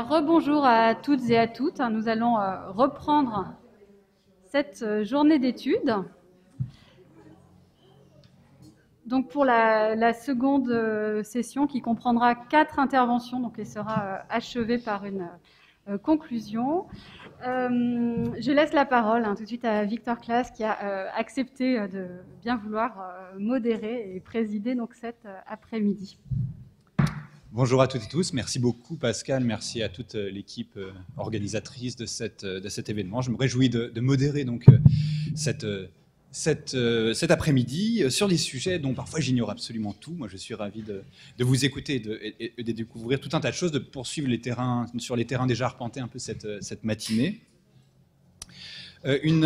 Rebonjour à toutes et à toutes. Nous allons euh, reprendre cette euh, journée d'études. Donc pour la, seconde euh, session qui comprendra quatre interventions, donc elle sera achevée par une conclusion. Je laisse la parole hein, tout de suite à Victor Claes qui a accepté de bien vouloir modérer et présider donc cet après-midi. Bonjour à toutes et tous. Merci beaucoup Pascal. Merci à toute euh, l'équipe euh, organisatrice euh, de cet événement. Je me réjouis de, modérer donc cet après-midi sur les sujets dont parfois j'ignore absolument tout. Moi, je suis ravi de, vous écouter et de, découvrir tout un tas de choses, de poursuivre les terrains, sur les terrains déjà arpentés un peu cette, matinée. Une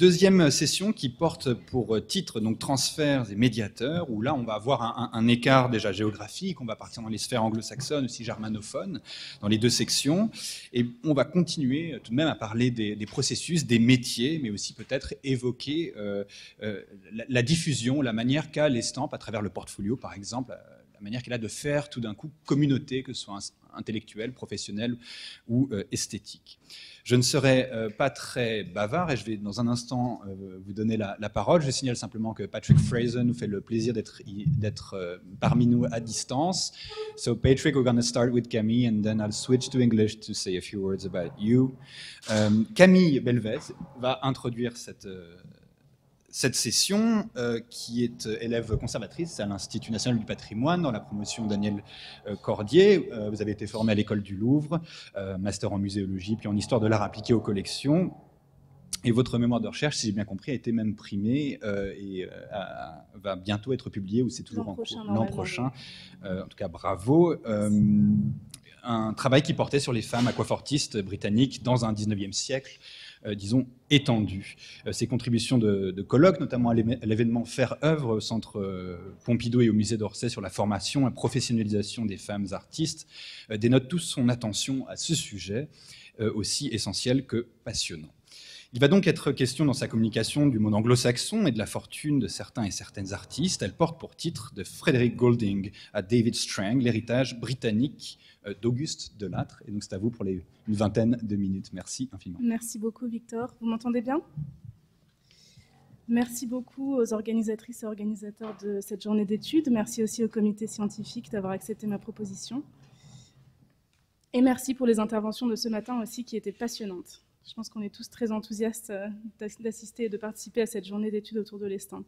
deuxième session qui porte pour titre donc transferts et médiateurs, où là on va avoir un, un- un écart déjà géographique, on va partir dans les sphères anglo-saxonnes, aussi germanophones, dans les deux sections, et on va continuer euh, tout de même à parler des, processus, des métiers, mais aussi peut-être évoquer euh, euh, la, diffusion, la manière qu'a l'estampes à travers le portfolio, par exemple, la manière qu'elle a de faire tout d'un coup communauté, que ce soit ins- intellectuelle, professionnelle ou euh, esthétique. Je ne serai euh, pas très bavard et je vais dans un instant euh, vous donner la, parole. Je signale simplement que Patrick Fraser nous fait le plaisir d'être parmi nous à distance. So Patrick, we're going to start with Camille and then I'll switch to English to say a few words about you. Camille Belvez va introduire cette, cette session euh, qui est euh, élève conservatrice à l'Institut national du patrimoine dans la promotion Daniel euh, Cordier. Euh, vous avez été formé à l'école du Louvre, euh, master en muséologie, puis en histoire de l'art appliqué aux collections. Et votre mémoire de recherche, si j'ai bien compris, a été même primée et a- va bientôt être publiée, ou c'est toujours L'an en prochain, cours l'an prochain. En tout cas, bravo. Un travail qui portait sur les femmes aquafortistes britanniques dans un 19e siècle, disons, étendu. Euh, ses contributions de, de colloques, notamment à l'événement Faire œuvre au Centre euh, Pompidou et au Musée d'Orsay sur la formation et professionnalisation des femmes artistes, euh, dénotent tous son attention à ce sujet, euh, aussi essentiel que passionnant. Il va donc être question dans sa communication du monde anglo-saxon et de la fortune de certains et certaines artistes. Elle porte pour titre de Frederick Golding à David Strang, l'héritage britannique euh, d'Auguste Delattre. Et donc c'est à vous pour les, une vingtaine de minutes. Merci infiniment. Merci beaucoup, Victor. Vous m'entendez bien? Merci beaucoup aux organisatrices et organisateurs de cette journée d'études. Merci aussi au comité scientifique d'avoir accepté ma proposition. Et merci pour les interventions de ce matin aussi qui étaient passionnantes. Je pense qu'on est tous très enthousiastes euh, d'ass- d'assister et de participer à cette journée d'études autour de l'estampe.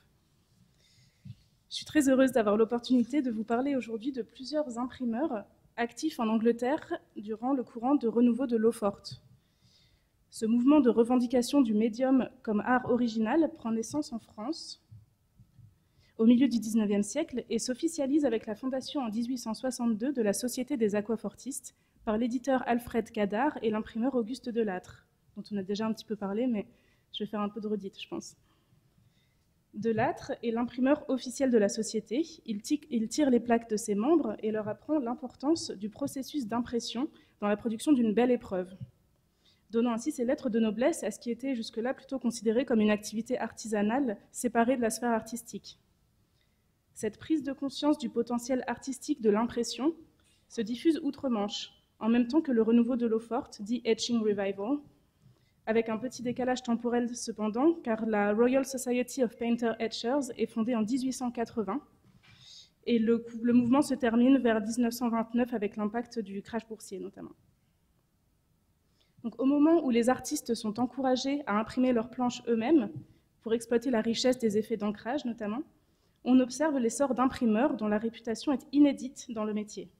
Je suis très heureuse d'avoir l'opportunité de vous parler aujourd'hui de plusieurs imprimeurs actifs en Angleterre durant le courant de renouveau de l'eau forte. Ce mouvement de revendication du médium comme art original prend naissance en France au milieu du XIXe siècle et s'officialise avec la fondation en 1862 de la Société des aquafortistes par l'éditeur Alfred Cadar et l'imprimeur Auguste Delattre, dont on a déjà un petit peu parlé, mais je vais faire un peu de redite, je pense. Delattre est l'imprimeur officiel de la société. Il, il tire les plaques de ses membres et leur apprend l'importance du processus d'impression dans la production d'une belle épreuve donnant ainsi ses lettres de noblesse à ce qui était jusque-là plutôt considéré comme une activité artisanale séparée de la sphère artistique. Cette prise de conscience du potentiel artistique de l'impression se diffuse outre-Manche, en même temps que le renouveau de l'eau forte, dit Etching Revival, avec un petit décalage temporel cependant, car la Royal Society of Painter Etchers est fondée en 1880, et le, mouvement se termine vers 1929 avec l'impact du crash boursier notamment. Donc, au moment où les artistes sont encouragés à imprimer leurs planches eux-mêmes, pour exploiter la richesse des effets d'ancrage notamment, on observe l'essor d'imprimeurs dont la réputation est inédite dans le métier.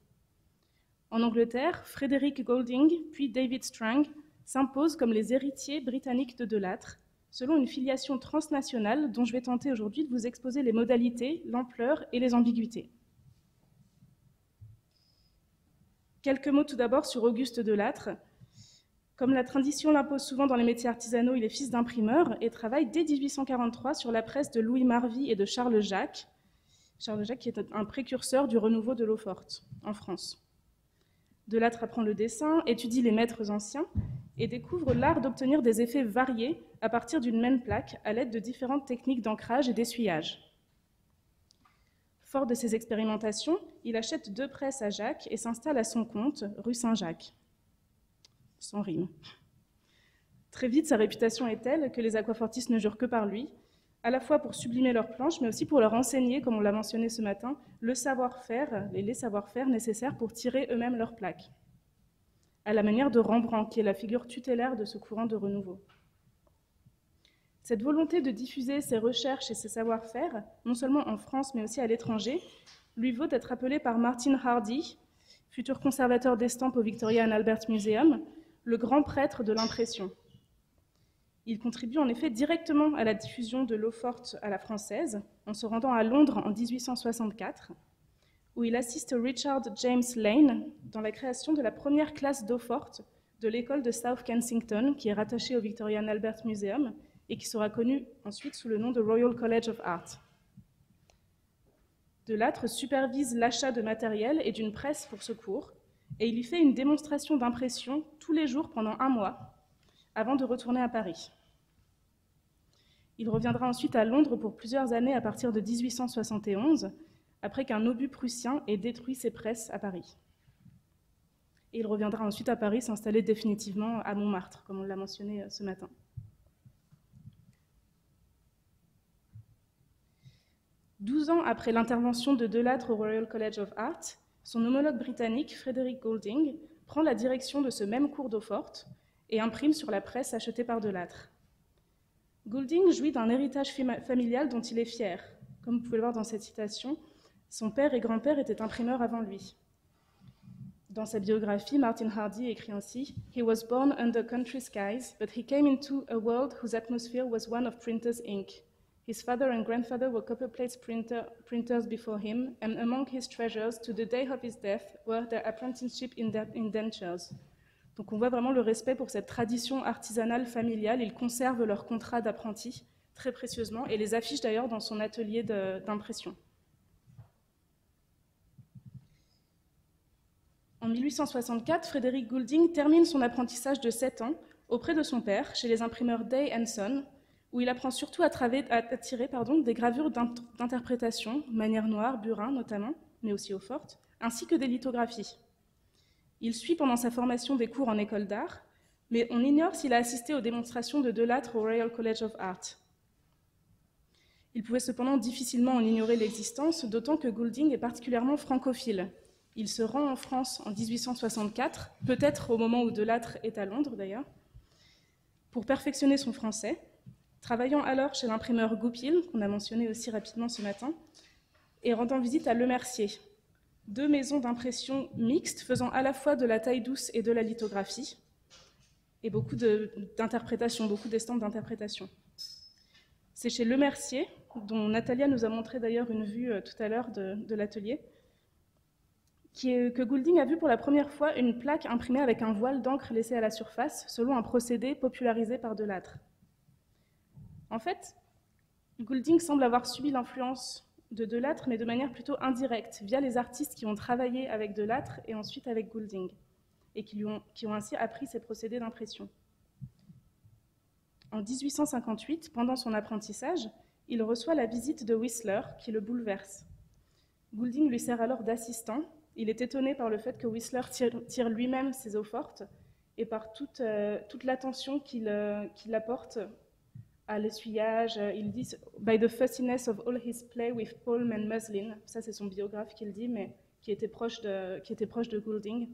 En Angleterre, Frederick Golding puis David Strang s'imposent comme les héritiers britanniques de Delattre, selon une filiation transnationale dont je vais tenter aujourd'hui de vous exposer les modalités, l'ampleur et les ambiguïtés. Quelques mots tout d'abord sur Auguste Delattre, comme la tradition l'impose souvent dans les métiers artisanaux, il est fils d'imprimeur et travaille dès 1843 sur la presse de Louis Marvy et de Charles Jacques. Charles Jacques qui est un précurseur du renouveau de l'eau forte en France. Delattre apprend le dessin, étudie les maîtres anciens et découvre l'art d'obtenir des effets variés à partir d'une même plaque à l'aide de différentes techniques d'ancrage et d'essuyage. Fort de ses expérimentations, il achète deux presses à Jacques et s'installe à son compte, rue Saint-Jacques. Sans rime. Très vite, sa réputation est telle que les aquafortistes ne jurent que par lui, à la fois pour sublimer leurs planches, mais aussi pour leur enseigner, comme on l'a mentionné ce matin, le savoir-faire les savoir-faire nécessaires pour tirer eux-mêmes leurs plaques, à la manière de Rembrandt, qui est la figure tutélaire de ce courant de renouveau. Cette volonté de diffuser ses recherches et ses savoir-faire, non seulement en France mais aussi à l'étranger, lui vaut d'être appelé par Martin Hardy, futur conservateur d'estampes au Victoria and Albert Museum, le grand prêtre de l'impression. Il contribue en effet directement à la diffusion de l'eau forte à la française en se rendant à Londres en 1864, où il assiste Richard James Lane dans la création de la première classe d'eau forte de l'école de South Kensington, qui est rattachée au Victoria and Albert Museum et qui sera connue ensuite sous le nom de Royal College of Art. Delattre supervise l'achat de matériel et d'une presse pour ce cours, et il y fait une démonstration d'impression tous les jours pendant un mois, avant de retourner à Paris. Il reviendra ensuite à Londres pour plusieurs années à partir de 1871, après qu'un obus prussien ait détruit ses presses à Paris. Et il reviendra ensuite à Paris s'installer définitivement à Montmartre, comme on l'a mentionné euh, ce matin. Douze ans après l'intervention de Delattre au Royal College of Art, son homologue britannique, Frederick Golding, prend la direction de ce même cours d'eau forte et imprime sur la presse achetée par Delattre. Goulding jouit d'un héritage familial dont il est fier. Comme vous pouvez le voir dans cette citation, son père et grand-père étaient imprimeurs avant lui. Dans sa biographie, Martin Hardy écrit ainsi He was born under country skies, but he came into a world whose atmosphere was one of printer's ink. His father and grandfather were copperplate printer, printers before him, and among his treasures, to the day of his death, were their apprenticeship in indentures. Donc on voit vraiment le respect pour cette tradition artisanale familiale. Ils conservent leur contrat d'apprenti très précieusement et les affichent d'ailleurs dans son atelier d'impression. En 1864, Frédéric Goulding termine son apprentissage de 7 ans auprès de son père chez les imprimeurs Day Son, où il apprend surtout à, tirer des gravures d'interprétation, manière noire, burin notamment, mais aussi eau forte, ainsi que des lithographies. Il suit pendant sa formation des cours en école d'art, mais on ignore s'il a assisté aux démonstrations de Delattre au Royal College of Art. Il pouvait cependant difficilement en ignorer l'existence, d'autant que Goulding est particulièrement francophile. Il se rend en France en 1864, peut-être au moment où Delattre est à Londres d'ailleurs, pour perfectionner son français, travaillant alors chez l'imprimeur Goupil, qu'on a mentionné aussi rapidement ce matin, et rendant visite à Le Mercier, deux maisons d'impression mixtes faisant à la fois de la taille douce et de la lithographie, et beaucoup d'interprétations, beaucoup d'estampes d'interprétation. C'est chez Le Mercier, dont Natalia nous a montré d'ailleurs une vue euh, tout à l'heure de, l'atelier, que Goulding a vu pour la première fois une plaque imprimée avec un voile d'encre laissé à la surface, selon un procédé popularisé par Delattre. En fait, Goulding semble avoir subi l'influence de Delattre, mais de manière plutôt indirecte, via les artistes qui ont travaillé avec Delattre et ensuite avec Goulding, et qui, ont, qui ont ainsi appris ces procédés d'impression. En 1858, pendant son apprentissage, il reçoit la visite de Whistler, qui le bouleverse. Goulding lui sert alors d'assistant. Il est étonné par le fait que Whistler tire, lui-même ses eaux fortes et par toute, euh, toute l'attention qu'il euh, apporte à l'essuyage. Ils disent By the fussiness of all his play with palm and muslin. Ça, c'est son biographe qui le dit, mais qui était proche de, qui était proche de Goulding.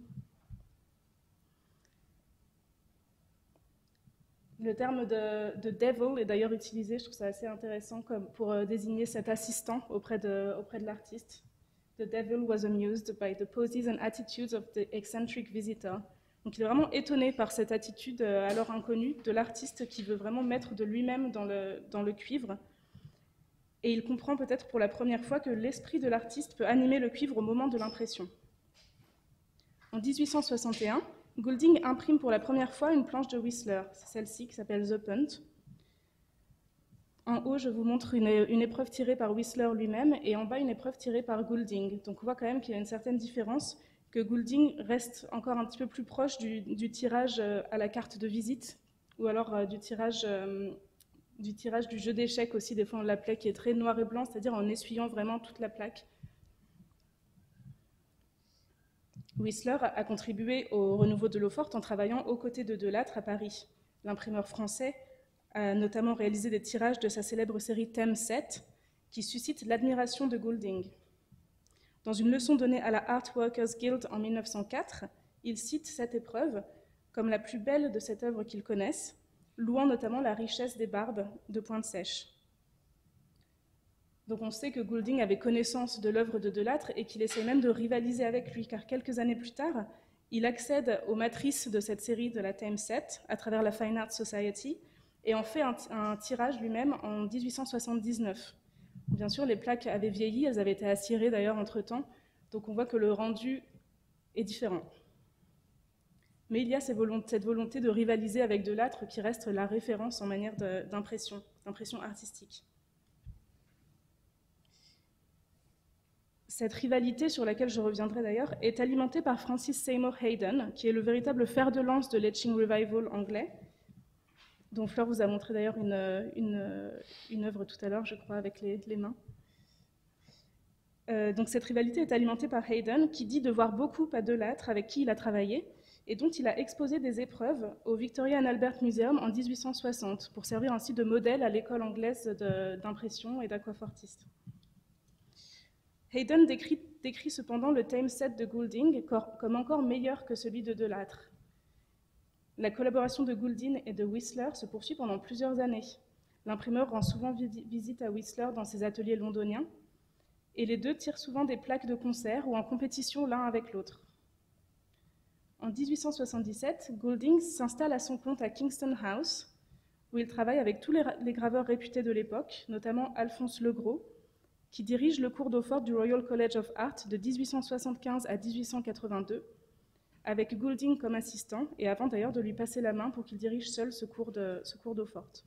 Le terme de, de devil est d'ailleurs utilisé, je trouve ça assez intéressant, comme pour euh, désigner cet assistant auprès de, auprès de l'artiste. The devil was amused by the poses and attitudes of the eccentric visitor. Donc il est vraiment étonné par cette attitude euh, alors inconnue de l'artiste qui veut vraiment mettre de lui-même dans le, dans le cuivre. Et il comprend peut-être pour la première fois que l'esprit de l'artiste peut animer le cuivre au moment de l'impression. En 1861, Goulding imprime pour la première fois une planche de Whistler, c'est celle-ci qui s'appelle The Punt. En haut, je vous montre une, épreuve tirée par Whistler lui-même et en bas, une épreuve tirée par Goulding. Donc on voit quand même qu'il y a une certaine différence, que Goulding reste encore un petit peu plus proche du, tirage euh, à la carte de visite ou alors euh, du tirage euh, du tirage du jeu d'échecs aussi, des fois on l'appelait, qui est très noir et blanc, c'est-à-dire en essuyant vraiment toute la plaque. Whistler a contribué au renouveau de l'eau forte en travaillant aux côtés de Delattre à Paris. L'imprimeur français a notamment réalisé des tirages de sa célèbre série Thème 7 qui suscite l'admiration de Goulding. Dans une leçon donnée à la Art Workers Guild en 1904, il cite cette épreuve comme la plus belle de cette œuvre qu'il connaisse, louant notamment la richesse des barbes de pointe sèche. Donc on sait que Goulding avait connaissance de l'œuvre de Delattre et qu'il essaie même de rivaliser avec lui, car quelques années plus tard, il accède aux matrices de cette série de la Time Set à travers la Fine Art Society et en fait un, tirage lui-même en 1879. Bien sûr, les plaques avaient vieilli, elles avaient été acérées d'ailleurs entre-temps, donc on voit que le rendu est différent. Mais il y a cette volonté de rivaliser avec Delattre qui reste la référence en manière d'impression, d'impression artistique. Cette rivalité, sur laquelle je reviendrai d'ailleurs, est alimentée par Francis Seymour Hayden, qui est le véritable fer de lance de l'Etching Revival anglais, dont Fleur vous a montré d'ailleurs une, une, œuvre tout à l'heure, je crois, avec les, mains. Euh, donc cette rivalité est alimentée par Hayden, qui dit de voir beaucoup à Delattre, avec qui il a travaillé, et dont il a exposé des épreuves au Victoria and Albert Museum en 1860, pour servir ainsi de modèle à l'école anglaise d'impression et d'aquafortiste. Hayden décrit, cependant le time set de Goulding comme encore meilleur que celui de Delattre. La collaboration de Goulding et de Whistler se poursuit pendant plusieurs années. L'imprimeur rend souvent visite à Whistler dans ses ateliers londoniens, et les deux tirent souvent des plaques de concert ou en compétition l'un avec l'autre. En 1877, Goulding s'installe à son compte à Kingston House, où il travaille avec tous les, graveurs réputés de l'époque, notamment Alphonse Legros, qui dirige le cours d'eau forte du Royal College of Art de 1875 à 1882, avec Goulding comme assistant, et avant d'ailleurs de lui passer la main pour qu'il dirige seul ce cours d'eau forte.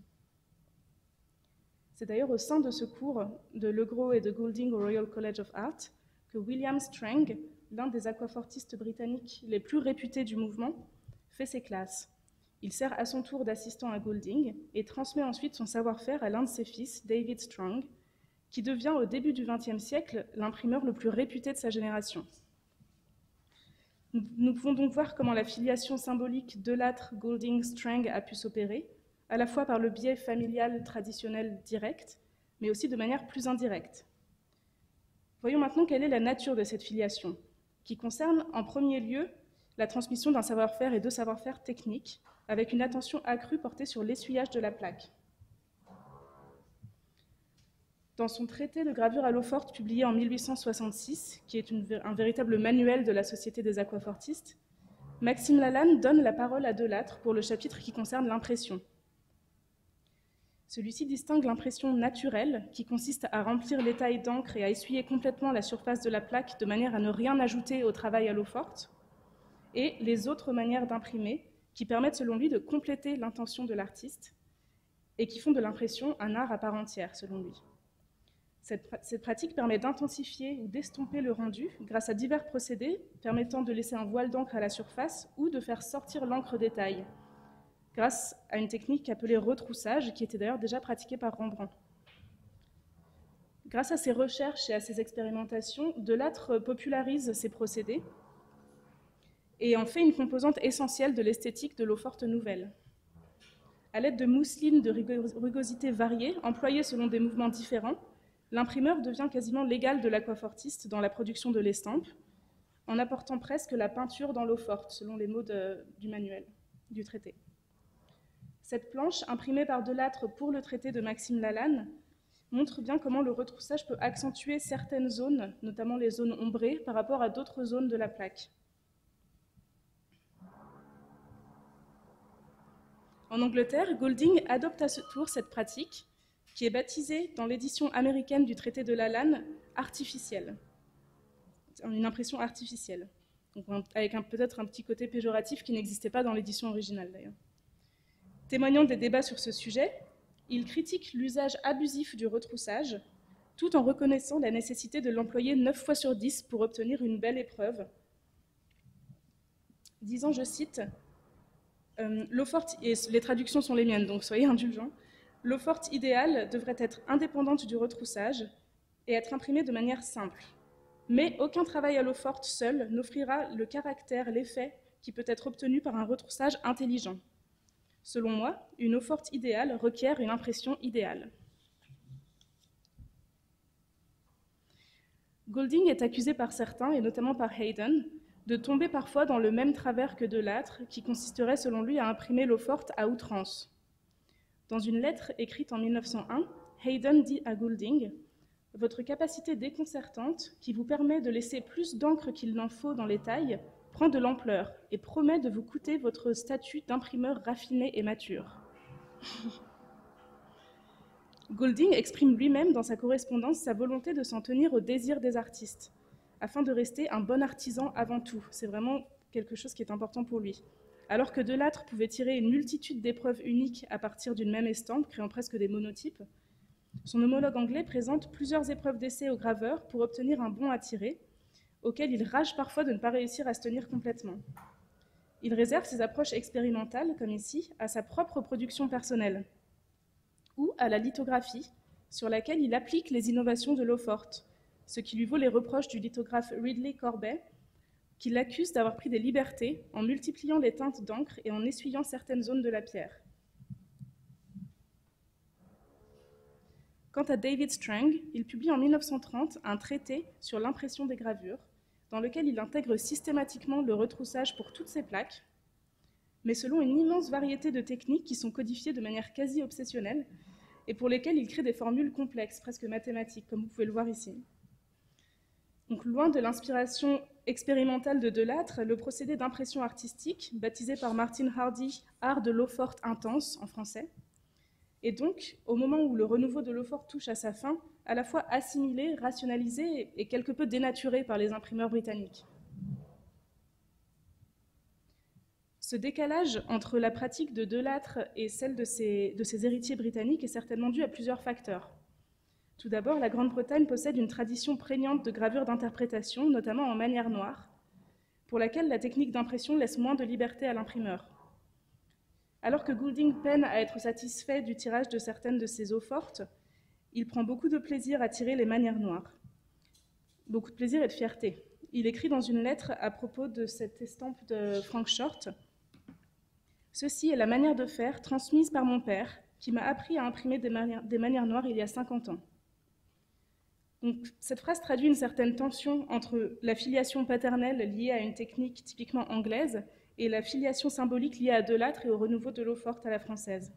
C'est d'ailleurs au sein de ce cours de Legros et de Goulding au Royal College of Art que William Strang, l'un des aquafortistes britanniques les plus réputés du mouvement, fait ses classes. Il sert à son tour d'assistant à Goulding et transmet ensuite son savoir-faire à l'un de ses fils, David Strang, qui devient au début du XXe siècle l'imprimeur le plus réputé de sa génération. Nous pouvons donc voir comment la filiation symbolique de l'âtre Golding-Strang a pu s'opérer, à la fois par le biais familial traditionnel direct, mais aussi de manière plus indirecte. Voyons maintenant quelle est la nature de cette filiation, qui concerne en premier lieu la transmission d'un savoir-faire et de savoir-faire techniques, avec une attention accrue portée sur l'essuyage de la plaque. Dans son traité de gravure à l'eau forte publié en 1866, qui est un véritable manuel de la Société des aquafortistes, Maxime Lalanne donne la parole à Delattre pour le chapitre qui concerne l'impression. Celui-ci distingue l'impression naturelle, qui consiste à remplir l'étail d'encre et à essuyer complètement la surface de la plaque de manière à ne rien ajouter au travail à l'eau forte, et les autres manières d'imprimer, qui permettent selon lui de compléter l'intention de l'artiste et qui font de l'impression un art à part entière, selon lui. Cette, pratique permet d'intensifier ou d'estomper le rendu grâce à divers procédés permettant de laisser un voile d'encre à la surface ou de faire sortir l'encre d'étail, grâce à une technique appelée retroussage qui était d'ailleurs déjà pratiquée par Rembrandt. Grâce à ses recherches et à ses expérimentations, Delattre popularise ces procédés et en fait une composante essentielle de l'esthétique de l'eau forte nouvelle. À l'aide de mousselines de rugosité variée, employées selon des mouvements différents, l'imprimeur devient quasiment l'égal de l'aquafortiste dans la production de l'estampe, en apportant presque la peinture dans l'eau forte, selon les mots du manuel, du traité. Cette planche, imprimée par Delattre pour le traité de Maxime Lalanne, montre bien comment le retroussage peut accentuer certaines zones, notamment les zones ombrées, par rapport à d'autres zones de la plaque. En Angleterre, Golding adopte à ce tour cette pratique qui est baptisé dans l'édition américaine du traité de Lalanne artificielle, une impression artificielle, avec peut-être un petit côté péjoratif qui n'existait pas dans l'édition originale d'ailleurs. Témoignant des débats sur ce sujet, il critique l'usage abusif du retroussage, tout en reconnaissant la nécessité de l'employer 9 fois sur 10 pour obtenir une belle épreuve, disant, je cite, euh, L'eau forte, et les traductions sont les miennes, donc soyez indulgents, L'eau forte idéale devrait être indépendante du retroussage et être imprimée de manière simple. Mais aucun travail à l'eau forte seul n'offrira le caractère, l'effet qui peut être obtenu par un retroussage intelligent. Selon moi, une eau forte idéale requiert une impression idéale. Golding est accusé par certains, et notamment par Hayden, de tomber parfois dans le même travers que Delattre, qui consisterait selon lui à imprimer l'eau forte à outrance. Dans une lettre écrite en 1901, Hayden dit à Goulding Votre capacité déconcertante, qui vous permet de laisser plus d'encre qu'il n'en faut dans les tailles, prend de l'ampleur et promet de vous coûter votre statut d'imprimeur raffiné et mature. Goulding exprime lui-même dans sa correspondance sa volonté de s'en tenir au désir des artistes, afin de rester un bon artisan avant tout. C'est vraiment quelque chose qui est important pour lui. Alors que Delattre pouvait tirer une multitude d'épreuves uniques à partir d'une même estampe, créant presque des monotypes, son homologue anglais présente plusieurs épreuves d'essai au graveur pour obtenir un bon à tirer, auquel il rage parfois de ne pas réussir à se tenir complètement. Il réserve ses approches expérimentales, comme ici, à sa propre production personnelle, ou à la lithographie, sur laquelle il applique les innovations de l'eau forte, ce qui lui vaut les reproches du lithographe Ridley Corbet, qui l'accuse d'avoir pris des libertés en multipliant les teintes d'encre et en essuyant certaines zones de la pierre. Quant à David Strang, il publie en 1930 un traité sur l'impression des gravures, dans lequel il intègre systématiquement le retroussage pour toutes ses plaques, mais selon une immense variété de techniques qui sont codifiées de manière quasi obsessionnelle et pour lesquelles il crée des formules complexes, presque mathématiques, comme vous pouvez le voir ici. Donc, loin de l'inspiration expérimentale de Delattre, le procédé d'impression artistique, baptisé par Martin Hardy Art de l'eau forte intense en français, et donc, au moment où le renouveau de l'eau-forte touche à sa fin, à la fois assimilé, rationalisé et quelque peu dénaturé par les imprimeurs britanniques. Ce décalage entre la pratique de Delattre et celle de ses héritiers britanniques est certainement dû à plusieurs facteurs. Tout d'abord, la Grande-Bretagne possède une tradition prégnante de gravure d'interprétation, notamment en manière noire, pour laquelle la technique d'impression laisse moins de liberté à l'imprimeur. Alors que Goulding peine à être satisfait du tirage de certaines de ses eaux fortes, il prend beaucoup de plaisir à tirer les manières noires. Beaucoup de plaisir et de fierté. Il écrit dans une lettre à propos de cette estampe de Frank Short Ceci est la manière de faire transmise par mon père, qui m'a appris à imprimer des manières, des manières noires il y a 50 ans. Cette phrase traduit une certaine tension entre la filiation paternelle liée à une technique typiquement anglaise et la filiation symbolique liée à Delattre et au renouveau de l'eau forte à la française.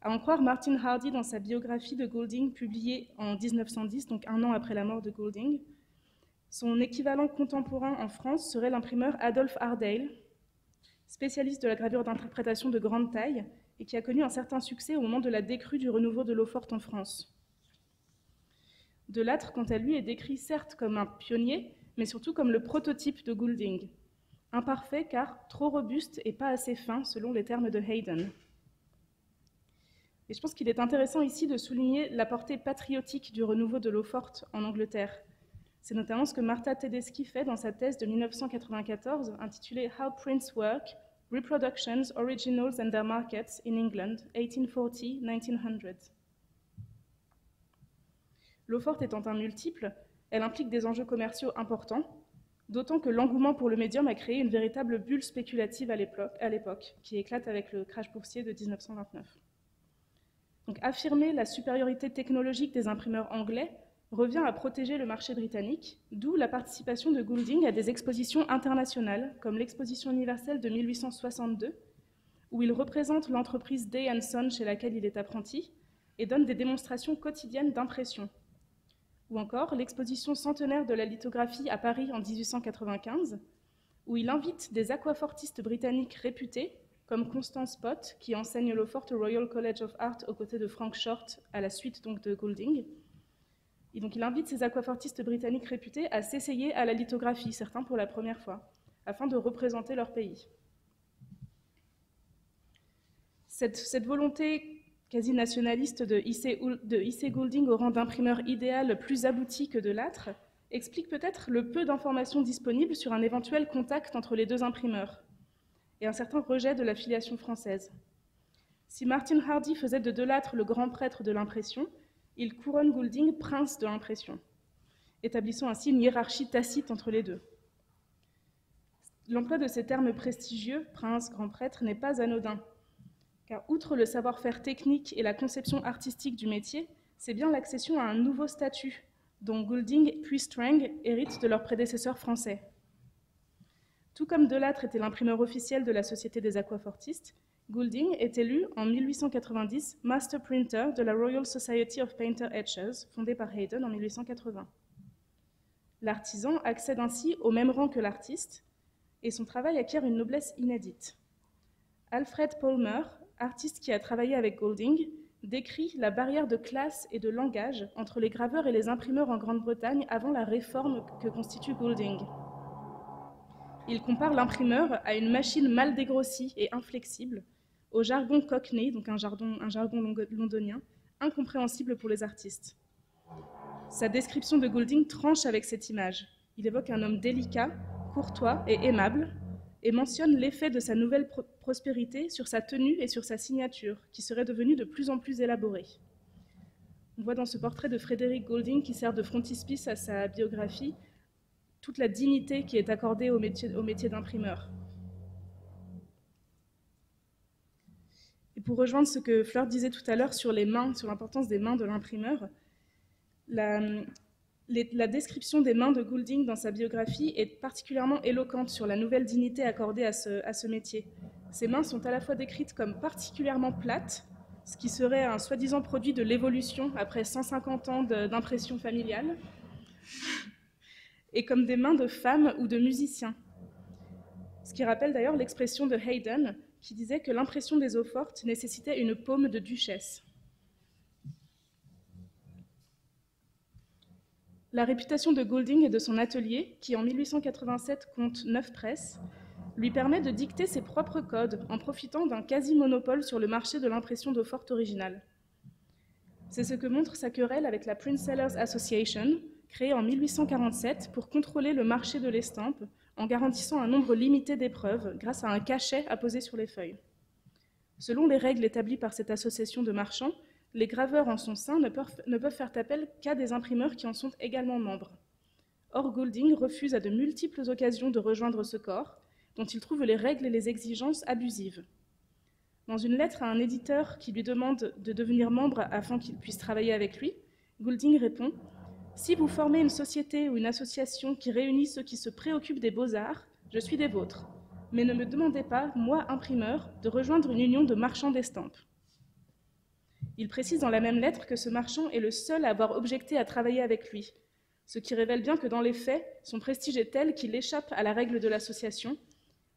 À en croire Martin Hardy dans sa biographie de Golding publiée en 1910, donc un an après la mort de Golding, son équivalent contemporain en France serait l'imprimeur Adolphe Ardale, spécialiste de la gravure d'interprétation de grande taille et qui a connu un certain succès au moment de la décrue du renouveau de l'eau forte en France. Delattre, quant à lui, est décrit certes comme un pionnier, mais surtout comme le prototype de Goulding, imparfait car trop robuste et pas assez fin selon les termes de Hayden. Et je pense qu'il est intéressant ici de souligner la portée patriotique du renouveau de l'eau forte en Angleterre. C'est notamment ce que Martha Tedeschi fait dans sa thèse de 1994 intitulée How Prints Work, Reproductions, Originals and Their Markets in England, 1840-1900. L'eau forte étant un multiple, elle implique des enjeux commerciaux importants, D'autant que l'engouement pour le médium a créé une véritable bulle spéculative à l'époque, qui éclate avec le crash boursier de 1929. Donc affirmer la supériorité technologique des imprimeurs anglais revient à protéger le marché britannique, d'où la participation de Goulding à des expositions internationales, comme l'exposition universelle de 1862, où il représente l'entreprise Day Son chez laquelle il est apprenti, et donne des démonstrations quotidiennes d'impression, ou encore l'exposition centenaire de la lithographie à Paris en 1895, où il invite des aquafortistes britanniques réputés, comme Constance Pott, qui enseigne l'eau forte au Royal College of Art aux côtés de Frank Short, à la suite donc de Goulding. Et donc il invite ces aquafortistes britanniques réputés à s'essayer à la lithographie, certains pour la première fois, afin de représenter leur pays. Cette volonté quasi nationaliste de I.C. Goulding au rang d'imprimeur idéal plus abouti que de Lattre, explique peut-être le peu d'informations disponibles sur un éventuel contact entre les deux imprimeurs et un certain rejet de la filiation française. Si Martin Hardy faisait de Delattre le grand prêtre de l'impression, il couronne Goulding prince de l'impression. établissant ainsi une hiérarchie tacite entre les deux. L'emploi de ces termes prestigieux, prince, grand prêtre, n'est pas anodin, car outre le savoir-faire technique et la conception artistique du métier, c'est bien l'accession à un nouveau statut dont Goulding puis Strang héritent de leurs prédécesseurs français. Tout comme Delattre était l'imprimeur officiel de la Société des aquafortistes, Goulding est élu en 1890 Master Printer de la Royal Society of Painter Etchers, fondée par Hayden en 1880. L'artisan accède ainsi au même rang que l'artiste, et son travail acquiert une noblesse inédite. Alfred Palmer, artiste qui a travaillé avec Goulding, décrit la barrière de classe et de langage entre les graveurs et les imprimeurs en Grande-Bretagne avant la réforme que constitue Goulding. Il compare l'imprimeur à une machine mal dégrossie et inflexible, au jargon cockney, donc un jargon, un jargon londonien, incompréhensible pour les artistes. Sa description de Goulding tranche avec cette image. Il évoque un homme délicat, courtois et aimable, et mentionne l'effet de sa nouvelle prospérité sur sa tenue et sur sa signature, qui serait devenue de plus en plus élaborée. On voit dans ce portrait de Frédéric Golding, qui sert de frontispice à sa biographie, toute la dignité qui est accordée au métier, au métier d'imprimeur. Et pour rejoindre ce que Fleur disait tout à l'heure sur les mains, sur l'importance des mains de l'imprimeur, la, la description des mains de Goulding dans sa biographie est particulièrement éloquente sur la nouvelle dignité accordée à ce, métier. Ses mains sont à la fois décrites comme particulièrement plates, ce qui serait un soi-disant produit de l'évolution après 150 ans d'impression familiale, et comme des mains de femmes ou de musiciens. Ce qui rappelle d'ailleurs l'expression de Haydn, qui disait que l'impression des eaux fortes nécessitait une paume de duchesse. La réputation de Goulding et de son atelier, qui en 1887 compte neuf presses, lui permet de dicter ses propres codes en profitant d'un quasi-monopole sur le marché de l'impression d'eau forte originale. C'est ce que montre sa querelle avec la Print Sellers Association, créée en 1847 pour contrôler le marché de l'estampe en garantissant un nombre limité d'épreuves grâce à un cachet apposé sur les feuilles. Selon les règles établies par cette association de marchands, les graveurs en son sein ne peuvent, faire appel qu'à des imprimeurs qui en sont également membres. Or, Goulding refuse à de multiples occasions de rejoindre ce corps, dont il trouve les règles et les exigences abusives. Dans une lettre à un éditeur qui lui demande de devenir membre afin qu'il puisse travailler avec lui, Goulding répond Si vous formez une société ou une association qui réunit ceux qui se préoccupent des beaux-arts, je suis des vôtres. Mais ne me demandez pas, moi imprimeur, de rejoindre une union de marchands d'estampes. Il précise dans la même lettre que ce marchand est le seul à avoir objecté à travailler avec lui, ce qui révèle bien que dans les faits, son prestige est tel qu'il échappe à la règle de l'association,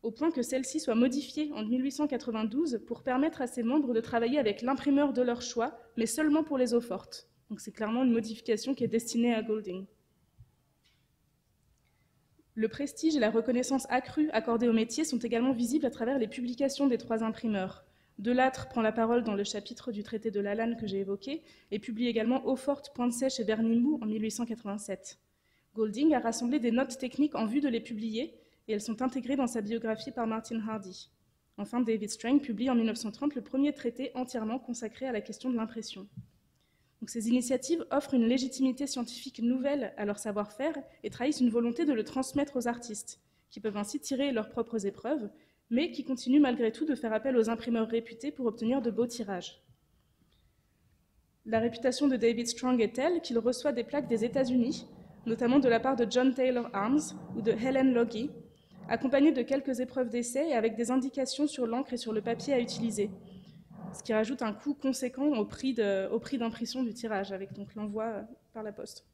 au point que celle-ci soit modifiée en 1892 pour permettre à ses membres de travailler avec l'imprimeur de leur choix, mais seulement pour les eaux fortes. Donc c'est clairement une modification qui est destinée à Golding. Le prestige et la reconnaissance accrue accordée au métier sont également visibles à travers les publications des trois imprimeurs. Delattre prend la parole dans le chapitre du traité de Lalanne que j'ai évoqué et publie également Eau-Forte, Pointe-Sèche et Bernimou en 1887. Golding a rassemblé des notes techniques en vue de les publier et elles sont intégrées dans sa biographie par Martin Hardy. Enfin, David Strang publie en 1930 le premier traité entièrement consacré à la question de l'impression. ces initiatives offrent une légitimité scientifique nouvelle à leur savoir-faire et trahissent une volonté de le transmettre aux artistes, qui peuvent ainsi tirer leurs propres épreuves mais qui continue malgré tout de faire appel aux imprimeurs réputés pour obtenir de beaux tirages. La réputation de David Strong est telle qu'il reçoit des plaques des États-Unis, notamment de la part de John Taylor Arms ou de Helen Logie, accompagnées de quelques épreuves d'essai et avec des indications sur l'encre et sur le papier à utiliser, ce qui rajoute un coût conséquent au prix d'impression du tirage, avec l'envoi par la poste.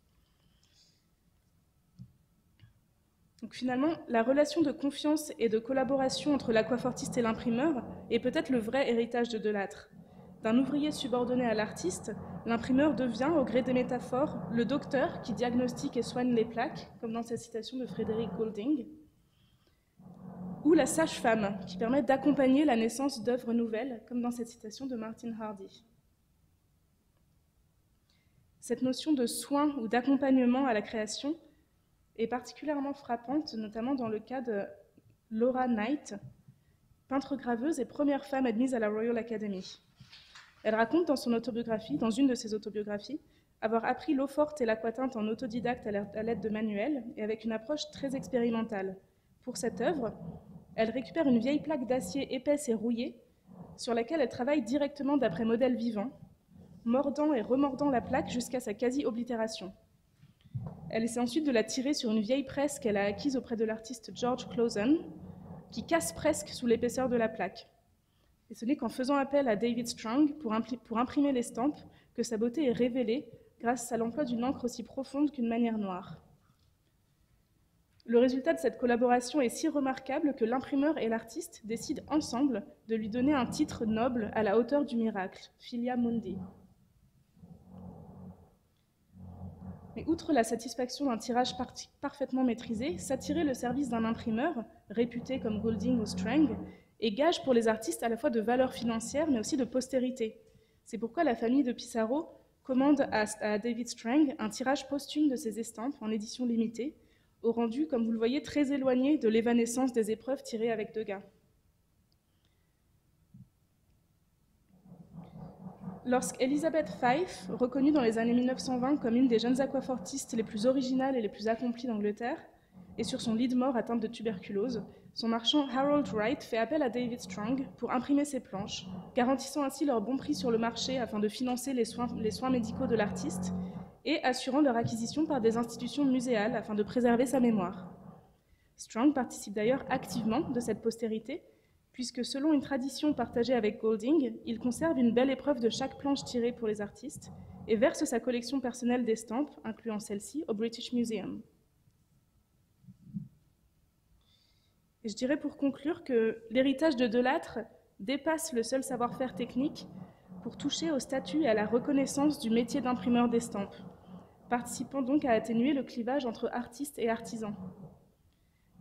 Finalement, la relation de confiance et de collaboration entre l'aquafortiste et l'imprimeur est peut-être le vrai héritage de Delattre. D'un ouvrier subordonné à l'artiste, l'imprimeur devient, au gré des métaphores, le docteur qui diagnostique et soigne les plaques, comme dans cette citation de Frédéric Golding, ou la sage-femme qui permet d'accompagner la naissance d'œuvres nouvelles, comme dans cette citation de Martin Hardy. Cette notion de soin ou d'accompagnement à la création est particulièrement frappante, notamment dans le cas de Laura Knight, peintre graveuse et première femme admise à la Royal Academy. Elle raconte dans son autobiographie, dans une de ses autobiographies, avoir appris l'eau forte et l'aquatinte en autodidacte à l'aide de manuels et avec une approche très expérimentale. Pour cette œuvre, elle récupère une vieille plaque d'acier épaisse et rouillée sur laquelle elle travaille directement d'après modèle vivant, mordant et remordant la plaque jusqu'à sa quasi-oblitération. Elle essaie ensuite de la tirer sur une vieille presse qu'elle a acquise auprès de l'artiste George Clausen, qui casse presque sous l'épaisseur de la plaque. Et ce n'est qu'en faisant appel à David Strong pour, pour imprimer l'estampe que sa beauté est révélée grâce à l'emploi d'une encre aussi profonde qu'une manière noire. Le résultat de cette collaboration est si remarquable que l'imprimeur et l'artiste décident ensemble de lui donner un titre noble à la hauteur du miracle, Filia Mundi. Mais outre la satisfaction d'un tirage parfaitement maîtrisé, s'attirer le service d'un imprimeur, réputé comme Golding ou Strang, est gage pour les artistes à la fois de valeur financière mais aussi de postérité. C'est pourquoi la famille de Pissarro commande à, David Strang un tirage posthume de ses estampes en édition limitée, au rendu, comme vous le voyez, très éloigné de l'évanescence des épreuves tirées avec Degas. Lorsqu'Elizabeth Fife, reconnue dans les années 1920 comme une des jeunes aquafortistes les plus originales et les plus accomplies d'Angleterre, est sur son lit de mort atteinte de tuberculose, son marchand Harold Wright fait appel à David Strong pour imprimer ses planches, garantissant ainsi leur bon prix sur le marché afin de financer les soins, les soins médicaux de l'artiste et assurant leur acquisition par des institutions muséales afin de préserver sa mémoire. Strong participe d'ailleurs activement de cette postérité puisque selon une tradition partagée avec Golding, il conserve une belle épreuve de chaque planche tirée pour les artistes et verse sa collection personnelle d'estampes, incluant celle-ci, au British Museum. Et je dirais pour conclure que l'héritage de Delattre dépasse le seul savoir-faire technique pour toucher au statut et à la reconnaissance du métier d'imprimeur d'estampes, participant donc à atténuer le clivage entre artistes et artisans.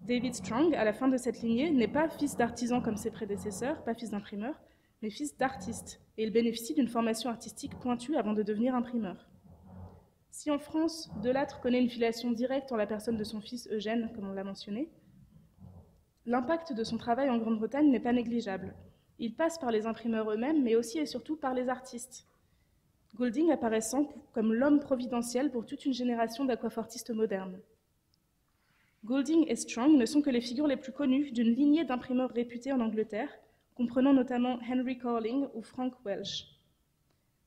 David Strong, à la fin de cette lignée, n'est pas fils d'artisan comme ses prédécesseurs, pas fils d'imprimeur, mais fils d'artiste, et il bénéficie d'une formation artistique pointue avant de devenir imprimeur. Si en France, Delattre connaît une filiation directe en la personne de son fils Eugène, comme on l'a mentionné, l'impact de son travail en Grande-Bretagne n'est pas négligeable. Il passe par les imprimeurs eux-mêmes, mais aussi et surtout par les artistes. Golding apparaissant comme l'homme providentiel pour toute une génération d'aquafortistes modernes. Golding et Strong ne sont que les figures les plus connues d'une lignée d'imprimeurs réputés en Angleterre, comprenant notamment Henry Corling ou Frank Welsh.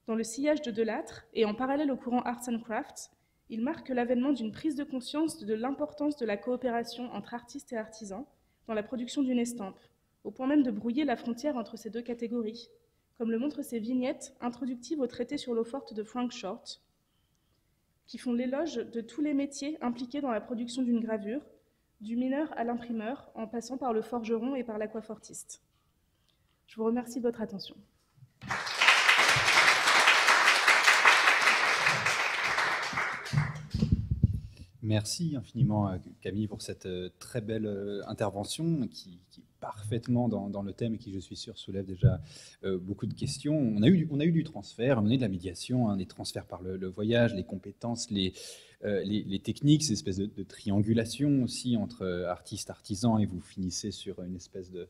Dans le sillage de Delattre, et en parallèle au courant Arts and Crafts, il marque l'avènement d'une prise de conscience de l'importance de la coopération entre artistes et artisans dans la production d'une estampe, au point même de brouiller la frontière entre ces deux catégories, comme le montrent ces vignettes introductives au traité sur l'eau forte de Frank Short, qui font l'éloge de tous les métiers impliqués dans la production d'une gravure, du mineur à l'imprimeur, en passant par le forgeron et par l'aquafortiste. Je vous remercie de votre attention. Merci infiniment Camille pour cette euh, très belle euh, intervention qui, est parfaitement dans, le thème et qui, je suis sûr, soulève déjà euh, beaucoup de questions. On a eu, on a eu du transfert, on a eu de la médiation, hein, des transferts par le, voyage, les compétences, les, les, techniques, ces espèces de, de, triangulation aussi entre artistes, artisans, et vous finissez sur une espèce de,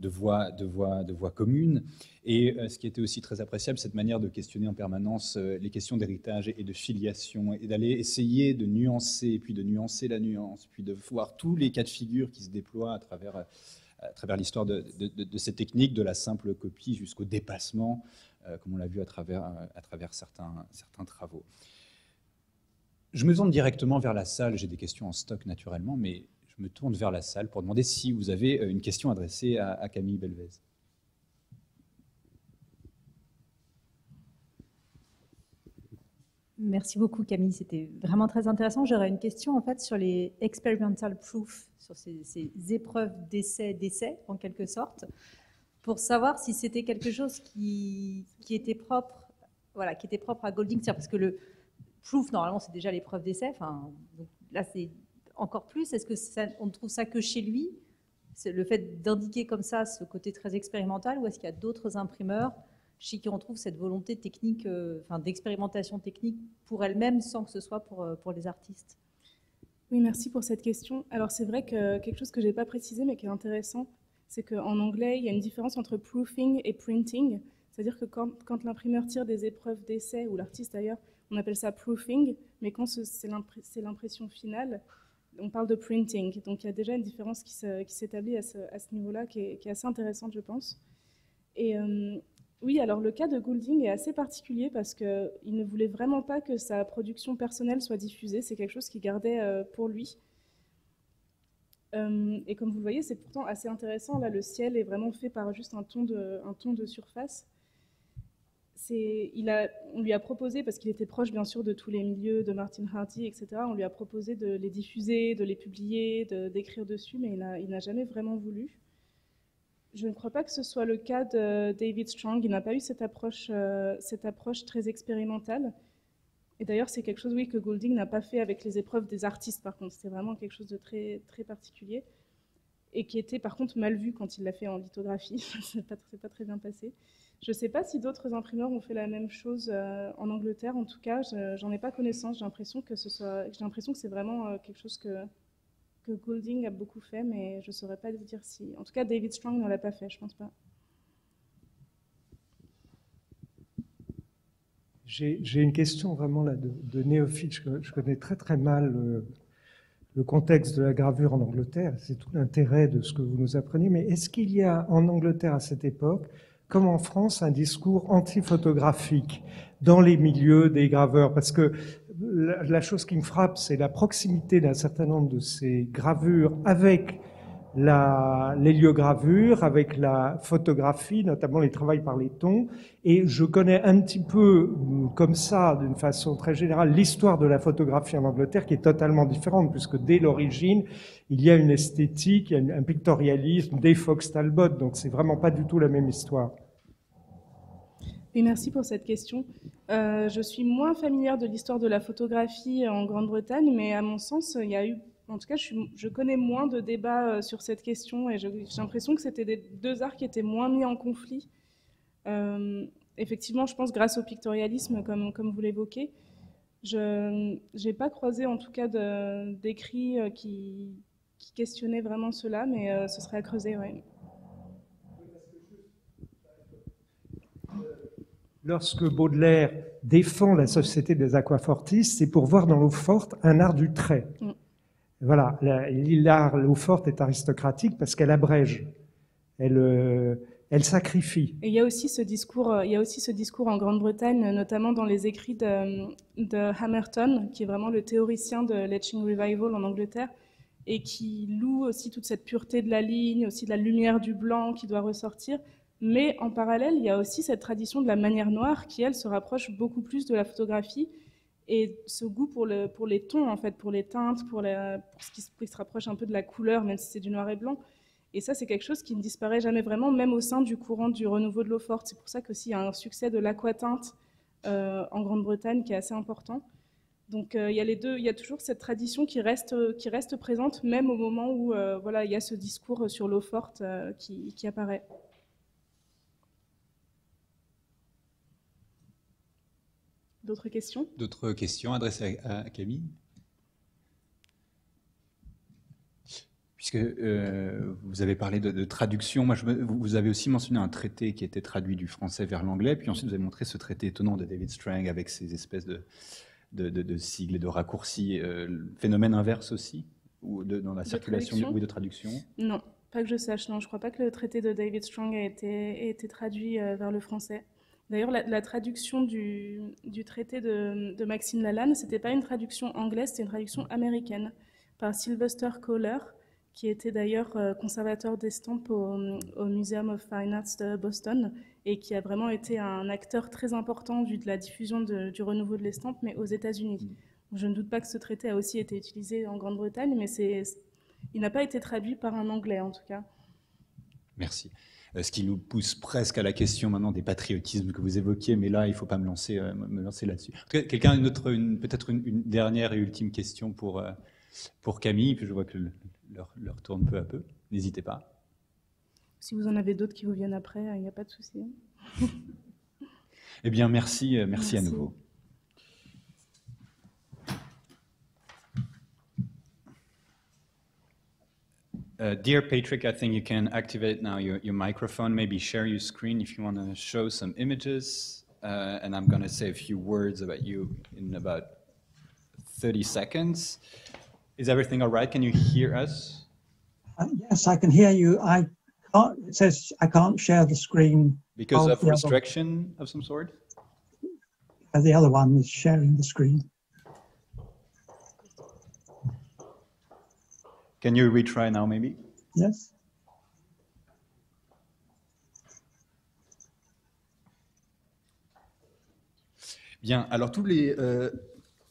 de voix, de voix, de voix communes. Et euh, ce qui était aussi très appréciable, cette manière de questionner en permanence euh, les questions d'héritage et de filiation, et d'aller essayer de nuancer, puis de nuancer la nuance, puis de voir tous les cas de figure qui se déploient à travers, euh, à travers l'histoire de, de, ces techniques, de la simple copie jusqu'au dépassement, comme on l'a vu à travers, à travers certains, certains travaux. Je me tourne directement vers la salle, j'ai des questions en stock naturellement, mais me tourne vers la salle pour demander si vous avez euh, une question adressée à, Camille Belvez. Merci beaucoup Camille, c'était vraiment très intéressant. J'aurais une question en fait sur les experimental proof, sur ces, épreuves d'essai d'essai en quelque sorte, pour savoir si c'était quelque chose qui, était propre, voilà, qui était propre à Golding, parce que le proof normalement c'est déjà l'épreuve d'essai. Enfin, là c'est encore plus Est-ce que on ne trouve ça que chez lui le fait d'indiquer comme ça ce côté très expérimental ou est-ce qu'il y a d'autres imprimeurs chez qui on trouve cette volonté technique, euh, enfin d'expérimentation technique pour elle-même sans que ce soit pour, euh, les artistes? Oui, merci pour cette question. Alors c'est vrai que quelque chose que je n'ai pas précisé mais qui est intéressant, c'est qu'en anglais, il y a une différence entre proofing et printing. C'est-à-dire que quand l'imprimeur tire des épreuves d'essai, ou l'artiste d'ailleurs, on appelle ça proofing, mais quand c'est l'impression finale, on parle de printing. Donc il y a déjà une différence qui s'établit à ce, niveau-là qui, est assez intéressante, je pense. Et euh, oui, alors le cas de Goulding est assez particulier parce qu'il ne voulait vraiment pas que sa production personnelle soit diffusée. C'est quelque chose qu'il gardait euh, pour lui. Euh, et comme vous le voyez, c'est pourtant assez intéressant. Là, le ciel est vraiment fait par juste un ton de, un ton de surface. Il on lui a proposé, parce qu'il était proche bien sûr de tous les milieux, de Martin Hardy, etc., on lui a proposé de les diffuser, de les publier, d'écrire dessus, mais il n'a jamais vraiment voulu. Je ne crois pas que ce soit le cas de David Strong. Il n'a pas eu cette approche, euh, cette approche très expérimentale. Et d'ailleurs, c'est quelque chose, oui, que Goulding n'a pas fait avec les épreuves des artistes, par contre. C'était vraiment quelque chose de très, très particulier. Et qui était, par contre, mal vu quand il l'a fait en lithographie. c'est pas, pas très bien passé. Je ne sais pas si d'autres imprimeurs ont fait la même chose euh, en Angleterre. En tout cas, j'en ai pas connaissance. J'ai l'impression que c'est vraiment euh, quelque chose que que Goulding a beaucoup fait, mais je ne saurais pas vous dire si. En tout cas, David Strong ne l'a pas fait, je pense pas. J'ai une question vraiment de, néophyte. Je, connais très très mal le, le, contexte de la gravure en Angleterre. C'est tout l'intérêt de ce que vous nous apprenez. Mais est-ce qu'il y a en Angleterre à cette époque, comme en France, un discours anti-photographique dans les milieux des graveurs Parce que la, chose qui me frappe, c'est la proximité d'un certain nombre de ces gravures avec l'héliogravure, avec la photographie, notamment les travaux par les tons. Et je connais un petit peu, comme ça, d'une façon très générale, l'histoire de la photographie en Angleterre, qui est totalement différente, puisque dès l'origine, il y a une esthétique, il y a un pictorialisme, des Fox Talbot, donc c'est vraiment pas du tout la même histoire. Oui, merci pour cette question. Euh, je suis moins familière de l'histoire de la photographie en Grande-Bretagne, mais à mon sens, il y a eu, en tout cas, je, connais moins de débats euh, sur cette question et j'ai l'impression que c'était des deux arts qui étaient moins mis en conflit. Euh, effectivement, je pense grâce au pictorialisme, comme, vous l'évoquez. Je n'ai pas croisé en tout cas d'écrits qui, qui, questionnaient vraiment cela, mais ce serait à creuser. Ouais. Lorsque Baudelaire défend la société des aquafortis, c'est pour voir dans l'eau forte un art du trait. Mm. Voilà, l'art, l'eau forte est aristocratique parce qu'elle abrège, elle, euh, elle sacrifie. Et il y a aussi ce discours, euh, il y a aussi ce discours en Grande-Bretagne, notamment dans les écrits de, de, Hamerton, qui est vraiment le théoricien de l'etching revival en Angleterre, et qui loue aussi toute cette pureté de la ligne, aussi de la lumière du blanc qui doit ressortir, mais en parallèle, il y a aussi cette tradition de la manière noire qui, elle, se rapproche beaucoup plus de la photographie et ce goût pour, le, pour les tons, en fait, pour les teintes, pour, ce qui se, rapproche un peu de la couleur, même si c'est du noir et blanc. Et ça, c'est quelque chose qui ne disparaît jamais vraiment, même au sein du courant du renouveau de l'eau forte. C'est pour ça qu'aussi il y a un succès de l'aquatinte euh, en Grande-Bretagne qui est assez important. Donc euh, il y a les deux, il y a toujours cette tradition qui reste, présente, même au moment où euh, voilà, il y a ce discours sur l'eau forte qui apparaît. D'autres questions? D'autres questions adressées à, Camille? Puisque euh, vous avez parlé de, traduction, moi je vous avez aussi mentionné un traité qui était traduit du français vers l'anglais, puis ensuite vous avez montré ce traité étonnant de David Strang avec ces espèces de, de, sigles et de raccourcis. Euh, phénomène inverse aussi ou dans la circulation de, de traduction? Non, pas que je sache. Non, je ne crois pas que le traité de David Strang ait été, été traduit euh, vers le français. D'ailleurs, la, traduction du, traité de, Maxime Lalanne, ce n'était pas une traduction anglaise, c'était une traduction américaine par Sylvester Kohler, qui était d'ailleurs euh, conservateur d'estampes au, au, Museum of Fine Arts de Boston et qui a vraiment été un acteur très important vu de la diffusion du renouveau de l'estampe, mais aux États-Unis. Je ne doute pas que ce traité a aussi été utilisé en Grande-Bretagne, mais il n'a pas été traduit par un Anglais en tout cas. Merci. Euh, ce qui nous pousse presque à la question maintenant des patriotismes que vous évoquiez, mais là, il ne faut pas me lancer, euh, me lancer là-dessus. Quelqu'un, une autre, peut-être une, dernière et ultime question pour, euh, pour Camille, puis je vois que l'heure tourne peu à peu. N'hésitez pas. Si vous en avez d'autres qui vous viennent après, il n'y a pas de souci. eh bien, merci, merci, merci. à nouveau. Uh, dear Patrick, I think you can activate now your, your microphone, maybe share your screen if you want to show some images. uh, and I'm going to say a few words about you in about 30 seconds. Is everything all right? Can you hear us? Uh, yes, I can hear you. I can't, it says I can't share the screen. Because of the other- restriction of some sort? Uh, the other one is sharing the screen. Can you retry now, maybe? Yes. Bien, alors tous les, euh,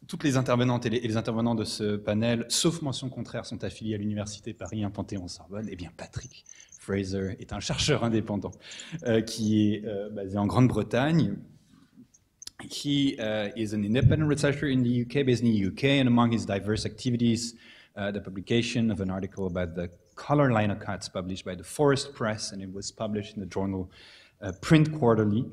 toutes les intervenantes et les, et les intervenants de ce panel, sauf mention contraire, sont affiliés à l'Université Paris 1 Panthéon-Sorbonne. Eh bien, Patrick Fraser est un chercheur indépendant euh, qui est euh, basé en Grande-Bretagne. He uh, is an independent researcher in the UK, based in the UK, and among his diverse activities, uh, the publication of an article about the color linocuts published by the Forest Press, and it was published in the journal uh, Print Quarterly.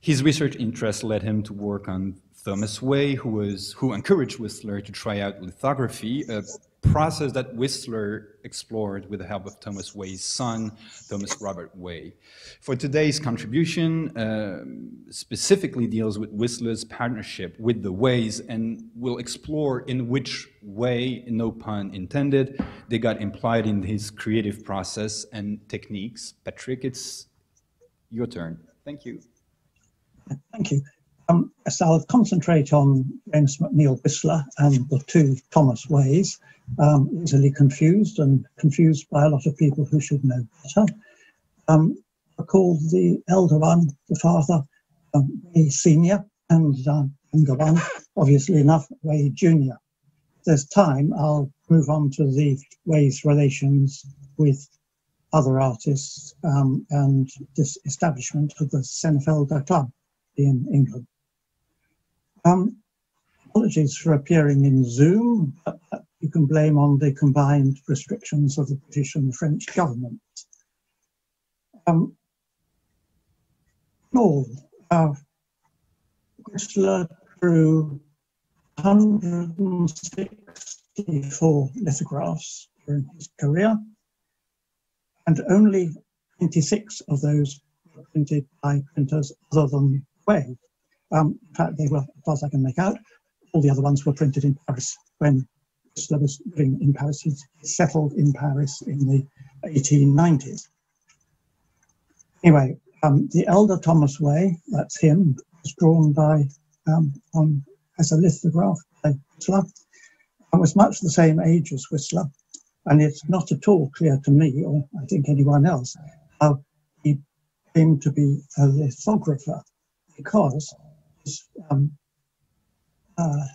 His research interests led him to work on Thomas Way, who was who encouraged Whistler to try out lithography, a process that Whistler explored with the help of Thomas Way's son, Thomas Robert Way. For today's contribution, um, specifically deals with Whistler's partnership with the Ways, and will explore in which way, no pun intended, they got implied in his creative process and techniques. Patrick, it's your turn. Thank you. Thank you. Um, so I'll concentrate on James McNeill Whistler and the two Thomas Ways, um, easily confused and confused by a lot of people who should know better. Um, I called the elder one, the father, um, Senior, and uh, younger one, obviously enough, Way Junior. If there's time, I'll move on to the Ways relations with other artists um, and this establishment of the Senefelda Club in England. Um, apologies for appearing in Zoom, but you can blame on the combined restrictions of the British and the French government. Um, all, uh, drew 164 lithographs during his career, and only 26 of those were printed by printers other than Way. Um, in fact, they were, as far as I can make out, all the other ones were printed in Paris when Whistler was living in Paris. He settled in Paris in the 1890s. Anyway, um, the elder Thomas Way, that's him, was drawn by um, on, as a lithograph by Whistler. I was much the same age as Whistler, and it's not at all clear to me, or I think anyone else, how he came to be a lithographer because his, um, uh,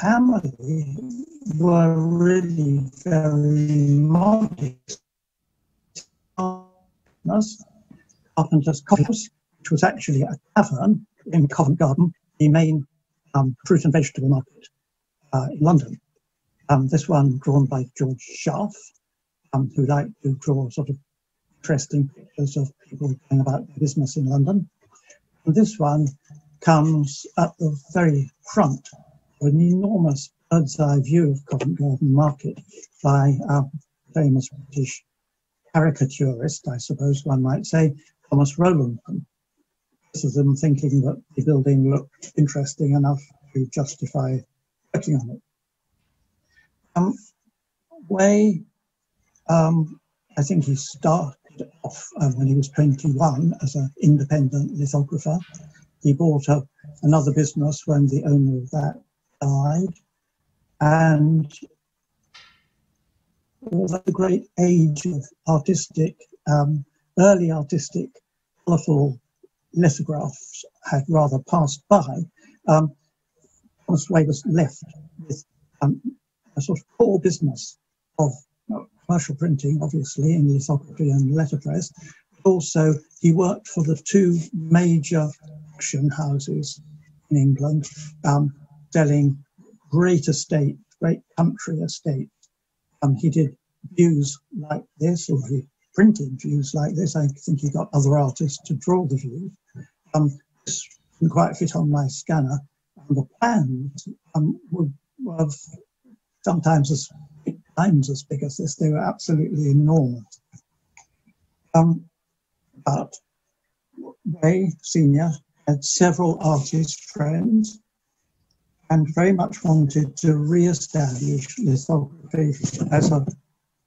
family were really very modest. Carpenter's House, which was actually a tavern in Covent Garden, the main um, fruit and vegetable market uh, in London. Um, this one drawn by George Schaff, um, who liked to draw sort of interesting pictures of people going about their business in London. And this one comes at the very front, an enormous bird's eye view of Covent Garden Market by a famous British caricaturist, I suppose one might say, Thomas Rowlandson. Both of them thinking that the building looked interesting enough to justify working on it. Um, Way, um, I think he started off um, when he was 21 as an independent lithographer. He bought up another business when the owner of that died. And although the great age of artistic, um, early artistic, colourful lithographs had rather passed by, um, Thomas Way was left with um, a sort of core business of commercial printing, obviously, in lithography and letterpress. But also, he worked for the two major auction houses in England, um, selling great estate, great country estate. Um, he did views like this, or he printed views like this. I think he got other artists to draw the views. Um, this didn't quite fit on my scanner. And the plans um, were, sometimes as big times as big as this. They were absolutely enormous. Um, but Way Sr. had several artist friends and very much wanted to re-establish lithography as a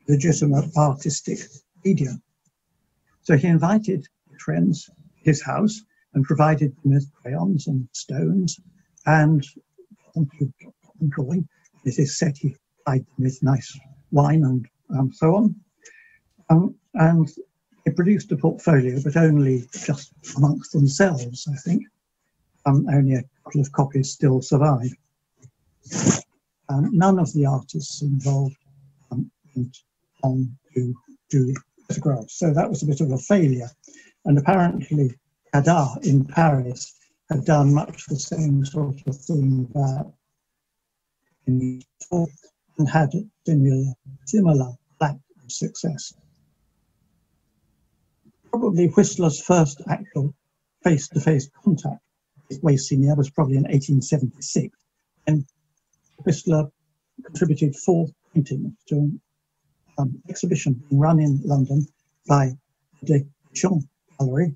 legitimate artistic medium. So he invited friends to his house and provided them with crayons and stones and drawing. It is said he supplied them with nice wine and um, so on. Um, and they produced a portfolio, but only just amongst themselves, I think. Um, only a couple of copies still survive. Um, none of the artists involved um, went on to do photographs, so that was a bit of a failure. And apparently, Hadar in Paris had done much the same sort of thing that in and had similar, similar lack of success. Probably Whistler's first actual face-to-face contact with Way Senior was probably in 1876, and Whistler contributed four paintings to an um, exhibition run in London by the Champ Gallery,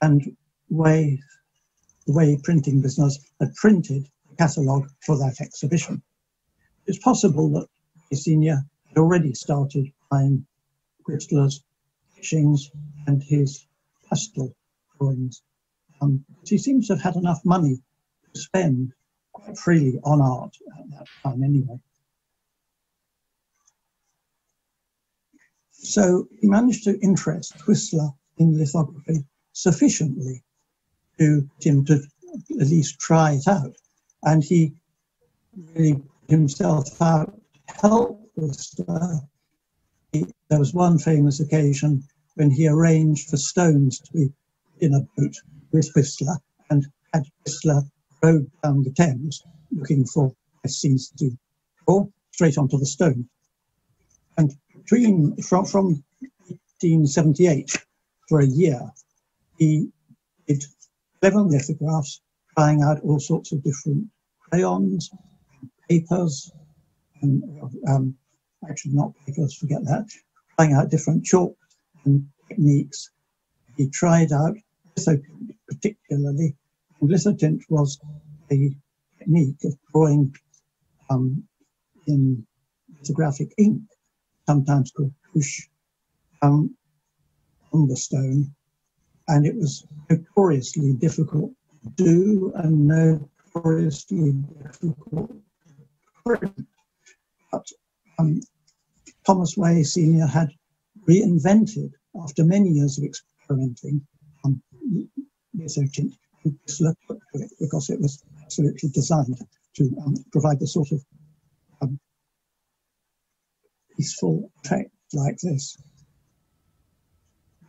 and Way, the Way printing business had printed a catalogue for that exhibition. It's possible that Senior had already started buying Whistler's etchings and his pastel drawings. Um, he seems to have had enough money to spend quite freely on art at that time anyway. So he managed to interest Whistler in lithography sufficiently to him to at least try it out. And he really himself out help Whistler. He, there was one famous occasion when he arranged for stones to be in a boat with Whistler and had Whistler rowed down the Thames looking for seas to draw straight onto the stone. And between from, from 1878 for a year, he did 11 lithographs, trying out all sorts of different crayons, papers, and um, actually not papers, forget that, trying out different chalk and techniques. He tried out lithotint particularly, lithotint was a technique of drawing um, in lithographic ink, sometimes called push, um, on the stone, and it was notoriously difficult to do and notoriously difficult to print. But um, Thomas Way Sr. had reinvented, after many years of experimenting, um, lithotint because it was absolutely designed to um, provide the sort of um, peaceful effect like this.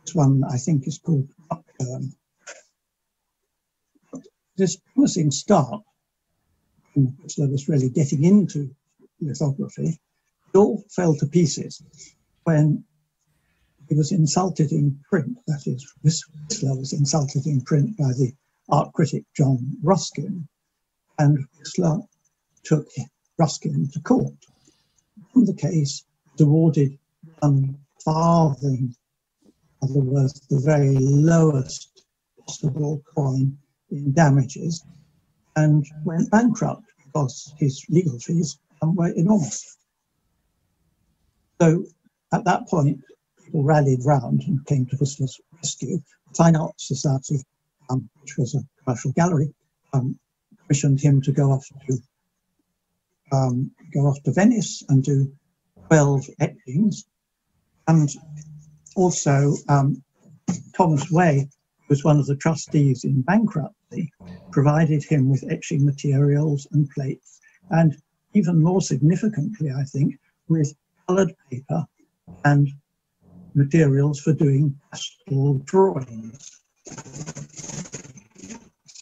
This one, I think, is called um, This promising start, which was really getting into lithography, it all fell to pieces when he was insulted in print. That is, Whistler was insulted in print by the art critic John Ruskin, and Whistler took Ruskin to court. In the case, awarded one farthing, in other words, the very lowest possible coin in damages, and went bankrupt because his legal fees were enormous. So at that point, rallied round and came to Whistler's rescue. The Fine Arts Society, um, which was a commercial gallery, um, commissioned him to go off to um, go off to Venice and do 12 etchings. And also, um, Thomas Way, who was one of the trustees in bankruptcy, provided him with etching materials and plates, and even more significantly, I think, with coloured paper and materials for doing pastoral drawings.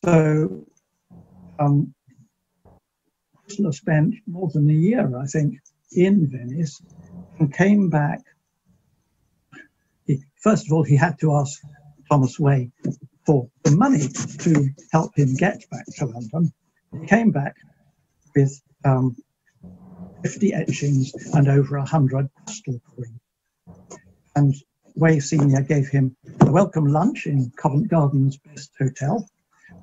So um, Whistler spent more than a year, I think, in Venice and came back. He, first of all, he had to ask Thomas Way for the money to help him get back to London. He came back with um, 50 etchings and over 100 pastel drawings. And Way Senior gave him a welcome lunch in Covent Garden's best hotel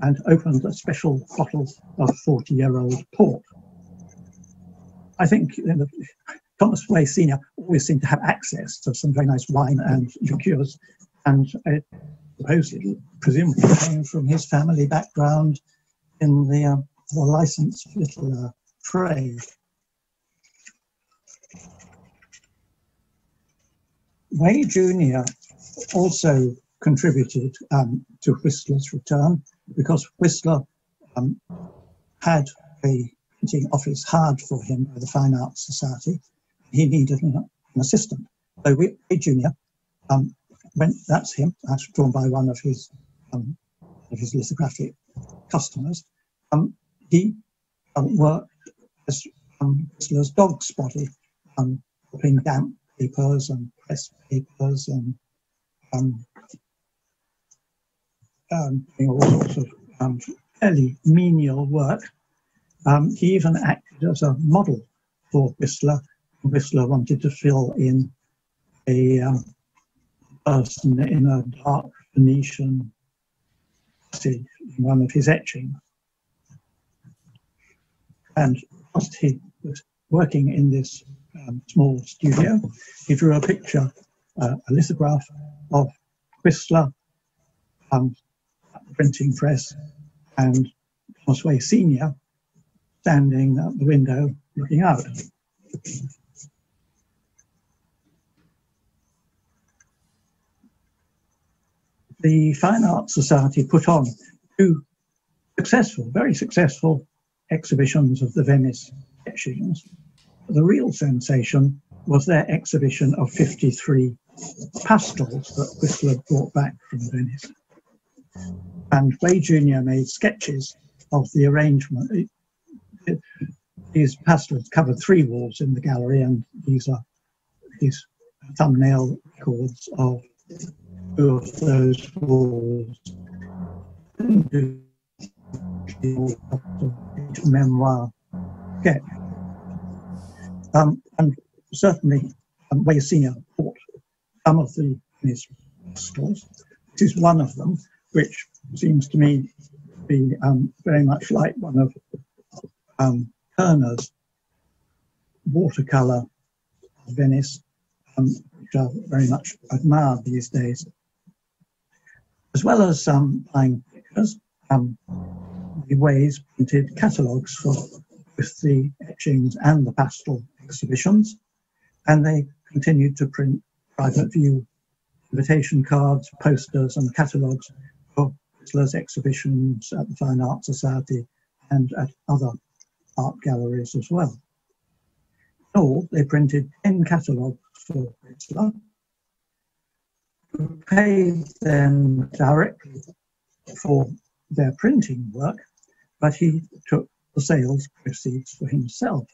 and opened a special bottle of 40 year old port. I think you know, Thomas Way Sr. always seemed to have access to some very nice wine and liqueurs, and I suppose it presumably came from his family background in the, uh, the licensed little uh, trade. Way Jr. also contributed um, to Whistler's return because Whistler um, had a printing office hired for him by the Fine Arts Society. He needed an, an assistant. So Way Jr. Um, went, that's him, that's drawn by one of his, um, of his lithographic customers. Um, he um, worked as um, Whistler's dog spotty, um, putting damp papers and press papers and um, um, doing all sorts of um, fairly menial work. Um, he even acted as a model for Whistler. Whistler wanted to fill in a um, person in a dark Venetian passage in one of his etchings. And whilst he was working in this um, small studio, he drew a picture, uh, a lithograph of Whistler um, printing press and Thomas Way Sr. standing at the window looking out. The Fine Arts Society put on two successful, very successful exhibitions of the Venice etchings. The real sensation was their exhibition of 53 pastels that Whistler brought back from Venice. And Way Jr. made sketches of the arrangement. These pastels covered three walls in the gallery, and these are his thumbnail records of two of those walls. Memoir sketch. Um, and certainly, um, Way Senior bought some of the stores. This is one of them, which seems to me to be um, very much like one of um, Turner's watercolor Venice, um, which are very much admired these days. As well as um, buying pictures, um, the Ways printed catalogues for both the etchings and the pastel exhibitions, and they continued to print private view invitation cards, posters, and catalogues for Whistler's exhibitions at the Fine Art Society and at other art galleries as well. In all, they printed 10 catalogues for Whistler, paid them directly for their printing work, but he took the sales proceeds for himself,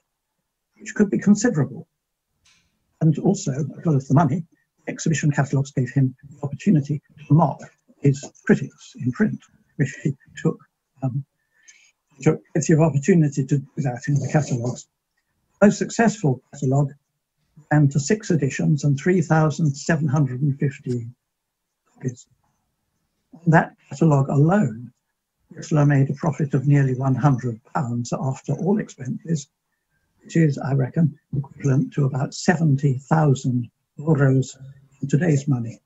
which could be considerable. And also, as well as the money, the exhibition catalogues gave him the opportunity to mock his critics in print, which he took, um, took plenty of opportunity to do that in the catalogues. Most successful catalogue ran to six editions and 3,750 copies. That catalogue alone, Whistler made a profit of nearly 100 pounds after all expenses, which is, I reckon, equivalent to about 70,000 euros in today's money.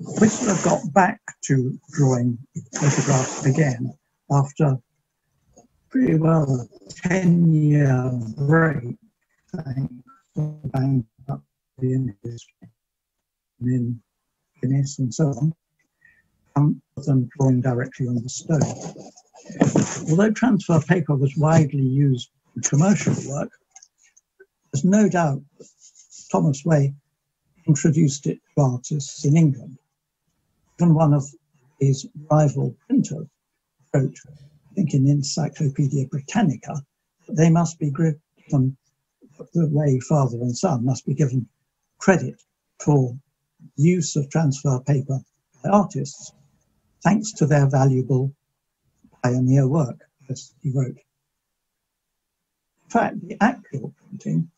Whistler got back to drawing photographs again after pretty well a 10 year break, thanks to bankruptcy in history, in Venice and so on, um, than drawing directly on the stone. Although transfer paper was widely used in commercial work, there's no doubt that Thomas Way introduced it to artists in England. Even one of his rival printers wrote, I think in Encyclopedia Britannica, that they must be given, um, the way father and son must be given credit for use of transfer paper by artists, thanks to their valuable pioneer work, as he wrote. In fact, the actual printing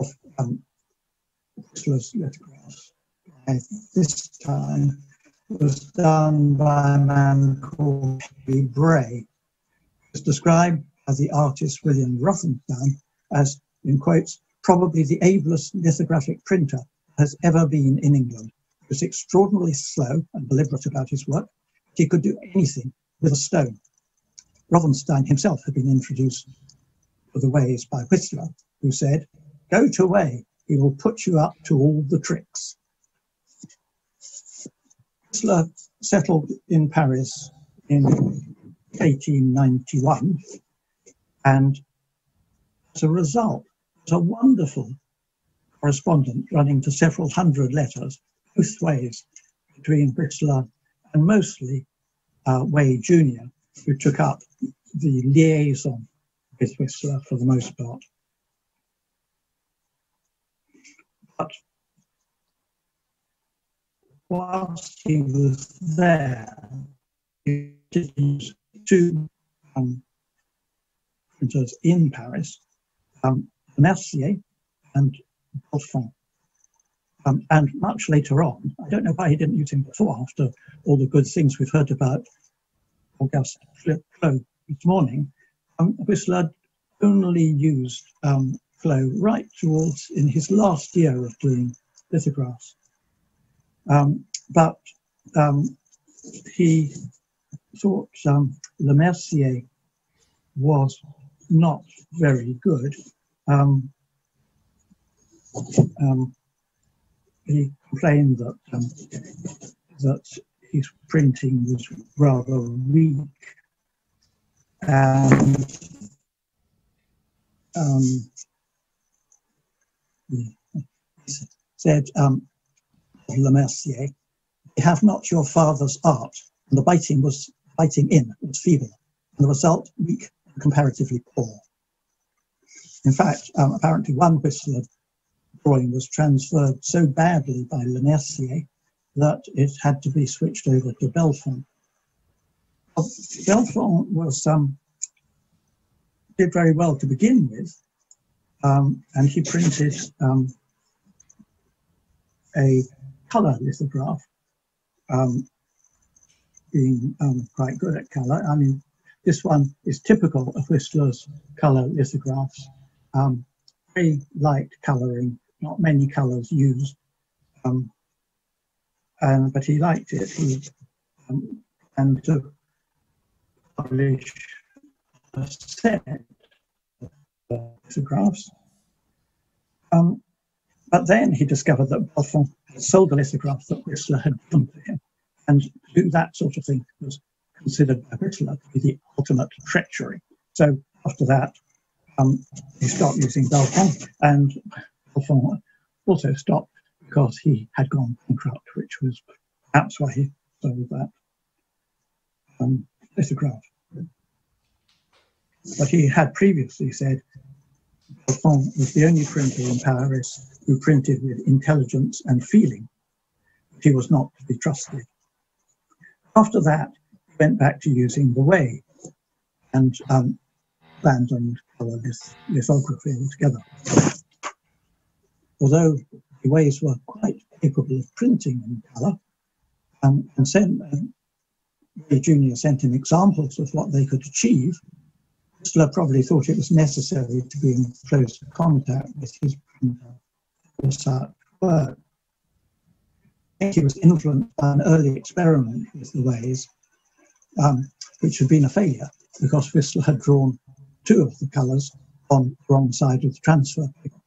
of um, Whistler's lithographs by this time was done by a man called Henry Bray. It was described by the artist William Rothenstein as, in quotes, probably the ablest lithographic printer has ever been in England. He was extraordinarily slow and deliberate about his work. He could do anything with a stone. Rothenstein himself had been introduced to the ways by Whistler, who said, Go to Way, he will put you up to all the tricks. Whistler settled in Paris in 1891, and as a result, was a wonderful correspondent running to several hundred letters both ways between Whistler and mostly uh, Way Jr., who took up the liaison with Whistler for the most part. But whilst he was there, he did use two um, printers in Paris, um, Mercier and Belfond. Um, and much later on, I don't know why he didn't use him before, after all the good things we've heard about Auguste Clos this morning, um, Whistler only used um, Clos right towards in his last year of doing lithographs. Um, but um, he thought um, Le Mercier was not very good. Um, um, he complained that um, that his printing was rather weak and um, said um, Le Mercier, "You have not your father's art," and the biting was biting in was feeble, and the result weak and comparatively poor. In fact, um, apparently one Whistler drawing was transferred so badly by Le Mercier that it had to be switched over to Belfond. Belfond was um, did very well to begin with, um, and he printed um, a color lithograph, um, being um, quite good at color. I mean, this one is typical of Whistler's color lithographs. Um, very light coloring, not many colors used. Um, but he liked it. He, um, and to publish a set of lithographs. Um, but then he discovered that Belfond had sold the lithograph that Whistler had given to him. And to do that sort of thing was considered by Whistler to be the ultimate treachery. So after that, um, he stopped using Belfond, and Belfond also stopped because he had gone bankrupt, which was perhaps why he sold that um, lithograph. But he had previously said Belfond was the only printer in Paris who printed with intelligence and feeling. He was not to be trusted. After that, he went back to using the way and um, planned on color lithography altogether. Although ways were quite capable of printing in color, um, and sent, um, Junior sent him examples of what they could achieve, Whistler probably thought it was necessary to be in close contact with his printer for such work. He was influenced by an early experiment with the ways, um, which had been a failure because Whistler had drawn two of the colours on the wrong side of the transfer paper.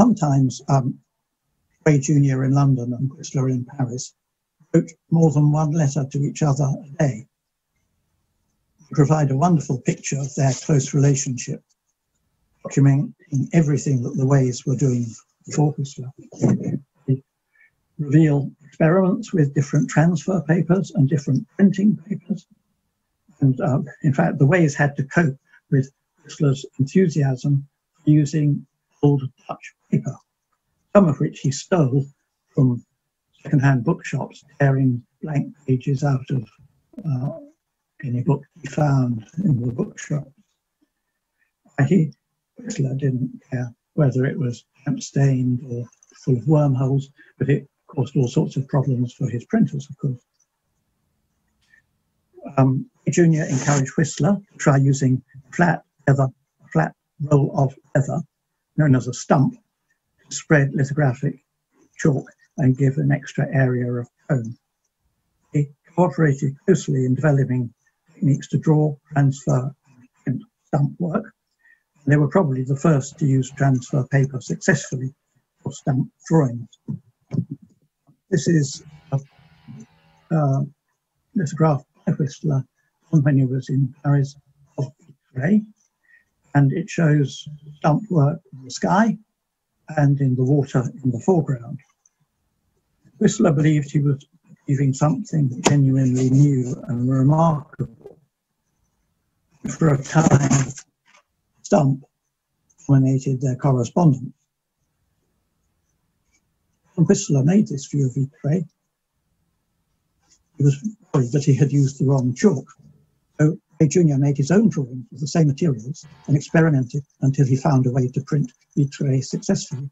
Sometimes um, Way Jr. in London and Whistler in Paris wrote more than one letter to each other a day. They provide a wonderful picture of their close relationship, documenting everything that the Ways were doing before Whistler. They reveal experiments with different transfer papers and different printing papers. And uh, in fact, the Ways had to cope with Whistler's enthusiasm for using old Dutch paper, some of which he stole from second-hand bookshops, tearing blank pages out of uh, any book he found in the bookshops. He Whistler didn't care whether it was damp stained or full of wormholes, but it caused all sorts of problems for his printers, of course. Um, Junior encouraged Whistler to try using flat leather, flat roll of leather, known as a stump, spread lithographic chalk and give an extra area of tone. He cooperated closely in developing techniques to draw, transfer, and stump work. They were probably the first to use transfer paper successfully for stamp drawings. This is a, uh, lithograph by Whistler when he was in Paris of Vitré, and it shows stump work in the sky and in the water in the foreground. Whistler believed he was achieving something genuinely new and remarkable. For a time, Stump dominated their correspondence. And Whistler made this view of Vitré, he was worried that he had used the wrong chalk. So Ray Jr. made his own drawings with the same materials and experimented until he found a way to print Vitré successfully.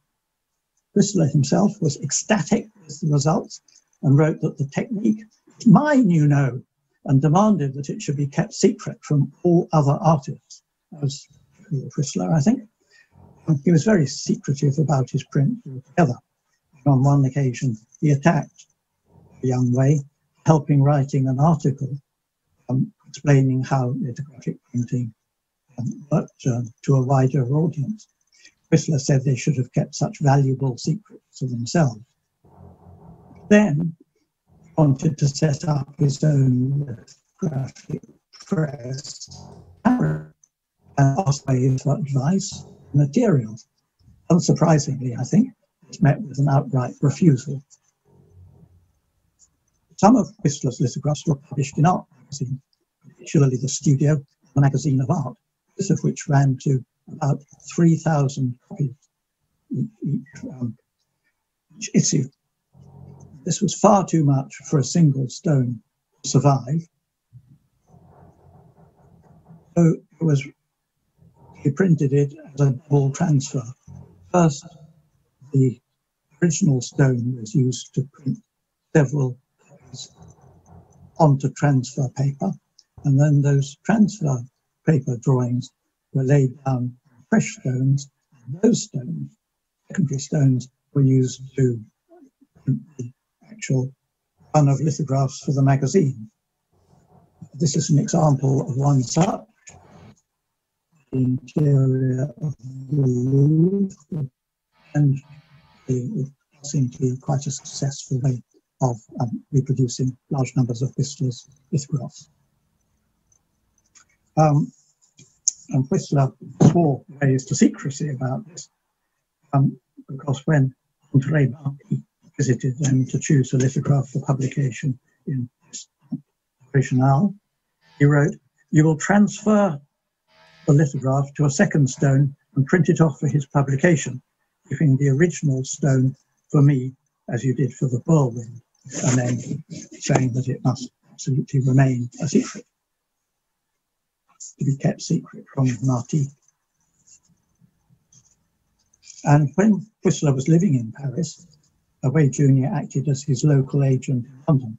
Whistler himself was ecstatic with the results and wrote that the technique is mine, you know, and demanded that it should be kept secret from all other artists. That was Whistler, I think. He was very secretive about his print altogether. On one occasion, he attacked a Young Wei, helping writing an article explaining how lithographic printing um, worked uh, to a wider audience. Whistler said they should have kept such valuable secrets to themselves. Then he wanted to set up his own lithographic press and asked for advice and materials. Unsurprisingly, I think, it's met with an outright refusal. Some of Whistler's lithographs were published in art magazines, particularly the Studio, the magazine of art, this of which ran to about 3,000 copies each, um, each issue. This was far too much for a single stone to survive. So it was he printed it as a double transfer. First, the original stone was used to print several copies onto transfer paper, and then those transfer paper drawings were laid down fresh stones. And those stones, secondary stones, were used to print the actual run of lithographs for the magazine. This is an example of one such the interior of the Louvre, and it seemed to be quite a successful way of um, reproducing large numbers of Whistler's lithographs. Um, and Whistler swore ways to secrecy about this, um, because when André Marty visited them to choose a lithograph for publication in Original, he wrote, You will transfer the lithograph to a second stone and print it off for his publication, giving the original stone for me, as you did for the whirlwind, and then saying that it must absolutely remain a secret, to be kept secret from Marty. And when Whistler was living in Paris, Away Jr. acted as his local agent in London,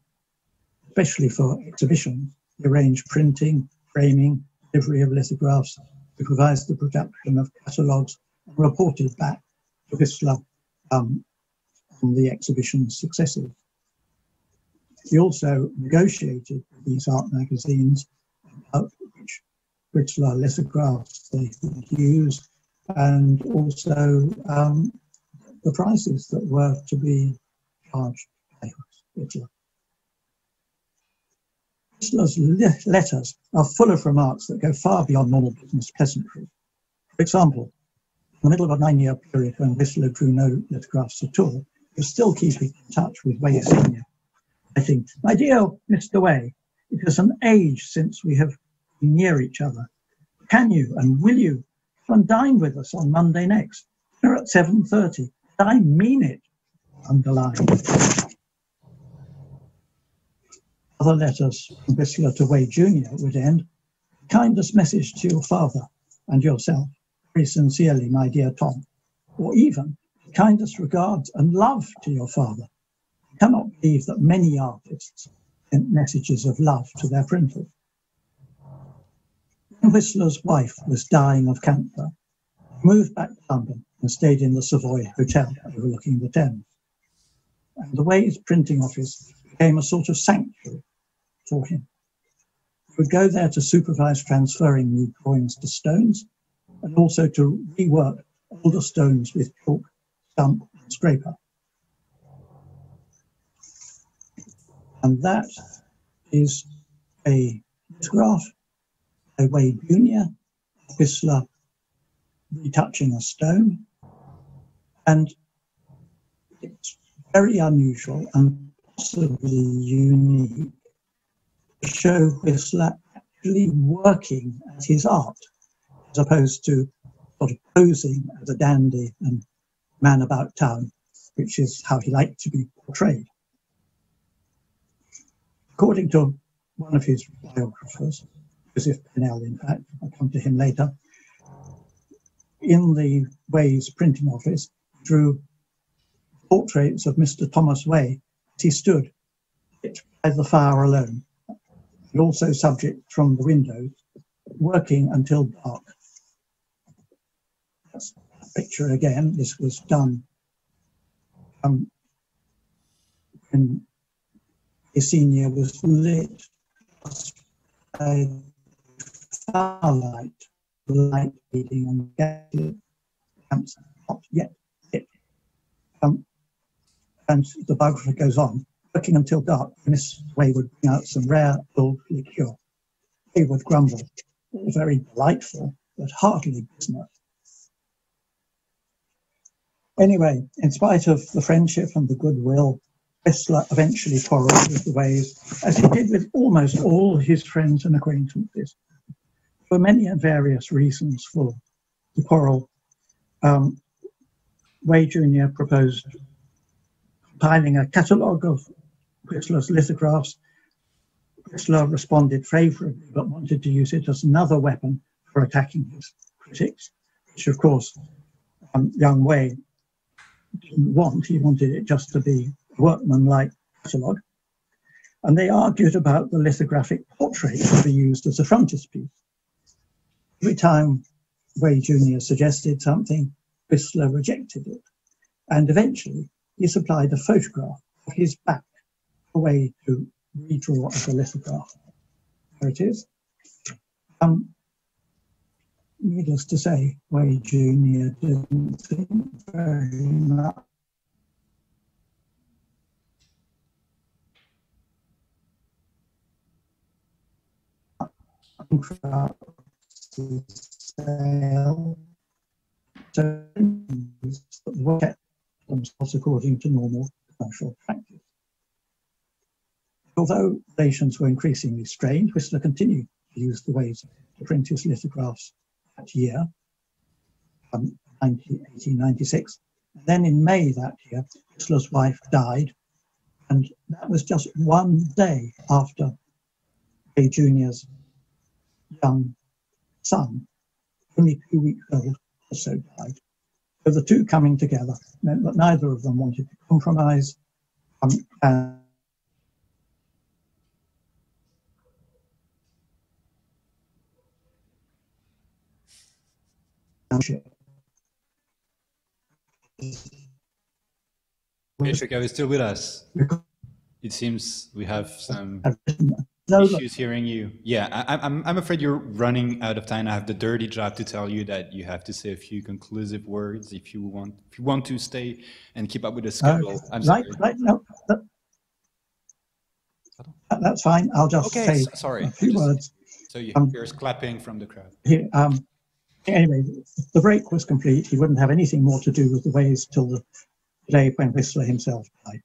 especially for exhibitions. He arranged printing, framing, delivery of lithographs, supervised the production of catalogues, and reported back to Whistler um, on the exhibition's successes. He also negotiated with these art magazines about which Whistler lithographs they could use, and also um, the prices that were to be charged by Whistler. Whistler's letters are full of remarks that go far beyond normal business pleasantry. For example, in the middle of a nine-year period when Whistler drew no lithographs at all, he was still keeping in touch with Wei Senior. I think, my dear Mr. Wei, it is an age since we have near each other. Can you and will you come and dine with us on Monday next? We're at 7.30. I mean it, underline. Other letters from Whistler to Wei Jr. would end, kindest message to your father and yourself. very sincerely, my dear Tom, or even kindest regards and love to your father. I cannot believe that many artists sent messages of love to their printers. Whistler's wife was dying of cancer, he moved back to London and stayed in the Savoy Hotel overlooking the Thames. And the way his printing office became a sort of sanctuary for him. He would go there to supervise transferring new drawings to stones and also to rework older stones with chalk, stump, and scraper. And that is a photograph by Wade Jr., Whistler retouching a stone. And it's very unusual and possibly unique to show Whistler actually working at his art as opposed to sort of posing as a dandy and man about town, which is how he liked to be portrayed. According to one of his biographers, Joseph Pennell, in fact, I'll come to him later, in the Ways printing office, drew portraits of Mr. Thomas Way as he stood by the fire alone, and also subject from the windows, working until dark. That's a picture again. This was done um, when his senior was lit by starlight, light reading on gas lamps, not yet. Um, and the biographer goes on, working until dark, Miss Way would bring out some rare old liqueur. He would grumble, very delightful, but hardly business. Anyway, in spite of the friendship and the goodwill, Whistler eventually quarreled with the Ways, as he did with almost all his friends and acquaintances. For many various reasons for the quarrel, um, Jr. proposed compiling a catalogue of Whistler's lithographs. Whistler responded favourably, but wanted to use it as another weapon for attacking his critics, which of course um, young Way didn't want. He wanted it just to be a workmanlike catalogue. And they argued about the lithographic portrait to be used as a frontispiece. Every time Way Jr. suggested something, Whistler rejected it. And eventually, he supplied a photograph of his back, a way to redraw as a lithograph. There it is. Um, needless to say, Way Jr. didn't think very much sale. So work themselves according to normal commercial practice. Although relations were increasingly strained, Whistler continued to use the ways to print his lithographs that year, um, 1896. Then in May that year, Whistler's wife died, and that was just one day after Way Jr.'s young son, only two weeks old, also died. So the two coming together meant that neither of them wanted to compromise um, and Shaka is still with us. It seems we have some no, issues hearing you. Yeah, I, I'm, I'm afraid you're running out of time. I have the dirty job to tell you that you have to say a few conclusive words if you want if you want to stay and keep up with the schedule. I'm right, sorry. right, no, that, that's fine. I'll just Okay, say s- sorry. a few Just- words. So you, Um, there's clapping from the crowd. He, um, anyway, the break was complete. He wouldn't have anything more to do with the ways till the day when Whistler himself died.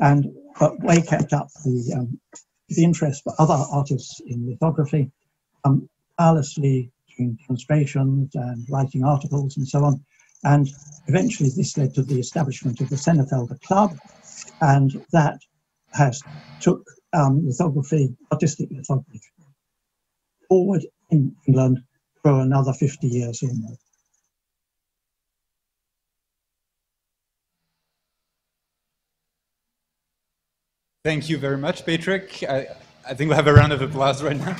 And but Way kept up the um, the interest for other artists in lithography, um, tirelessly doing demonstrations and writing articles and so on. And eventually, this led to the establishment of the Senefelder Club, and that has took um, lithography, artistic lithography, forward in England for another 50 years or more. Thank you very much, Patrick. I, I think we'll have a round of applause right now.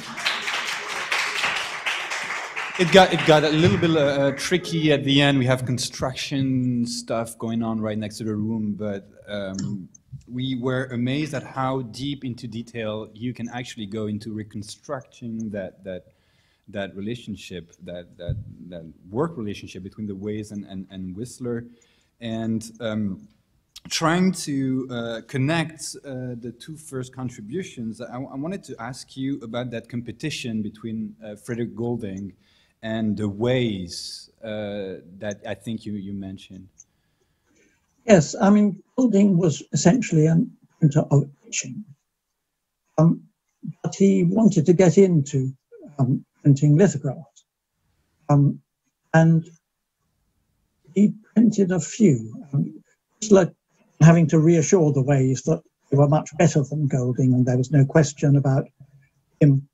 It got it got a little bit uh, tricky at the end. We have construction stuff going on right next to the room, but um, we were amazed at how deep into detail you can actually go into reconstructing that that that relationship, that that that work relationship between the Ways and and, and Whistler, and um, trying to uh, connect uh, the two first contributions. I, I, wanted to ask you about that competition between uh, Frederick Golding and the Ways uh, that I think you you mentioned. Yes, I mean, Golding was essentially a printer of etching, um, but he wanted to get into um, printing lithographs. Um, and he printed a few. Um, like having to reassure the ways that they were much better than Golding, and there was no question about him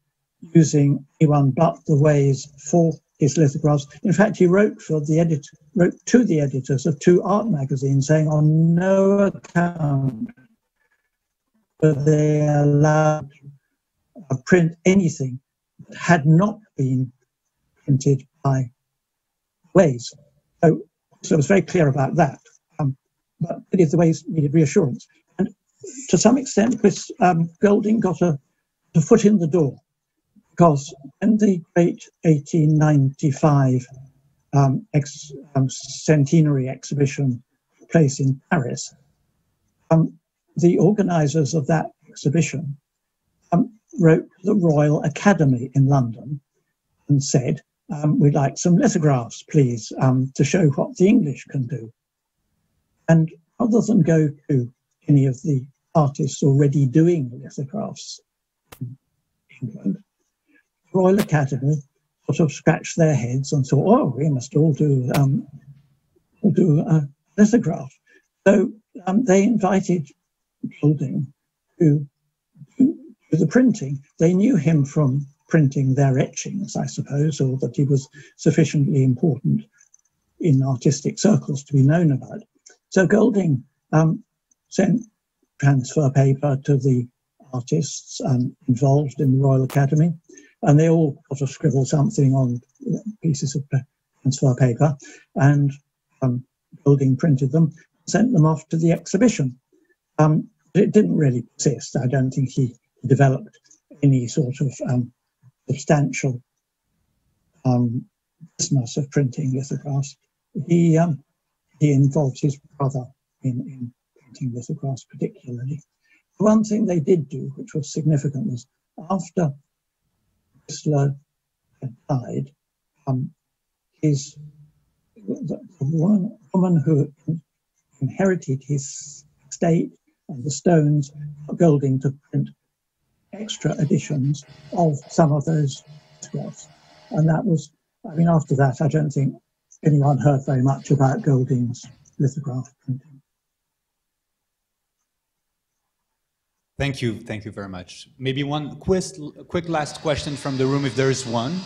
using anyone but the ways for his lithographs. In fact, he wrote for the edit, wrote to the editors of two art magazines saying, on no account were they allowed to print anything that had not been printed by Ways. So, so it was very clear about that. But it is the Ways needed reassurance. And to some extent, Chris um, Golding got a, a foot in the door because in the great 1895 um, ex, um, centenary exhibition place in Paris, um, the organizers of that exhibition um, wrote the Royal Academy in London and said, um, we'd like some lithographs, please, um, to show what the English can do. And rather than go to any of the artists already doing lithographs in England, the Royal Academy sort of scratched their heads and thought, oh, we must all do, um, all do a lithograph. So um, they invited Golding to do the printing. They knew him from printing their etchings, I suppose, or that he was sufficiently important in artistic circles to be known about. So Golding um, sent transfer paper to the artists um, involved in the Royal Academy and they all sort of scribble something on pieces of transfer paper, and um, Golding printed them, sent them off to the exhibition. Um, it didn't really persist. I don't think he developed any sort of um, substantial um, business of printing lithographs. He um, he involved his brother in, in printing lithographs particularly. One thing they did do, which was significant, was after Whistler had died, um, his the woman, woman who inherited his estate and the stones Golding to print extra editions of some of those photographs. And that was, I mean, after that, I don't think anyone heard very much about Golding's lithograph printing. Thank you. Thank you very much. Maybe one quick, quick last question from the room, if there is one.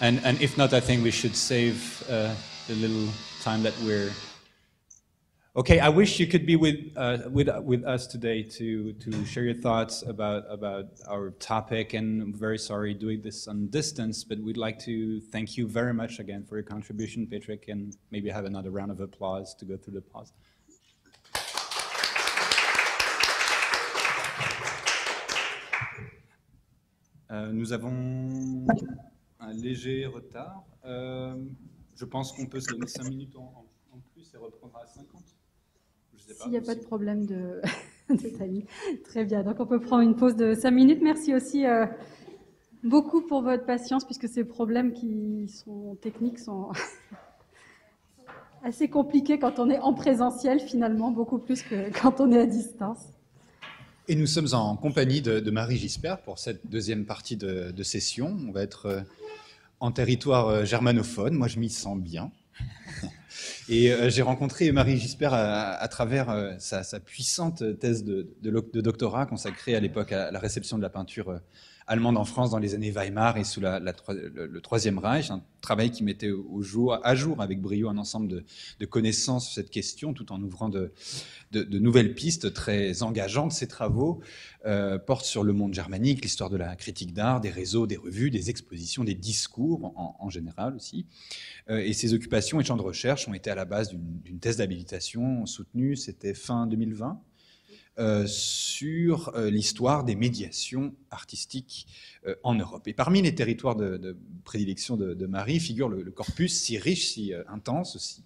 And, and if not, I think we should save uh, the little time that we're. Okay, I wish you could be with, uh, with, with us today to, to share your thoughts about, about our topic. And I'm very sorry doing this on distance, but we'd like to thank you very much again for your contribution, Patrick, and maybe have another round of applause to go through the pause. Euh, nous avons un léger retard. Euh, je pense qu'on peut se donner 5 minutes en, en, plus et reprendre à 50. S'il n'y a pas de problème de, de, timing. Très bien. Donc, on peut prendre une pause de 5 minutes. Merci aussi euh, beaucoup pour votre patience, puisque ces problèmes qui sont techniques sont assez compliqués quand on est en présentiel, finalement, beaucoup plus que quand on est à distance. Et nous sommes en compagnie de, Marie Gispert pour cette deuxième partie de, session. On va être euh, en territoire euh, germanophone. Moi, je m'y sens bien. Et euh, j'ai rencontré Marie Gispert à, travers sa, puissante thèse de, doctorat consacrée à l'époque à la réception de la peinture allemande en France dans les années Weimar et sous le, Troisième Reich, un travail qui mettait au jour, à jour avec brio un ensemble de, connaissances sur cette question, tout en ouvrant de, de nouvelles pistes très engageantes. Ces travaux euh, portent sur le monde germanique, l'histoire de la critique d'art, des réseaux, des revues, des expositions, des discours en, général aussi. Euh, et ces occupations et champs de recherche ont été à la base d'une thèse d'habilitation soutenue, c'était fin 2020, euh, sur euh, l'histoire des médiations artistiques euh, en Europe. Et parmi les territoires de, prédilection de, Marie figure le, corpus si riche, si intense aussi,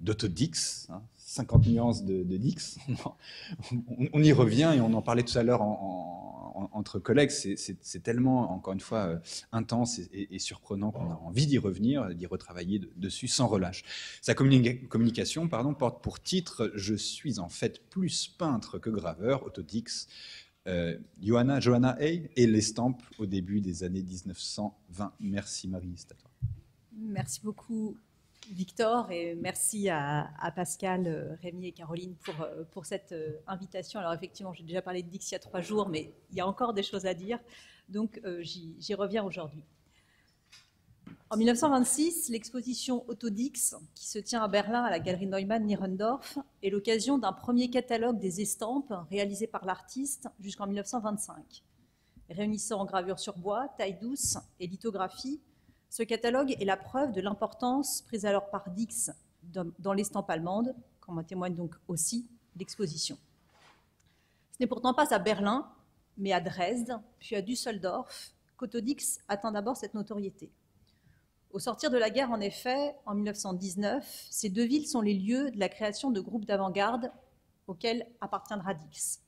d'Autodix, 50 hein, nuances de, Dix. on, y revient et on en parlait tout à l'heure en entre collègues, c'est tellement, encore une fois, euh, intense et, surprenant qu'on a envie d'y revenir, d'y retravailler dessus sans relâche. Sa communication porte pour titre « Je suis en fait plus peintre que graveur », Autodix, euh, Johanna, Johanna Hay et l'estampe au début des années 1920. Merci Marie, c'est Merci beaucoup Victor, et merci à, Pascal, euh, Rémi et Caroline pour, euh, cette euh, invitation. Alors effectivement, j'ai déjà parlé de Dix il y a trois jours, mais il y a encore des choses à dire, donc j'y reviens aujourd'hui. En 1926, l'exposition Autodix, qui se tient à Berlin à la galerie Neumann-Nierendorf, est l'occasion d'un premier catalogue des estampes réalisé par l'artiste jusqu'en 1925. Réunissant gravure sur bois, taille douce et lithographie, ce catalogue est la preuve de l'importance prise alors par Dix dans l'estampe allemande, comme en témoigne donc aussi l'exposition. Ce n'est pourtant pas à Berlin, mais à Dresde, puis à Düsseldorf, qu'Autodix atteint d'abord cette notoriété. Au sortir de la guerre, en effet, en 1919, ces deux villes sont les lieux de la création de groupes d'avant-garde auxquels appartiendra Dix.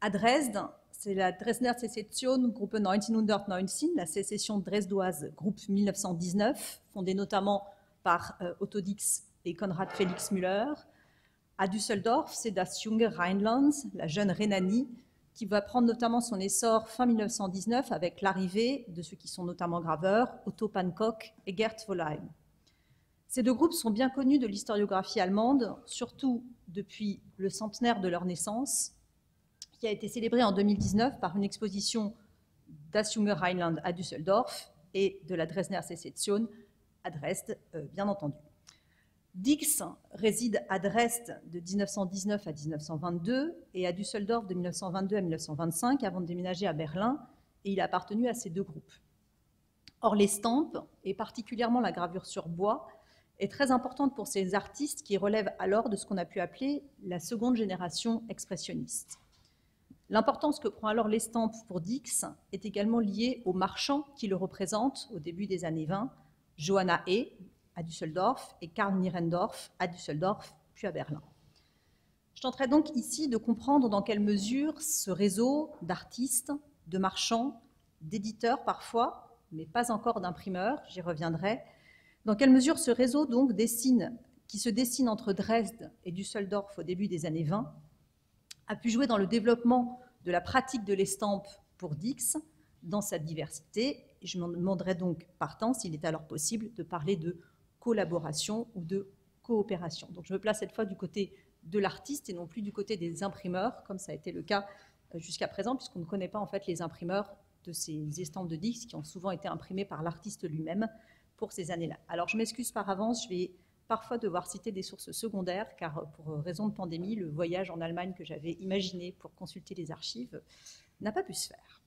À Dresde, c'est la Dresdner Secession Gruppe 1919, la sécession dresdoise, groupe 1919, fondée notamment par euh, Otto Dix et Konrad Felix Müller. À Düsseldorf, c'est Das Junge Rheinland, la jeune Rhénanie, qui va prendre notamment son essor fin 1919 avec l'arrivée de ceux qui sont notamment graveurs, Otto Pankow et Gert Wollheim. Ces deux groupes sont bien connus de l'historiographie allemande, surtout depuis le centenaire de leur naissance, qui a été célébrée en 2019 par une exposition d'Assumer Rheinland à Düsseldorf et de la Dresdner Secession à Dresde, euh, bien entendu. Dix réside à Dresde de 1919 à 1922 et à Düsseldorf de 1922 à 1925 avant de déménager à Berlin et il a appartenu à ces deux groupes. Or, l'estampe, et particulièrement la gravure sur bois, est très importante pour ces artistes qui relèvent alors de ce qu'on a pu appeler la seconde génération expressionniste. L'importance que prend alors l'estampe pour Dix est également liée aux marchands qui le représentent au début des années 20, Johanna E. à Düsseldorf et Karl Nierendorf à Düsseldorf, puis à Berlin. Je tenterai donc ici de comprendre dans quelle mesure ce réseau d'artistes, de marchands, d'éditeurs parfois, mais pas encore d'imprimeurs, j'y reviendrai, dans quelle mesure ce réseau donc dessine, qui se dessine entre Dresde et Düsseldorf au début des années 20 a pu jouer dans le développement de la pratique de l'estampe pour Dix dans sa diversité. Je me demanderai donc, partant, s'il est alors possible de parler de collaboration ou de coopération. Donc je me place cette fois du côté de l'artiste et non plus du côté des imprimeurs, comme ça a été le cas euh, jusqu'à présent, puisqu'on ne connaît pas en fait les imprimeurs de ces estampes de Dix qui ont souvent été imprimées par l'artiste lui-même pour ces années-là. Alors je m'excuse par avance, je vais parfois devoir citer des sources secondaires, car pour raison de pandémie, le voyage en Allemagne que j'avais imaginé pour consulter les archives n'a pas pu se faire.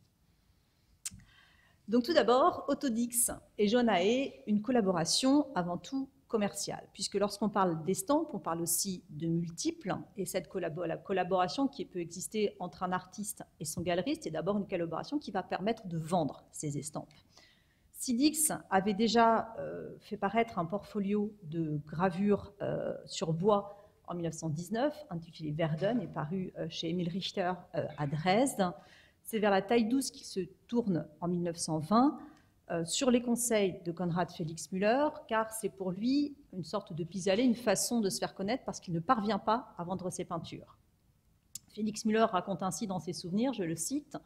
Donc tout d'abord, Autodix et Jonae, une collaboration avant tout commerciale, puisque lorsqu'on parle d'estampes, on parle aussi de multiples, et cette collaboration qui peut exister entre un artiste et son galeriste est d'abord une collaboration qui va permettre de vendre ces estampes. Sidix avait déjà euh, fait paraître un portfolio de gravures euh, sur bois en 1919, intitulé Verden, et paru euh, chez Emil Richter à Dresde. C'est vers la taille 12 qui se tourne en 1920 sur les conseils de Konrad Felix Müller, car c'est pour lui une sorte de pis-aller, une façon de se faire connaître parce qu'il ne parvient pas à vendre ses peintures. Félix Müller raconte ainsi dans ses souvenirs, je le cite,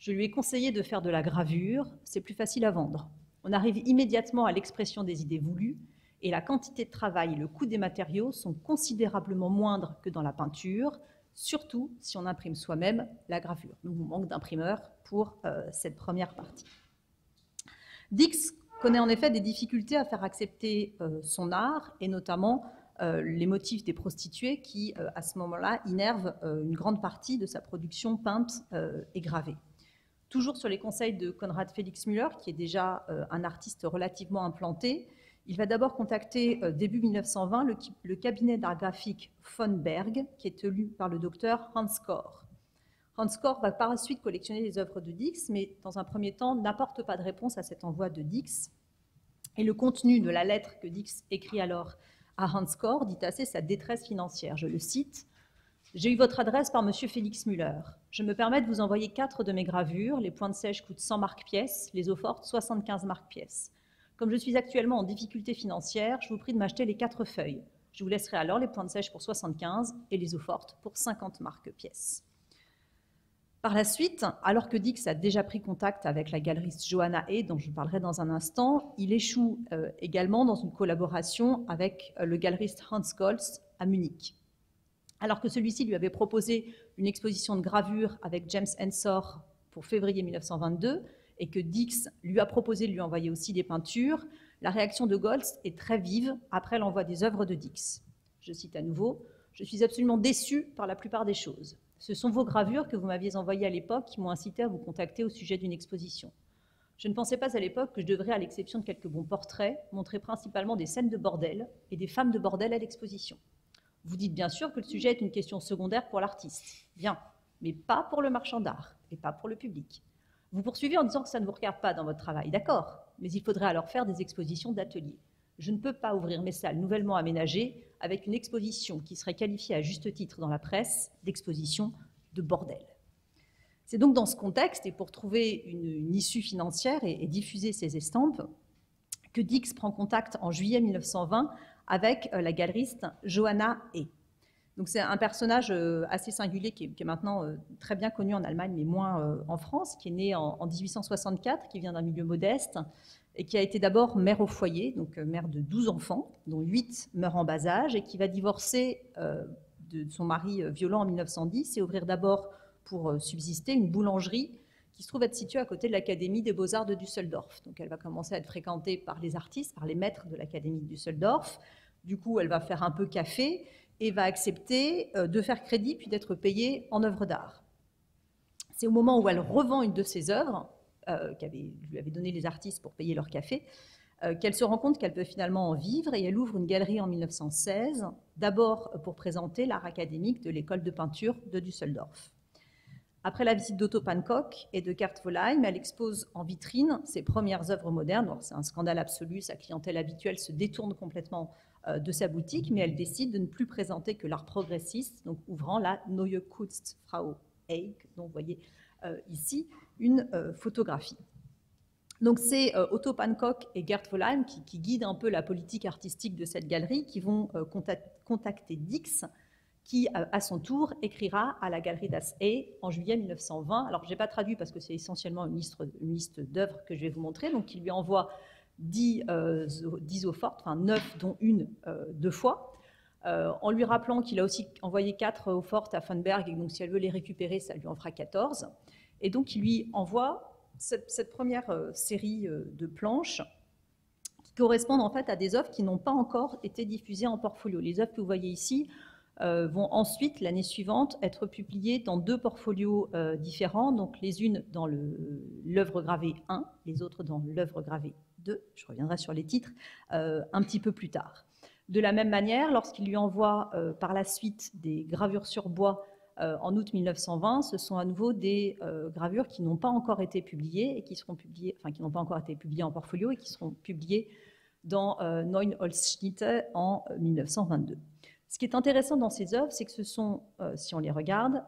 je lui ai conseillé de faire de la gravure, c'est plus facile à vendre. On arrive immédiatement à l'expression des idées voulues et la quantité de travail et le coût des matériaux sont considérablement moindres que dans la peinture, surtout si on imprime soi-même la gravure. Nous, on manque d'imprimeurs pour euh, cette première partie. Dix connaît en effet des difficultés à faire accepter euh, son art, et notamment euh, les motifs des prostituées qui, à ce moment-là, innervent une grande partie de sa production peinte et gravée. Toujours sur les conseils de Konrad Felix Müller, qui est déjà un artiste relativement implanté, il va d'abord contacter euh, début 1920 le, cabinet d'art graphique von Berg, qui est tenu par le docteur Hans Kohr. Hans Kohr va par la suite collectionner les œuvres de Dix, mais dans un premier temps n'apporte pas de réponse à cet envoi de Dix. Et le contenu de la lettre que Dix écrit alors à Hans Kohr dit assez sa détresse financière. Je le cite J'ai eu votre adresse par M. Félix Müller. Je me permets de vous envoyer quatre de mes gravures. Les points de sèche coûtent 100 marques pièces, les eaux fortes 75 marques pièces. Comme je suis actuellement en difficulté financière, je vous prie de m'acheter les quatre feuilles. Je vous laisserai alors les points de sèche pour 75 et les eaux fortes pour 50 marques pièces. Par la suite, alors que Dix a déjà pris contact avec la galeriste Johanna Hay, dont je parlerai dans un instant, il échoue euh, également dans une collaboration avec euh, le galeriste Hans Goltz à Munich. Alors que celui-ci lui avait proposé une exposition de gravure avec James Ensor pour février 1922, et que Dix lui a proposé de lui envoyer aussi des peintures, la réaction de Goltz est très vive après l'envoi des œuvres de Dix. Je cite à nouveau Je suis absolument déçu par la plupart des choses. Ce sont vos gravures que vous m'aviez envoyées à l'époque qui m'ont incité à vous contacter au sujet d'une exposition. Je ne pensais pas à l'époque que je devrais, à l'exception de quelques bons portraits, montrer principalement des scènes de bordel et des femmes de bordel à l'exposition. Vous dites bien sûr que le sujet est une question secondaire pour l'artiste. Bien, mais pas pour le marchand d'art et pas pour le public. Vous poursuivez en disant que ça ne vous regarde pas dans votre travail, d'accord, mais il faudrait alors faire des expositions d'ateliers. Je ne peux pas ouvrir mes salles nouvellement aménagées avec une exposition qui serait qualifiée à juste titre dans la presse d'exposition de bordel. C'est donc dans ce contexte, et pour trouver une, issue financière et, diffuser ces estampes, que Dix prend contact en juillet 1920 avec euh, la galeriste Johanna E. Donc c'est un personnage euh, assez singulier qui est, maintenant euh, très bien connu en Allemagne, mais moins en France, qui est né en, 1864, qui vient d'un milieu modeste et qui a été d'abord mère au foyer, donc mère de 12 enfants, dont 8 meurent en bas âge, et qui va divorcer de son mari violent en 1910 et ouvrir d'abord pour subsister une boulangerie qui se trouve être située à côté de l'Académie des beaux-arts de Düsseldorf. Donc elle va commencer à être fréquentée par les artistes, par les maîtres de l'Académie de Düsseldorf. Du coup, elle va faire un peu café et va accepter euh, de faire crédit puis d'être payée en œuvre d'art. C'est au moment où elle revend une de ses œuvres, euh, qu'elle lui avait donné les artistes pour payer leur café, euh, qu'elle se rend compte qu'elle peut finalement en vivre et elle ouvre une galerie en 1916, d'abord pour présenter l'art académique de l'école de peinture de Düsseldorf. Après la visite d'Otto Pankow et de Kurt Volheim, elle expose en vitrine ses premières œuvres modernes. C'est un scandale absolu, sa clientèle habituelle se détourne complètement de sa boutique, mais elle décide de ne plus présenter que l'art progressiste, donc ouvrant la Neue Kunstfrau Eig, dont vous voyez euh, ici une euh, photographie. Donc c'est Otto Pankow et Gert Volheim qui, guident un peu la politique artistique de cette galerie, qui vont contacter Dix, qui à son tour écrira à la galerie Das E en juillet 1920. Alors je n'ai pas traduit parce que c'est essentiellement une liste, une liste d'œuvres que je vais vous montrer, donc il lui envoie 10, euh, eaux fortes, enfin 9 dont une euh, deux fois, euh, en lui rappelant qu'il a aussi envoyé 4 eaux fortes à Funberg, et donc si elle veut les récupérer, ça lui en fera 14. Et donc il lui envoie cette, première série de planches qui correspondent en fait à des œuvres qui n'ont pas encore été diffusées en portfolio. Les œuvres que vous voyez ici vont ensuite, l'année suivante, être publiées dans deux portfolios différents, donc les unes dans l'œuvre gravée 1, les autres dans l'œuvre gravée je reviendrai sur les titres, euh, un petit peu plus tard. De la même manière, lorsqu'il lui envoie euh, par la suite des gravures sur bois euh, en août 1920, ce sont à nouveau des gravures qui n'ont pas encore été publiées et qui seront publiées, enfin qui n'ont pas encore été publiées en portfolio et qui seront publiées dans Neun Holzschnitte en 1922. Ce qui est intéressant dans ces œuvres, c'est que ce sont, si on les regarde,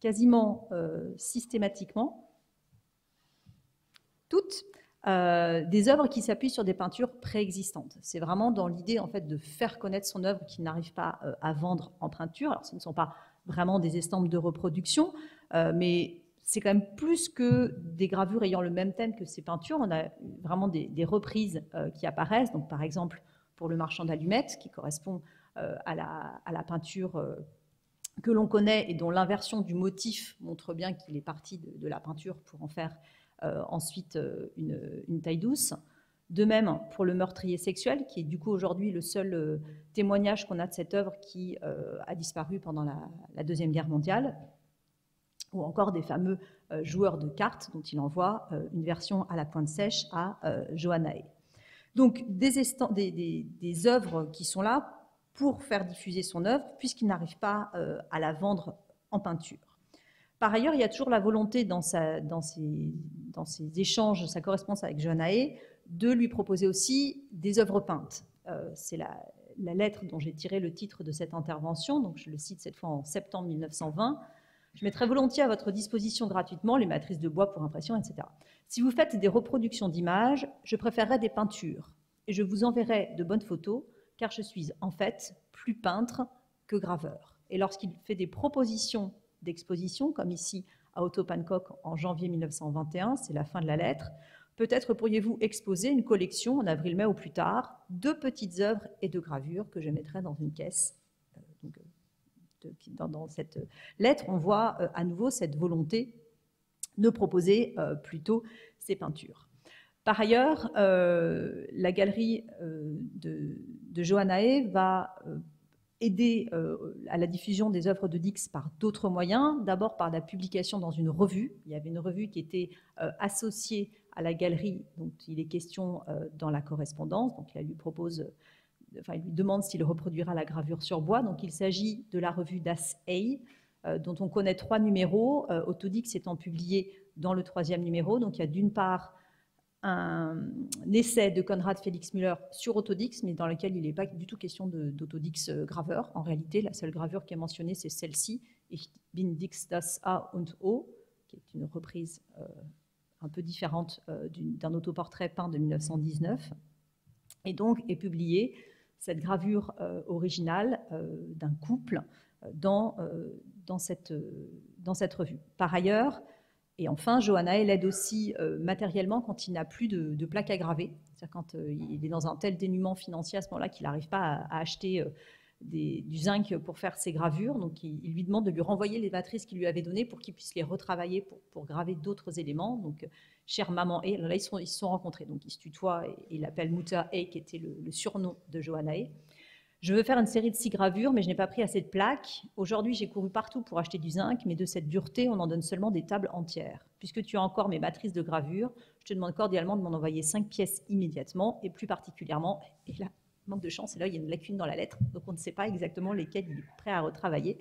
quasiment systématiquement toutes euh, des œuvres qui s'appuient sur des peintures préexistantes. C'est vraiment dans l'idée en fait de faire connaître son œuvre qui n'arrive pas euh, à vendre en peinture. Alors ce ne sont pas vraiment des estampes de reproduction, euh, mais c'est quand même plus que des gravures ayant le même thème que ces peintures. On a vraiment des, reprises qui apparaissent. Donc par exemple pour le marchand d'allumettes qui correspond à, la, peinture que l'on connaît et dont l'inversion du motif montre bien qu'il est parti de, la peinture pour en faire ensuite une, taille douce. De même pour le meurtrier sexuel, qui est du coup aujourd'hui le seul témoignage qu'on a de cette œuvre qui a disparu pendant la, Deuxième Guerre mondiale, ou encore des fameux joueurs de cartes dont il envoie une version à la pointe sèche à Johannae. Donc des, œuvres qui sont là pour faire diffuser son œuvre, puisqu'il n'arrive pas euh, à la vendre en peinture. Par ailleurs, il y a toujours la volonté dans, ses, échanges, sa correspondance avec Johannae, de lui proposer aussi des œuvres peintes. Euh, c'est la, lettre dont j'ai tiré le titre de cette intervention, donc je le cite cette fois en septembre 1920. Je mettrai volontiers à votre disposition gratuitement les matrices de bois pour impression, etc. Si vous faites des reproductions d'images, je préférerais des peintures et je vous enverrai de bonnes photos car je suis en fait plus peintre que graveur. Et lorsqu'il fait des propositions d'exposition, comme ici à Otto Pancock en janvier 1921, c'est la fin de la lettre, peut-être pourriez-vous exposer une collection en avril-mai ou plus tard de petites œuvres et de gravures que je mettrai dans une caisse. Euh, euh, dans, cette lettre, on voit euh, à nouveau cette volonté de proposer plutôt ces peintures. Par ailleurs, la galerie de, de Johannae va euh, aider à la diffusion des œuvres de Dix par d'autres moyens. D'abord par la publication dans une revue. Il y avait une revue qui était associée à la galerie dont il est question dans la correspondance. Donc, il lui propose, enfin, il lui demande s'il reproduira la gravure sur bois. Donc, il s'agit de la revue Das Ei, dont on connaît trois numéros, Autodix étant publié dans le troisième numéro. Donc, il y a d'une part un essai de Konrad Felix Müller sur Autodix, mais dans lequel il n'est pas du tout question d'Autodix euh, graveur. En réalité, la seule gravure qui est mentionnée, c'est celle-ci, Ich bin Dix das A und O, qui est une reprise euh, un peu différente euh, d'un autoportrait peint de 1919. Et donc est publiée cette gravure originale d'un couple dans, dans, cette, dans cette revue. Par ailleurs, et enfin, Johanna l'aide aussi euh, matériellement quand il n'a plus de, plaques à graver. C'est-à-dire quand euh, il est dans un tel dénuement financier à ce moment-là qu'il n'arrive pas à, acheter euh, du zinc pour faire ses gravures. Donc il, lui demande de lui renvoyer les matrices qu'il lui avait données pour qu'il puisse les retravailler pour, graver d'autres éléments. Donc, chère maman et là ils, se sont rencontrés. Donc ils se tutoient et, il l'appelle Muta E, qui était le, surnom de Johanna je veux faire une série de six gravures, mais je n'ai pas pris assez de plaques. Aujourd'hui, j'ai couru partout pour acheter du zinc, mais de cette dureté, on en donne seulement des tables entières. Puisque tu as encore mes matrices de gravure, je te demande cordialement de m'en envoyer cinq pièces immédiatement, et plus particulièrement, et là, manque de chance, et là, il y a une lacune dans la lettre, donc on ne sait pas exactement lesquelles il est prêt à retravailler.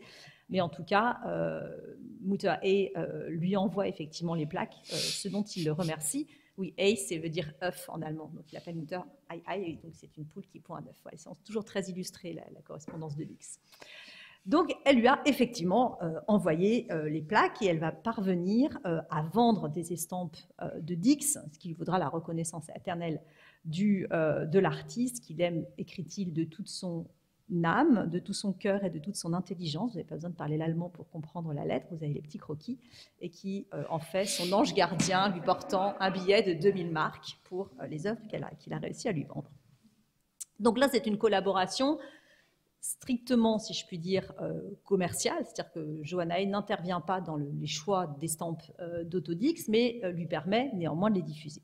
Mais en tout cas, euh, Muta et euh, lui envoie effectivement les plaques, euh, ce dont il le remercie. Oui, Ei, c'est veut dire œuf en allemand. Donc il appelle Mutter Ei Ei, donc c'est une poule qui pond un œuf. Voilà, c'est toujours très illustré la, correspondance de Dix. Donc elle lui a effectivement euh, envoyé euh, les plaques et elle va parvenir euh, à vendre des estampes de Dix, ce qui vaudra la reconnaissance éternelle du, de l'artiste, qu'il aime, écrit-il, de toute son âme, de tout son cœur et de toute son intelligence. Vous n'avez pas besoin de parler l'allemand pour comprendre la lettre, vous avez les petits croquis, et qui euh, en fait son ange gardien lui portant un billet de 2000 marques pour euh, les œuvres qu'il a, réussi à lui vendre. Donc là, c'est une collaboration strictement, si je puis dire, euh, commerciale, c'est-à-dire que Johanna n'intervient pas dans les choix d'estampes d'Autodix, mais lui permet néanmoins de les diffuser.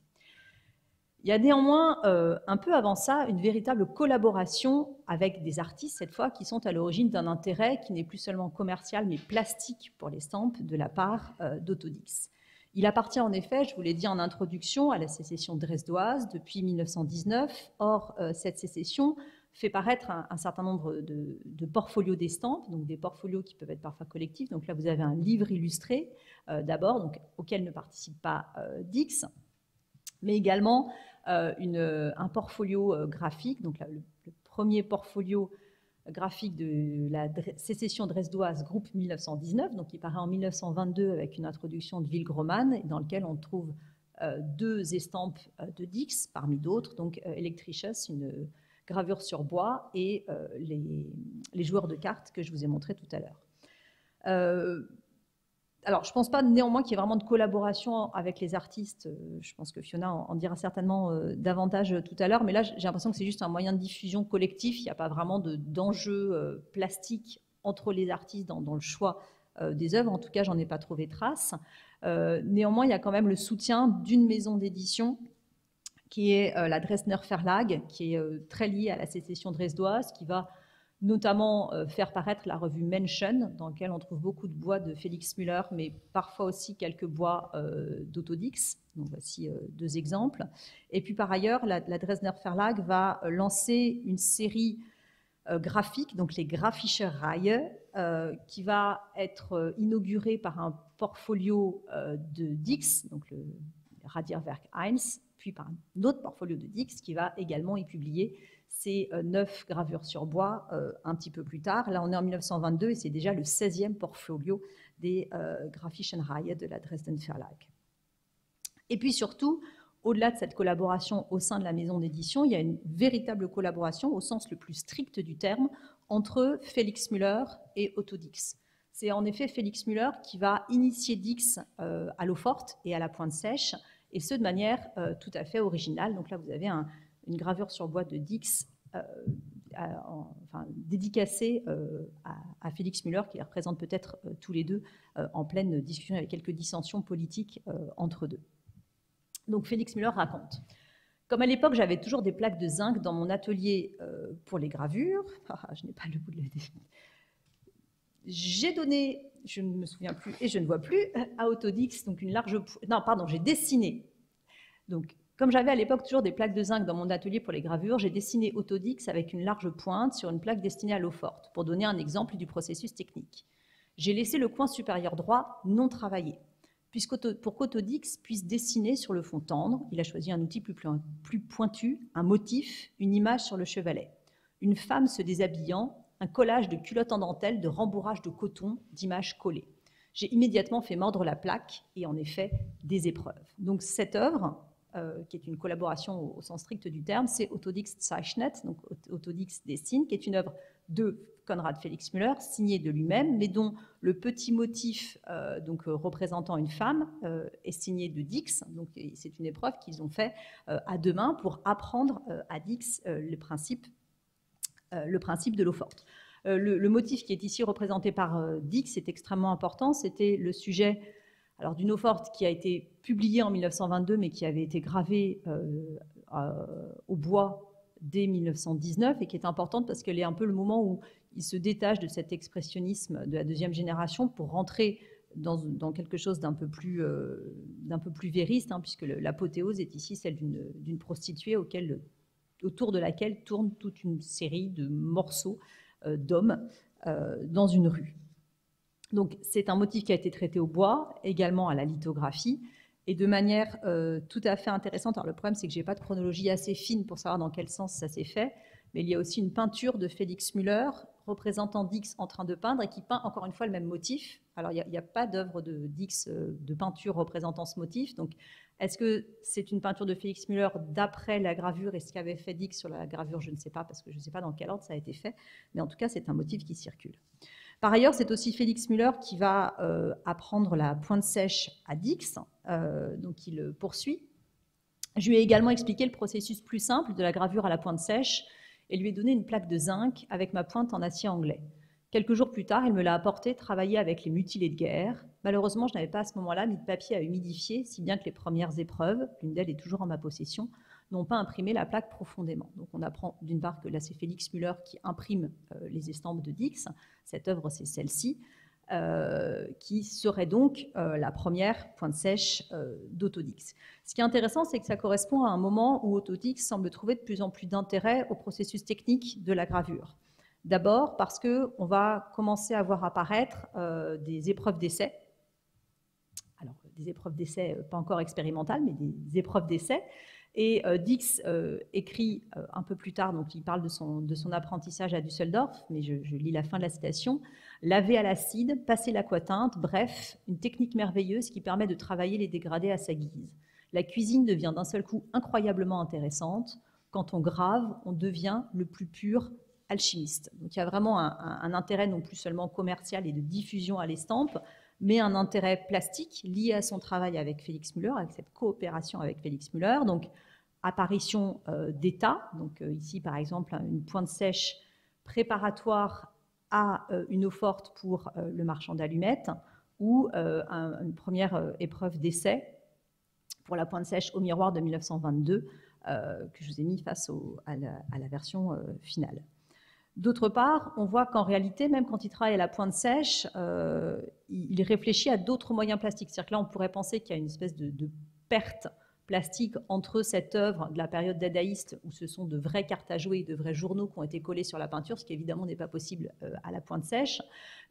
Il y a néanmoins, euh, un peu avant ça, une véritable collaboration avec des artistes, cette fois, qui sont à l'origine d'un intérêt qui n'est plus seulement commercial, mais plastique pour l'estampe de la part euh, d'Autodix. Il appartient en effet, je vous l'ai dit en introduction, à la sécession dresdoise depuis 1919. Or, euh, cette sécession fait paraître un, certain nombre de, portfolios d'estampes, donc des portfolios qui peuvent être parfois collectifs. Donc là, vous avez un livre illustré, d'abord, donc, auquel ne participe pas Dix, mais également euh, une, un portfolio euh, graphique, donc le, premier portfolio graphique de la sécession dresdoise, groupe 1919, donc qui paraît en 1922 avec une introduction de Villegroman, dans lequel on trouve euh, deux estampes de Dix, parmi d'autres, donc Electricious, une gravure sur bois, et les, les, joueurs de cartes que je vous ai montré tout à l'heure alors, je ne pense pas néanmoins qu'il y ait vraiment de collaboration avec les artistes. Euh, je pense que Fiona en, dira certainement euh, davantage tout à l'heure. Mais là, j'ai l'impression que c'est juste un moyen de diffusion collectif. Il n'y a pas vraiment d'enjeu euh, plastique entre les artistes dans, dans le choix des œuvres. En tout cas, j'en ai pas trouvé trace. néanmoins, il y a quand même le soutien d'une maison d'édition qui est la Dresdner Verlag, qui est très liée à la sécession dresdoise, qui va notamment euh, faire paraître la revue Mention, dans laquelle on trouve beaucoup de bois de Félix Müller, mais parfois aussi quelques bois euh, d'Autodix. Donc voici euh, deux exemples. Et puis par ailleurs, la, Dresdner Verlag va lancer une série graphique, donc les Graphische Reihe, qui va être inaugurée par un portfolio de Dix, donc le Radierwerk 1, puis par un autre portfolio de Dix qui va également y publier c'est euh, neuf gravures sur bois euh, un petit peu plus tard. Là, on est en 1922 et c'est déjà le 16e portfolio des euh, Graphischen Reihe de la Dresden Verlag. Et puis surtout, au-delà de cette collaboration au sein de la maison d'édition, il y a une véritable collaboration au sens le plus strict du terme entre Félix Müller et Otto Dix. C'est en effet Félix Müller qui va initier Dix à l'eau forte et à la pointe sèche, et ce de manière tout à fait originale. Donc là, vous avez un, une gravure sur bois de Dix, euh, dédicacée euh, à, Félix Müller, qui représente peut-être euh, tous les deux en pleine discussion avec quelques dissensions politiques entre deux. Donc Félix Müller raconte. Comme à l'époque, j'avais toujours des plaques de zinc dans mon atelier pour les gravures. Ah, je n'ai pas le bout de la J'ai donné, je ne me souviens plus et je ne vois plus, à Autodix, donc une large. Non, pardon, j'ai dessiné. Donc comme j'avais à l'époque toujours des plaques de zinc dans mon atelier pour les gravures, j'ai dessiné Autodix avec une large pointe sur une plaque destinée à l'eau forte, pour donner un exemple du processus technique. J'ai laissé le coin supérieur droit non travaillé. pour qu'Autodix puisse dessiner sur le fond tendre, il a choisi un outil plus, plus pointu, un motif, une image sur le chevalet. Une femme se déshabillant, un collage de culottes en dentelle, de rembourrage de coton, d'images collées. J'ai immédiatement fait mordre la plaque et en effet des épreuves. Donc cette œuvre, euh, qui est une collaboration au, sens strict du terme, c'est Autodix Zeichnet, donc Autodix dessine, qui est une œuvre de Konrad Felix Müller, signée de lui-même, mais dont le petit motif euh, donc, euh, représentant une femme est signé de Dix. Donc c'est une épreuve qu'ils ont fait à deux mains pour apprendre à Dix le, principe, le principe de l'eau forte. Le, motif qui est ici représenté par Dix est extrêmement important. C'était le sujet alors d'une eau forte qui a été publiée en 1922, mais qui avait été gravée euh, au bois dès 1919 et qui est importante parce qu'elle est un peu le moment où il se détache de cet expressionnisme de la deuxième génération pour rentrer dans, quelque chose d'un peu plus, euh, peu plus vériste, hein, puisque l'apothéose est ici celle d'une prostituée autour de laquelle tourne toute une série de morceaux euh, d'hommes dans une rue. Donc c'est un motif qui a été traité au bois, également à la lithographie, et de manière euh, tout à fait intéressante. Alors le problème, c'est que je n'ai pas de chronologie assez fine pour savoir dans quel sens ça s'est fait, mais il y a aussi une peinture de Félix Müller représentant Dix en train de peindre et qui peint encore une fois le même motif. Alors il n'y a, pas d'œuvre de Dix euh, de peinture représentant ce motif. Donc est-ce que c'est une peinture de Félix Müller d'après la gravure et ce qu'avait fait Dix sur la gravure Je ne sais pas parce que je ne sais pas dans quel ordre ça a été fait, mais en tout cas c'est un motif qui circule. Par ailleurs, c'est aussi Félix Müller qui va euh, apprendre la pointe sèche à Dix, euh, donc il poursuit. Je lui ai également expliqué le processus plus simple de la gravure à la pointe sèche et lui ai donné une plaque de zinc avec ma pointe en acier anglais. Quelques jours plus tard, il me l'a apporté travailler avec les mutilés de guerre. Malheureusement, je n'avais pas à ce moment-là mis de papier à humidifier, si bien que les premières épreuves, l'une d'elles est toujours en ma possession, n'ont pas imprimé la plaque profondément. Donc on apprend d'une part que là c'est Félix Müller qui imprime euh, les estampes de Dix. Cette œuvre c'est celle-ci, euh, qui serait donc euh, la première pointe sèche d'Autodix. Ce qui est intéressant, c'est que ça correspond à un moment où Autodix semble trouver de plus en plus d'intérêt au processus technique de la gravure. D'abord parce qu'on va commencer à voir apparaître des épreuves d'essai. Alors, des épreuves d'essai pas encore expérimentales, mais des épreuves d'essai et euh, Dix euh, écrit euh, un peu plus tard, donc il parle de son, apprentissage à Düsseldorf, mais je, lis la fin de la citation, laver à l'acide, passer l'aquatinte, bref, une technique merveilleuse qui permet de travailler les dégradés à sa guise. La cuisine devient d'un seul coup incroyablement intéressante. Quand on grave, on devient le plus pur alchimiste. Donc il y a vraiment un intérêt non plus seulement commercial et de diffusion à l'estampe, mais un intérêt plastique lié à son travail avec Félix Müller, avec cette coopération avec Félix Müller. Donc, apparition euh, d'état, donc euh, ici par exemple une pointe sèche préparatoire à une eau forte pour le marchand d'allumettes ou une première épreuve d'essai pour la pointe sèche au miroir de 1922 que je vous ai mis face à, la, version finale. D'autre part, on voit qu'en réalité, même quand il travaille à la pointe sèche, euh, il réfléchit à d'autres moyens plastiques. C'est-à-dire que là, on pourrait penser qu'il y a une espèce de, perte plastique entre cette œuvre de la période dadaïste, où ce sont de vraies cartes à jouer, de vrais journaux qui ont été collés sur la peinture, ce qui évidemment n'est pas possible euh, à la pointe sèche.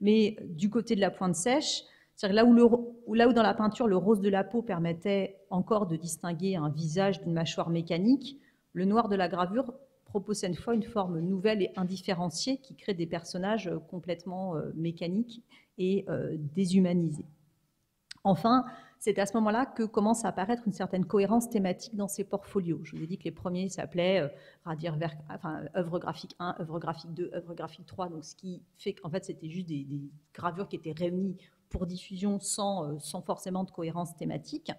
Mais du côté de la pointe sèche, c'est-à-dire là où dans la peinture, le rose de la peau permettait encore de distinguer un visage d'une mâchoire mécanique, le noir de la gravure propose cette fois une forme nouvelle et indifférenciée qui crée des personnages euh, complètement euh, mécaniques et euh, déshumanisés. Enfin, c'est à ce moment-là que commence à apparaître une certaine cohérence thématique dans ces portfolios. Je vous ai dit que les premiers s'appelaient enfin, œuvre graphique 1, œuvre graphique 2, œuvre graphique 3, donc ce qui fait qu'en fait c'était juste des, gravures qui étaient réunies pour diffusion sans, sans forcément de cohérence thématique.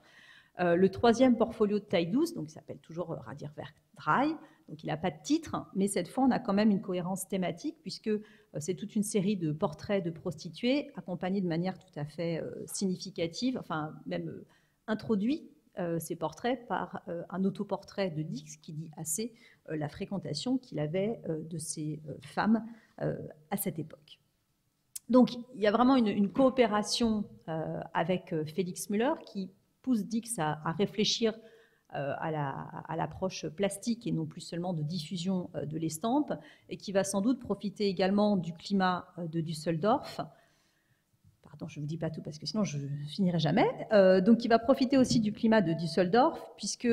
le troisième portfolio de taille 12, donc s'appelle toujours Radierwerk Dry, donc il n'a pas de titre, mais cette fois on a quand même une cohérence thématique puisque euh, c'est toute une série de portraits de prostituées accompagnés de manière tout à fait euh, significative, enfin même euh, introduit ces portraits par un autoportrait de Dix qui dit assez la fréquentation qu'il avait de ces femmes à cette époque. Donc il y a vraiment une, coopération avec Félix Müller qui pousse Dix à réfléchir à l'approche plastique et non plus seulement de diffusion euh, de l'estampe, et qui va sans doute profiter également du climat euh, de Düsseldorf. Pardon, je ne vous dis pas tout parce que sinon je finirai jamais. donc, il va profiter aussi du climat de Düsseldorf, puisque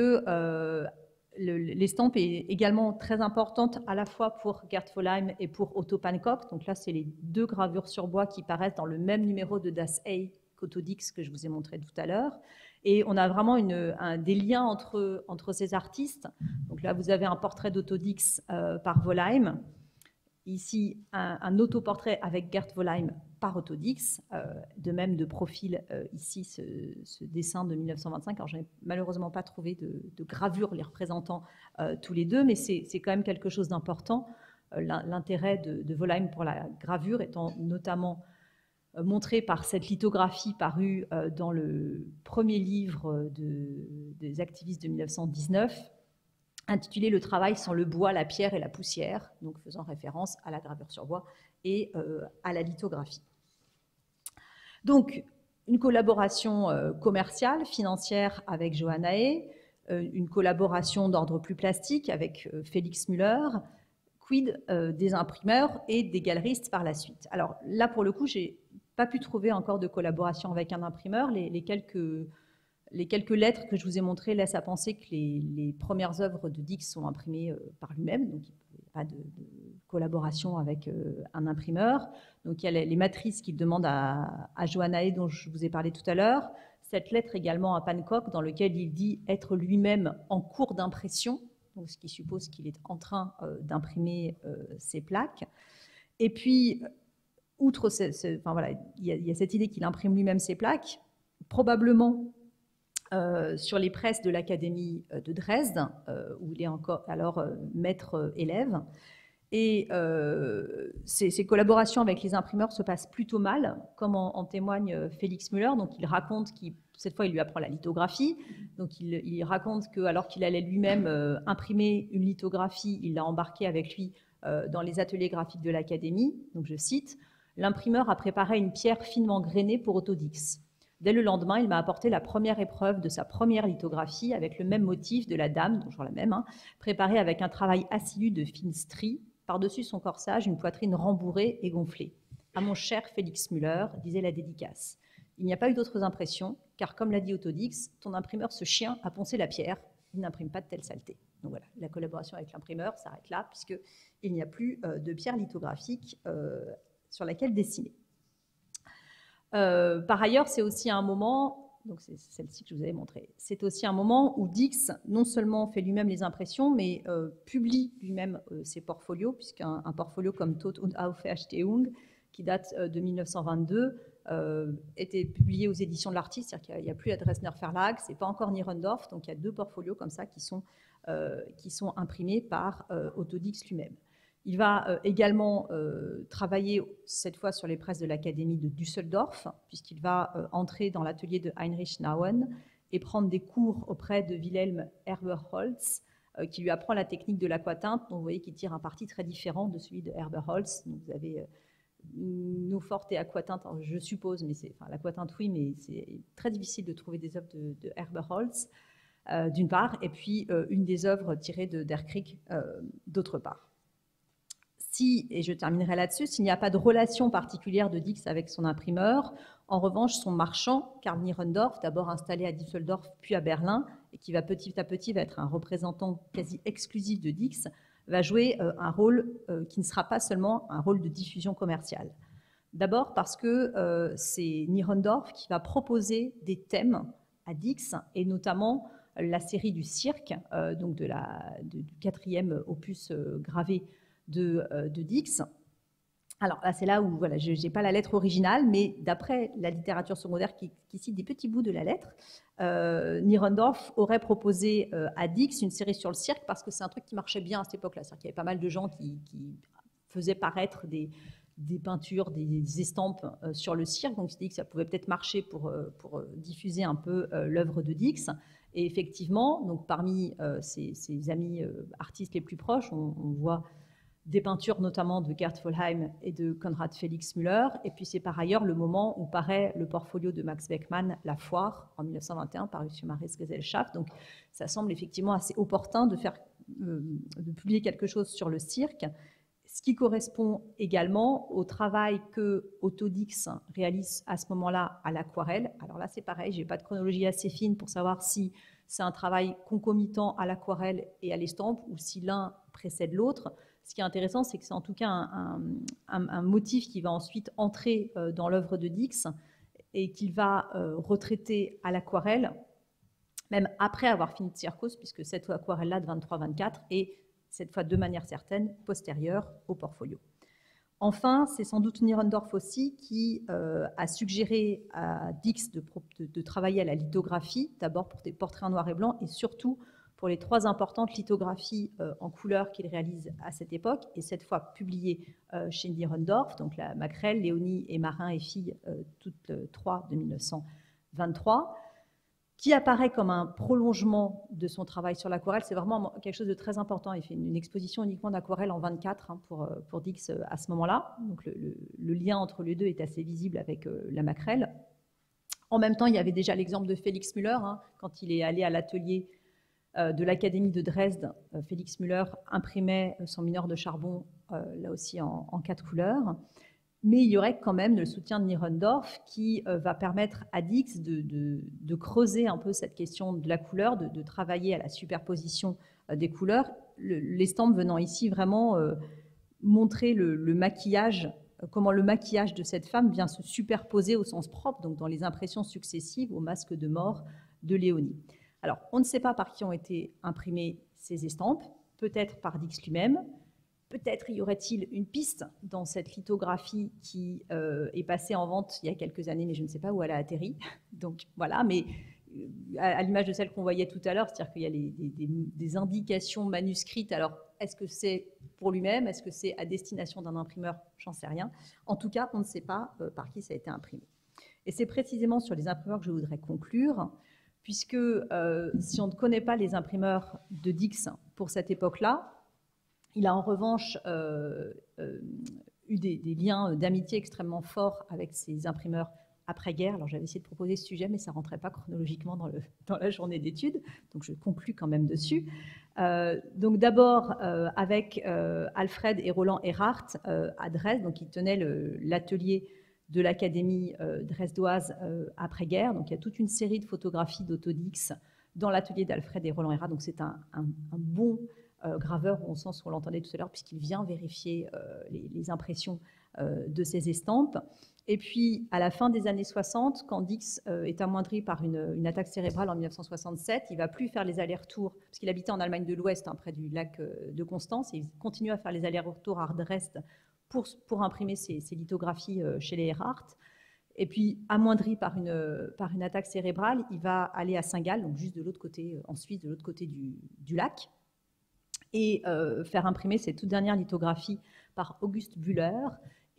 l'estampe est également très importante à la fois pour Gert Volheim et pour Otto Pankop. Donc là, c'est les deux gravures sur bois qui paraissent dans le même numéro de Das Ei qu'Autodix que je vous ai montré tout à l'heure. Et on a vraiment des liens entre, ces artistes. Donc là, vous avez un portrait d'Autodix euh, par Volheim. Ici, un, autoportrait avec Gert Volheim par Autodix. Euh, de même, de profil, euh, ici, ce, dessin de 1925. Alors, je n'ai malheureusement pas trouvé de, gravure les représentant tous les deux, mais c'est quand même quelque chose d'important. L'intérêt de, de Volheim pour la gravure étant notamment euh, montré par cette lithographie parue euh, dans le premier livre des activistes de 1919, intitulé Le travail sans le bois, la pierre et la poussière, donc faisant référence à la gravure sur bois et euh, à la lithographie. Donc, une collaboration commerciale, financière avec Johanna Hay, une collaboration d'ordre plus plastique avec Félix Müller, quid des imprimeurs et des galeristes par la suite. Alors là, pour le coup, j'ai pas pu trouver encore de collaboration avec un imprimeur. Les, quelques, les quelques lettres que je vous ai montrées laissent à penser que les, premières œuvres de Dix sont imprimées euh, par lui-même, donc il n'y a pas de, collaboration avec euh, un imprimeur. Donc il y a les, matrices qu'il demande à, à Johanna dont je vous ai parlé tout à l'heure. Cette lettre également à Pancock, dans lequel il dit être lui-même en cours d'impression, ce qui suppose qu'il est en train euh, d'imprimer ses plaques. Et puis, outre, enfin, voilà, il y, a cette idée qu'il imprime lui-même ses plaques, probablement euh, sur les presses de l'Académie euh, de Dresde, euh, où il est encore alors maître-élève. Et ces, collaborations avec les imprimeurs se passent plutôt mal, comme en, témoigne Félix Müller. Donc il raconte qu'il cette fois, il lui apprend la lithographie. Donc, il, il raconte que, alors qu'il allait lui-même imprimer une lithographie, il l'a embarqué avec lui dans les ateliers graphiques de l'Académie. Donc, je cite l'imprimeur a préparé une pierre finement grainée pour Autodix. Dès le lendemain, il m'a apporté la première épreuve de sa première lithographie avec le même motif de la dame, toujours la même, hein, préparée avec un travail assidu de fines stries, par-dessus son corsage, une poitrine rembourrée et gonflée. À mon cher Félix Müller, disait la dédicace. Il n'y a pas eu d'autres impressions, car comme l'a dit Autodix, ton imprimeur, ce chien, a poncé la pierre. Il n'imprime pas de telle saleté. Donc voilà, la collaboration avec l'imprimeur s'arrête là, puisqu'il n'y a plus euh, de pierre lithographique euh, sur laquelle dessiner. Euh, par ailleurs, c'est aussi un moment, donc c'est celle-ci que je vous avais montrée, c'est aussi un moment où Dix non seulement fait lui-même les impressions, mais euh, publie lui-même euh, ses portfolios, puisqu'un un portfolio comme Tod und Auferstehung, qui date de 1922, était publié aux éditions de l'artiste, c'est-à-dire qu'il n'y a, plus la Dresdner Verlag, c'est pas encore Nierendorf, donc il y a deux portfolios comme ça qui sont, qui sont imprimés par Otto Dix lui-même. Il va également travailler cette fois sur les presses de l'Académie de Düsseldorf, puisqu'il va entrer dans l'atelier de Heinrich Nauen et prendre des cours auprès de Wilhelm Herberholz, qui lui apprend la technique de l'aquatinte. Donc vous voyez qu'il tire un parti très différent de celui de Herberholz. Vous avez nos fortes et aquatinte, je suppose, mais c'est l'aquatinte oui, mais c'est très difficile de trouver des œuvres de, Herberholz, euh, d'une part, et puis euh, une des œuvres tirées de Der Krieg, euh, d'autre part. Et je terminerai là-dessus, s'il n'y a pas de relation particulière de Dix avec son imprimeur, en revanche, son marchand, Karl Nierendorf, d'abord installé à Düsseldorf puis à Berlin, et qui va petit à petit être un représentant quasi exclusif de Dix, va jouer euh, un rôle euh, qui ne sera pas seulement un rôle de diffusion commerciale. D'abord parce que euh, c'est Nierendorf qui va proposer des thèmes à Dix, et notamment la série du cirque, donc du quatrième opus gravé de, de Dix, alors là, c'est là où voilà, je n'ai pas la lettre originale, mais d'après la littérature secondaire qui, cite des petits bouts de la lettre, euh, aurait proposé euh, à Dix une série sur le cirque parce que c'est un truc qui marchait bien à cette époque-là. C'est-à-dire qu'il y avait pas mal de gens qui, faisaient paraître des, peintures, des, estampes euh, sur le cirque. Donc, il s'est dit que ça pouvait peut-être marcher pour, pour diffuser un peu l'œuvre de Dix. Et effectivement, donc parmi ses, amis artistes les plus proches, on voit des peintures notamment de Gerd Vollheim et de Konrad Felix Müller. Et puis c'est par ailleurs le moment où paraît le portfolio de Max Beckmann, La Foire, en 1921, paru sur Maris Gesellschaft. Donc ça semble effectivement assez opportun de, faire, euh, de publier quelque chose sur le cirque, ce qui correspond également au travail que Autodix réalise à ce moment-là à l'aquarelle. Alors là c'est pareil, je n'ai pas de chronologie assez fine pour savoir si c'est un travail concomitant à l'aquarelle et à l'estampe ou si l'un précède l'autre. Ce qui est intéressant, c'est que c'est en tout cas un, motif qui va ensuite entrer euh, dans l'œuvre de Dix et qu'il va euh, retraiter à l'aquarelle, même après avoir fini de Circos, puisque cette aquarelle-là de 23-24 est cette fois de manière certaine postérieure au portfolio. Enfin, c'est sans doute Nierendorf aussi qui euh, a suggéré à Dix de, de, travailler à la lithographie, d'abord pour des portraits en noir et blanc et surtout pour les trois importantes lithographies euh, en couleur qu'il réalise à cette époque, et cette fois publiées euh, chez Nierendorf, donc la Macrel, Léonie et Marin et Fille, euh, toutes trois de 1923, qui apparaît comme un prolongement de son travail sur l'aquarelle. C'est vraiment quelque chose de très important. Il fait une, exposition uniquement d'aquarelle en 24 hein, pour, Dix à ce moment-là. Donc le, lien entre les deux est assez visible avec la Macrel. En même temps, il y avait déjà l'exemple de Félix Müller, hein, quand il est allé à l'atelier de l'Académie de Dresde, euh, Félix Müller imprimait son mineur de charbon, euh, là aussi en, quatre couleurs. Mais il y aurait quand même le soutien de Nierendorf qui va permettre à Dix de, creuser un peu cette question de la couleur, de, travailler à la superposition des couleurs. L'estampe venant ici vraiment montrer le, maquillage, comment le maquillage de cette femme vient se superposer au sens propre, donc dans les impressions successives au masque de mort de Léonie. Alors, on ne sait pas par qui ont été imprimées ces estampes, peut-être par Dix lui-même, peut-être y aurait-il une piste dans cette lithographie qui euh, est passée en vente il y a quelques années, mais je ne sais pas où elle a atterri. Donc voilà, mais euh, à, l'image de celle qu'on voyait tout à l'heure, c'est-à-dire qu'il y a des, indications manuscrites. Alors, est-ce que c'est pour lui-même? Est-ce que c'est à destination d'un imprimeur? J'en sais rien. En tout cas, on ne sait pas euh, par qui ça a été imprimé. Et c'est précisément sur les imprimeurs que je voudrais conclure puisque euh, si on ne connaît pas les imprimeurs de Dix pour cette époque-là, il a en revanche euh, euh, eu des, liens d'amitié extrêmement forts avec ses imprimeurs après-guerre. Alors j'avais essayé de proposer ce sujet, mais ça ne rentrait pas chronologiquement dans, la journée d'études, donc je conclus quand même dessus. donc d'abord avec Alfred et Roland Erhardt à Dresde, donc ils tenaient l'atelier de l'Académie euh, dresdoise euh, après-guerre. Donc il y a toute une série de photographies d'Autodix dans l'atelier d'Alfred et Roland Hérat. Donc c'est un, bon euh, graveur au sens où on l'entendait tout à l'heure, puisqu'il vient vérifier les, impressions de ces estampes. Et puis, à la fin des années 60, quand Dix est amoindri par une, attaque cérébrale en 1967, il va plus faire les allers-retours, parce qu'il habitait en Allemagne de l'Ouest, hein, près du lac de Constance, et il continue à faire les allers-retours à Dresde pour, imprimer ces, lithographies euh, chez les Erhardt. Et puis, amoindri par une, par une attaque cérébrale, il va aller à Saint-Gall, donc juste de l'autre côté, euh, en Suisse, de l'autre côté du, lac. et faire imprimer ces toutes dernières lithographies par Auguste Buller.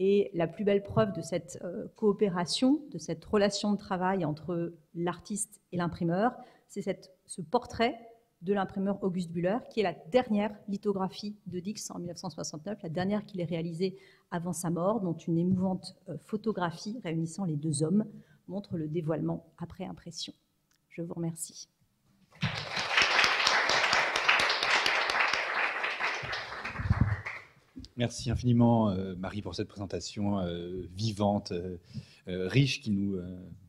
Et la plus belle preuve de cette coopération, de cette relation de travail entre l'artiste et l'imprimeur, c'est ce portrait de l'imprimeur Auguste Buller, qui est la dernière lithographie de Dix en 1969, la dernière qu'il ait réalisée avant sa mort, dont une émouvante euh, photographie réunissant les deux hommes montre le dévoilement après impression. Je vous remercie. Merci infiniment, euh, Marie, pour cette présentation euh, vivante, riche, qui nous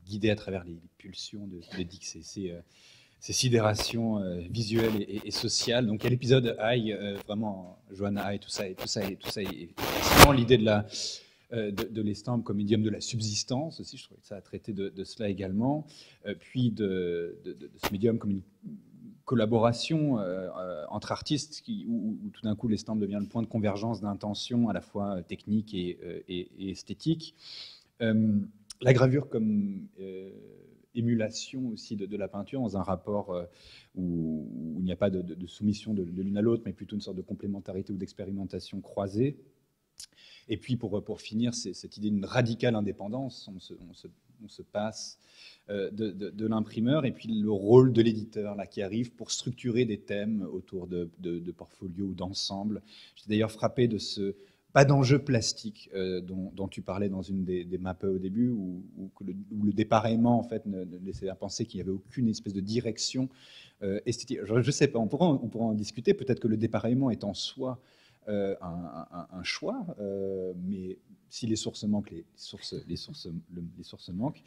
guidait à travers les, pulsions de, Dix ces sidérations euh, visuelles et, sociales. Donc, quel épisode aille euh, vraiment, Johanna aille tout ça, et tout ça, et tout ça. Et, l'idée de la euh, de, de l'estampe comme médium de la subsistance aussi, je trouvais que ça a traité de, cela également, puis de, ce médium comme une collaboration entre artistes qui, où, tout d'un coup l'estampe devient le point de convergence d'intention à la fois technique et, et esthétique. la gravure comme émulation aussi de, la peinture dans un rapport euh, où, il n'y a pas de, soumission de, l'une à l'autre, mais plutôt une sorte de complémentarité ou d'expérimentation croisée. Et puis pour, pour finir, c'est cette idée d'une radicale indépendance, on se, on se, passe euh, de, l'imprimeur, et puis le rôle de l'éditeur là qui arrive pour structurer des thèmes autour de, portfolios ou d'ensemble. J'étais d'ailleurs frappé de ce, pas d'enjeu plastique euh, dont, tu parlais dans une des, des au début, où, le, dépareillement en fait ne, laissait à penser qu'il n'y avait aucune espèce de direction euh, esthétique. Je ne sais pas, on pourra, en discuter. Peut-être que le dépareillement est en soi euh, un, choix, mais si les sources manquent, les sources, manquent.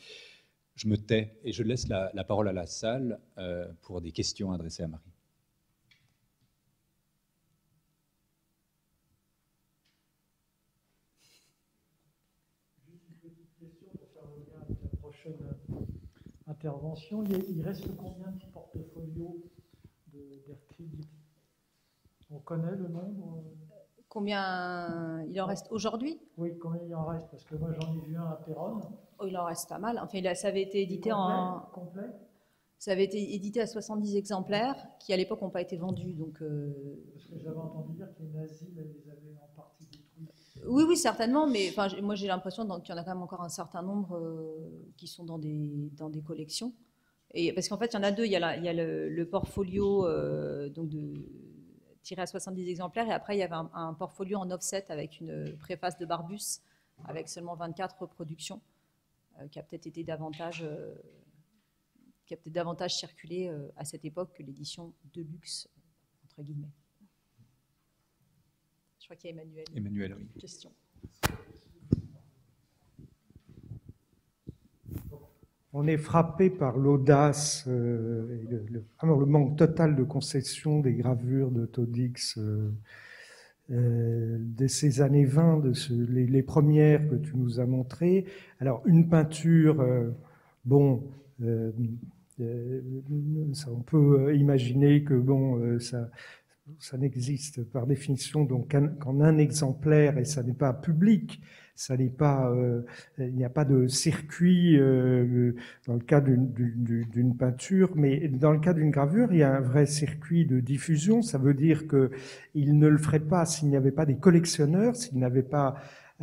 Je me tais et je laisse la, la parole à la salle pour des questions adressées à Marie. Intervention. Il, reste combien de portfolios d'Ertrig On connaît le nombre? Combien il en reste aujourd'hui? Oui, combien il en reste? Parce que moi j'en ai vu un à Péronne. Oh, il en reste pas mal. Enfin, ça avait été édité en. Complet? Ça avait été édité à 70 exemplaires qui à l'époque n'ont pas été vendus. Donc, euh, Parce que j'avais entendu dire que les nazis les avaient en partie détruits. Oui, oui, certainement, mais moi j'ai l'impression qu'il y en a quand même encore un certain nombre euh, qui sont dans des, dans des collections. Et, parce qu'en fait, il y en a deux. Il y a, le, portfolio euh, donc tiré à 70 exemplaires, et après il y avait un, portfolio en offset avec une préface de Barbus, avec seulement 24 reproductions, euh, qui a peut-être été davantage, qui a peut-être davantage circulé à cette époque que l'édition de luxe entre guillemets. Crois qu'il y a Emmanuel. Emmanuel, oui. Question. On est frappé par l'audace euh, et le, vraiment le manque total de concession des gravures de Todix euh, euh, de ces années 20, de les, premières que tu nous as montrées. Alors, une peinture, bon, on peut imaginer que bon, ça, ça n'existe par définition donc qu'en un exemplaire et ça n'est pas public. Ça n'est pas, euh, il n'y a pas de circuit euh, dans le cas d'une peinture, mais dans le cas d'une gravure, il y a un vrai circuit de diffusion. Ça veut dire que il ne le ferait pas s'il n'y avait pas des collectionneurs, s'il n'avait pas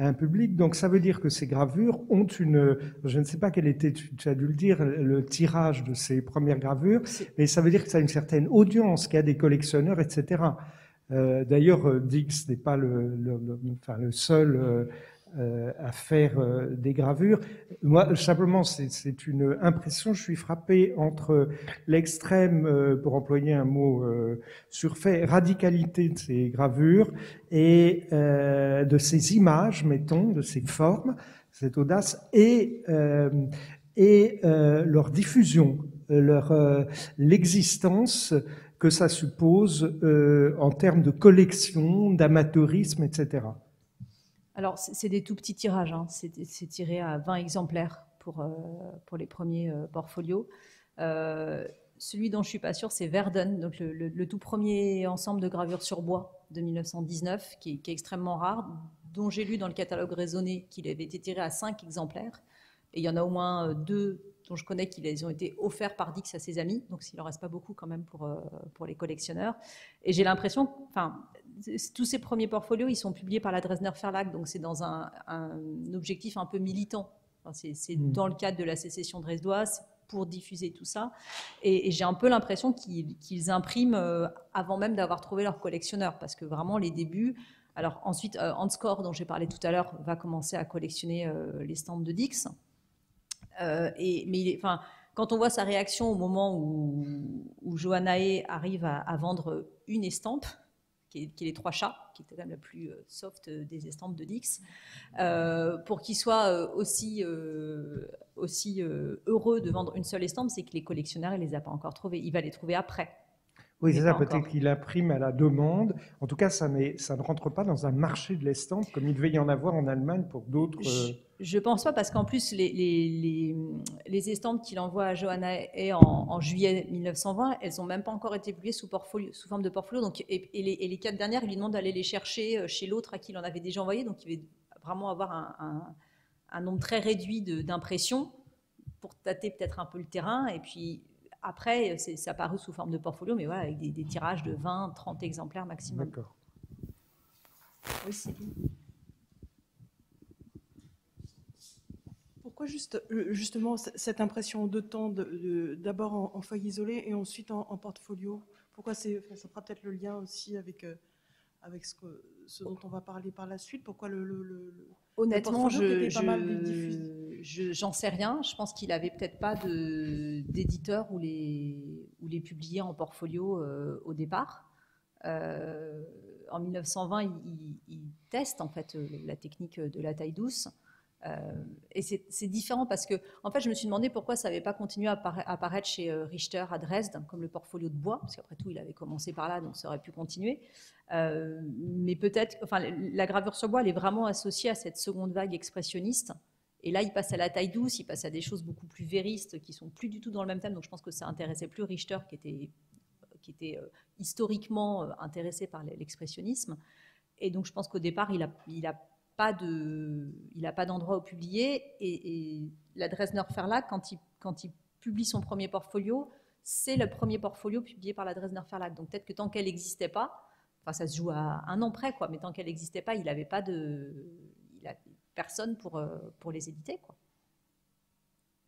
un public. Donc ça veut dire que ces gravures ont une, je ne sais pas quel était, tu as dû le dire, le tirage de ces premières gravures, mais ça veut dire que ça a une certaine audience, qu'il y a des collectionneurs, etc. Euh, D'ailleurs, euh, Dix n'est pas le, le, enfin, le seul euh, euh, à faire euh, des gravures. Moi, simplement, c'est une impression. Je suis frappé entre l'extrême, euh, pour employer un mot surfait, radicalité de ces gravures et de ces images, mettons, de ces formes, cette audace, et, et leur diffusion, leur l'existence que ça suppose en termes de collection, d'amateurisme, etc. Alors, c'est des tout petits tirages. Hein. C'est tiré à 20 exemplaires pour, euh, pour les premiers euh, portfolios. Euh, celui dont je suis pas sûre, c'est Verden, donc le, tout premier ensemble de gravures sur bois de 1919, qui est, extrêmement rare, dont j'ai lu dans le catalogue raisonné qu'il avait été tiré à 5 exemplaires. Et il y en a au moins deux dont je connais qu'ils ont été offerts par Dix à ses amis, donc s'il n'en reste pas beaucoup quand même pour, pour les collectionneurs. Et j'ai l'impression, enfin, tous ces premiers portfolios, ils sont publiés par la Dresdner Verlag, donc c'est dans un, objectif un peu militant. c'est mmh. dans le cadre de la sécession dresdoise, pour diffuser tout ça. Et, j'ai un peu l'impression qu'ils impriment euh, avant même d'avoir trouvé leur collectionneur, parce que vraiment les débuts. Alors ensuite, euh, Hanscore, dont j'ai parlé tout à l'heure, va commencer à collectionner euh, les stands de Dix. et, mais il est, enfin, quand on voit sa réaction au moment où, où Johannae arrive à, à, vendre une estampe, qui est, les trois chats, qui était quand même la plus euh, soft euh, des estampes de Dix, euh, pour qu'il soit aussi, aussi heureux de vendre une seule estampe, c'est que les collectionneurs, il les a pas encore trouvés. Il va les trouver après. Oui, c'est ça, peut-être qu'il imprime à la demande. En tout cas, ça, ça, ne rentre pas dans un marché de l'estampe comme il devait y en avoir en Allemagne pour d'autres. Je ne pense pas, parce qu'en plus, les, les, les, estampes qu'il envoie à Johanna et en, en, juillet 1920, elles n'ont même pas encore été publiées sous, portfolio, sous forme de portfolio. Donc, et, les, quatre dernières, il lui demande d'aller les chercher euh, chez l'autre à qui il en avait déjà envoyé. Donc, il va vraiment avoir un, un, nombre très réduit d'impressions pour tâter peut-être un peu le terrain. Et puis, après, ça paru sous forme de portfolio, mais voilà, avec des, des tirages de 20, 30 exemplaires maximum. D'accord. Oui, c'est Pourquoi juste, euh, justement cette impression de temps, d'abord en, feuille isolée et ensuite en, portfolio? Pourquoi c'est, ça fera peut-être le lien aussi avec, euh, avec ce, que, ce, dont on va parler par la suite Pourquoi le, le, Honnêtement, je, je, j'en sais rien. Je pense qu'il avait peut-être pas d'éditeur où les, où les publier en portfolio euh, au départ. en 1920, il, il, teste en fait la technique de la taille douce. Euh, et c'est différent parce que, en fait, je me suis demandé pourquoi ça n'avait pas continué à apparaître chez euh, Richter à Dresde, comme le portfolio de bois, parce qu'après tout, il avait commencé par là, donc ça aurait pu continuer. Euh, mais peut-être, enfin, la gravure sur bois, elle est vraiment associée à cette seconde vague expressionniste. Et là, il passe à la taille douce, il passe à des choses beaucoup plus véristes, qui sont plus du tout dans le même thème. Donc, je pense que ça intéressait plus Richter, qui était, historiquement intéressé par l'expressionnisme. Et donc, je pense qu'au départ, il a de, il n'a pas d'endroit où publier. Et, la Dresdner Verlag, quand il, quand il publie son premier portfolio, c'est le premier portfolio publié par la Dresdner Verlag. Donc peut-être que tant qu'elle n'existait pas, enfin ça se joue à un an près, quoi, mais tant qu'elle n'existait pas, il n'avait pas de, il a personne pour, euh, pour les éditer, quoi.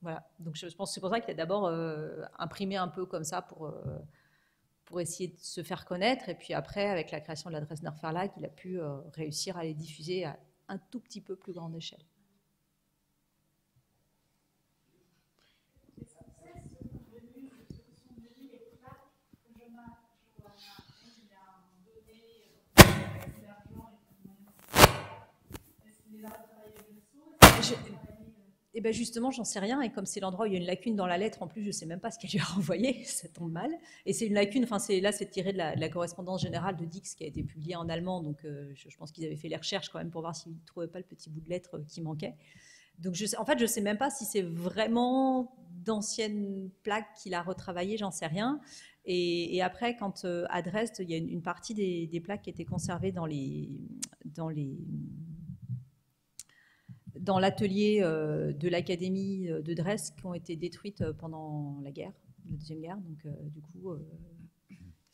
Voilà. Donc je pense que c'est pour ça qu'il a d'abord euh, imprimé un peu comme ça pour, euh, pour essayer de se faire connaître. Et puis après, avec la création de la Dresdner Verlag, il a pu réussir à les diffuser à un tout petit peu plus grande échelle. Et eh ben justement, j'en sais rien. Et comme c'est l'endroit où il y a une lacune dans la lettre, en plus, je ne sais même pas ce qu'elle lui a renvoyé. Ça tombe mal. Et c'est une lacune. Enfin, c'est là, c'est tiré de la, correspondance générale de Dix qui a été publiée en allemand. Donc, euh, je, pense qu'ils avaient fait les recherches quand même pour voir s'ils ne trouvaient pas le petit bout de lettre qui manquait. Donc, je, en fait, je ne sais même pas si c'est vraiment d'anciennes plaques qu'il a retravaillées. J'en sais rien. Et, après, quand euh, à Dresde, il y a une, partie des, des, plaques qui étaient conservées dans les dans les dans l'atelier euh, de l'Académie euh, de Dresde qui ont été détruites euh, pendant la guerre, la Deuxième Guerre. Donc, du coup,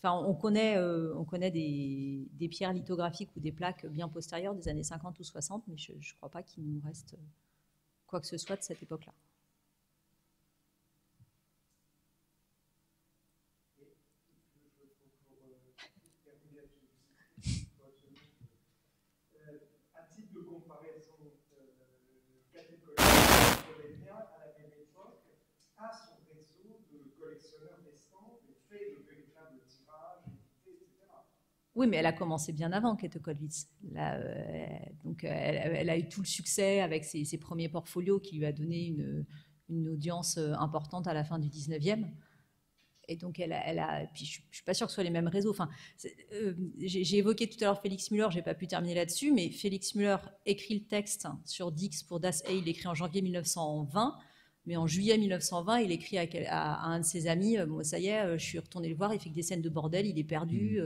on connaît, on connaît des, des, pierres lithographiques ou des plaques bien postérieures des années 50 ou 60, mais je ne crois pas qu'il nous reste quoi que ce soit de cette époque-là. Oui, mais elle a commencé bien avant, Kate Kollwitz. Euh, donc, elle, a eu tout le succès avec ses, premiers portfolios qui lui a donné une, audience euh, importante à la fin du 19e. Et donc, elle a. puis, je ne suis pas sûre que ce soit les mêmes réseaux. Enfin, euh, j'ai évoqué tout à l'heure Félix Müller, je n'ai pas pu terminer là-dessus, mais Félix Müller écrit le texte sur Dix pour Das Hey, il écrit en janvier 1920. Mais en juillet 1920, il écrit à, un de ses amis Moi, ça y est, je suis retourné le voir, il fait que des scènes de bordel, il est perdu.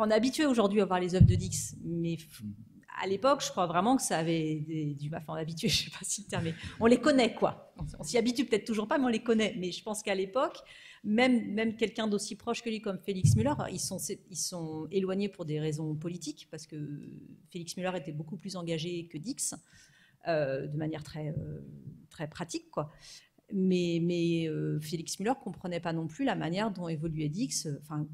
On est habitué aujourd'hui à voir les œuvres de Dix, mais à l'époque, je crois vraiment que ça avait des, du enfin, habitué, je sais pas si le terme, mais on les connaît quoi. On, s'y habitue peut-être toujours pas, mais on les connaît. Mais je pense qu'à l'époque, même, même quelqu'un d'aussi proche que lui comme Félix Muller, ils sont, ils sont éloignés pour des raisons politiques, parce que Félix Muller était beaucoup plus engagé que Dix, euh, de manière très, euh, très pratique quoi. Mais, mais euh, Félix Muller comprenait pas non plus la manière dont évoluait Dix. Enfin,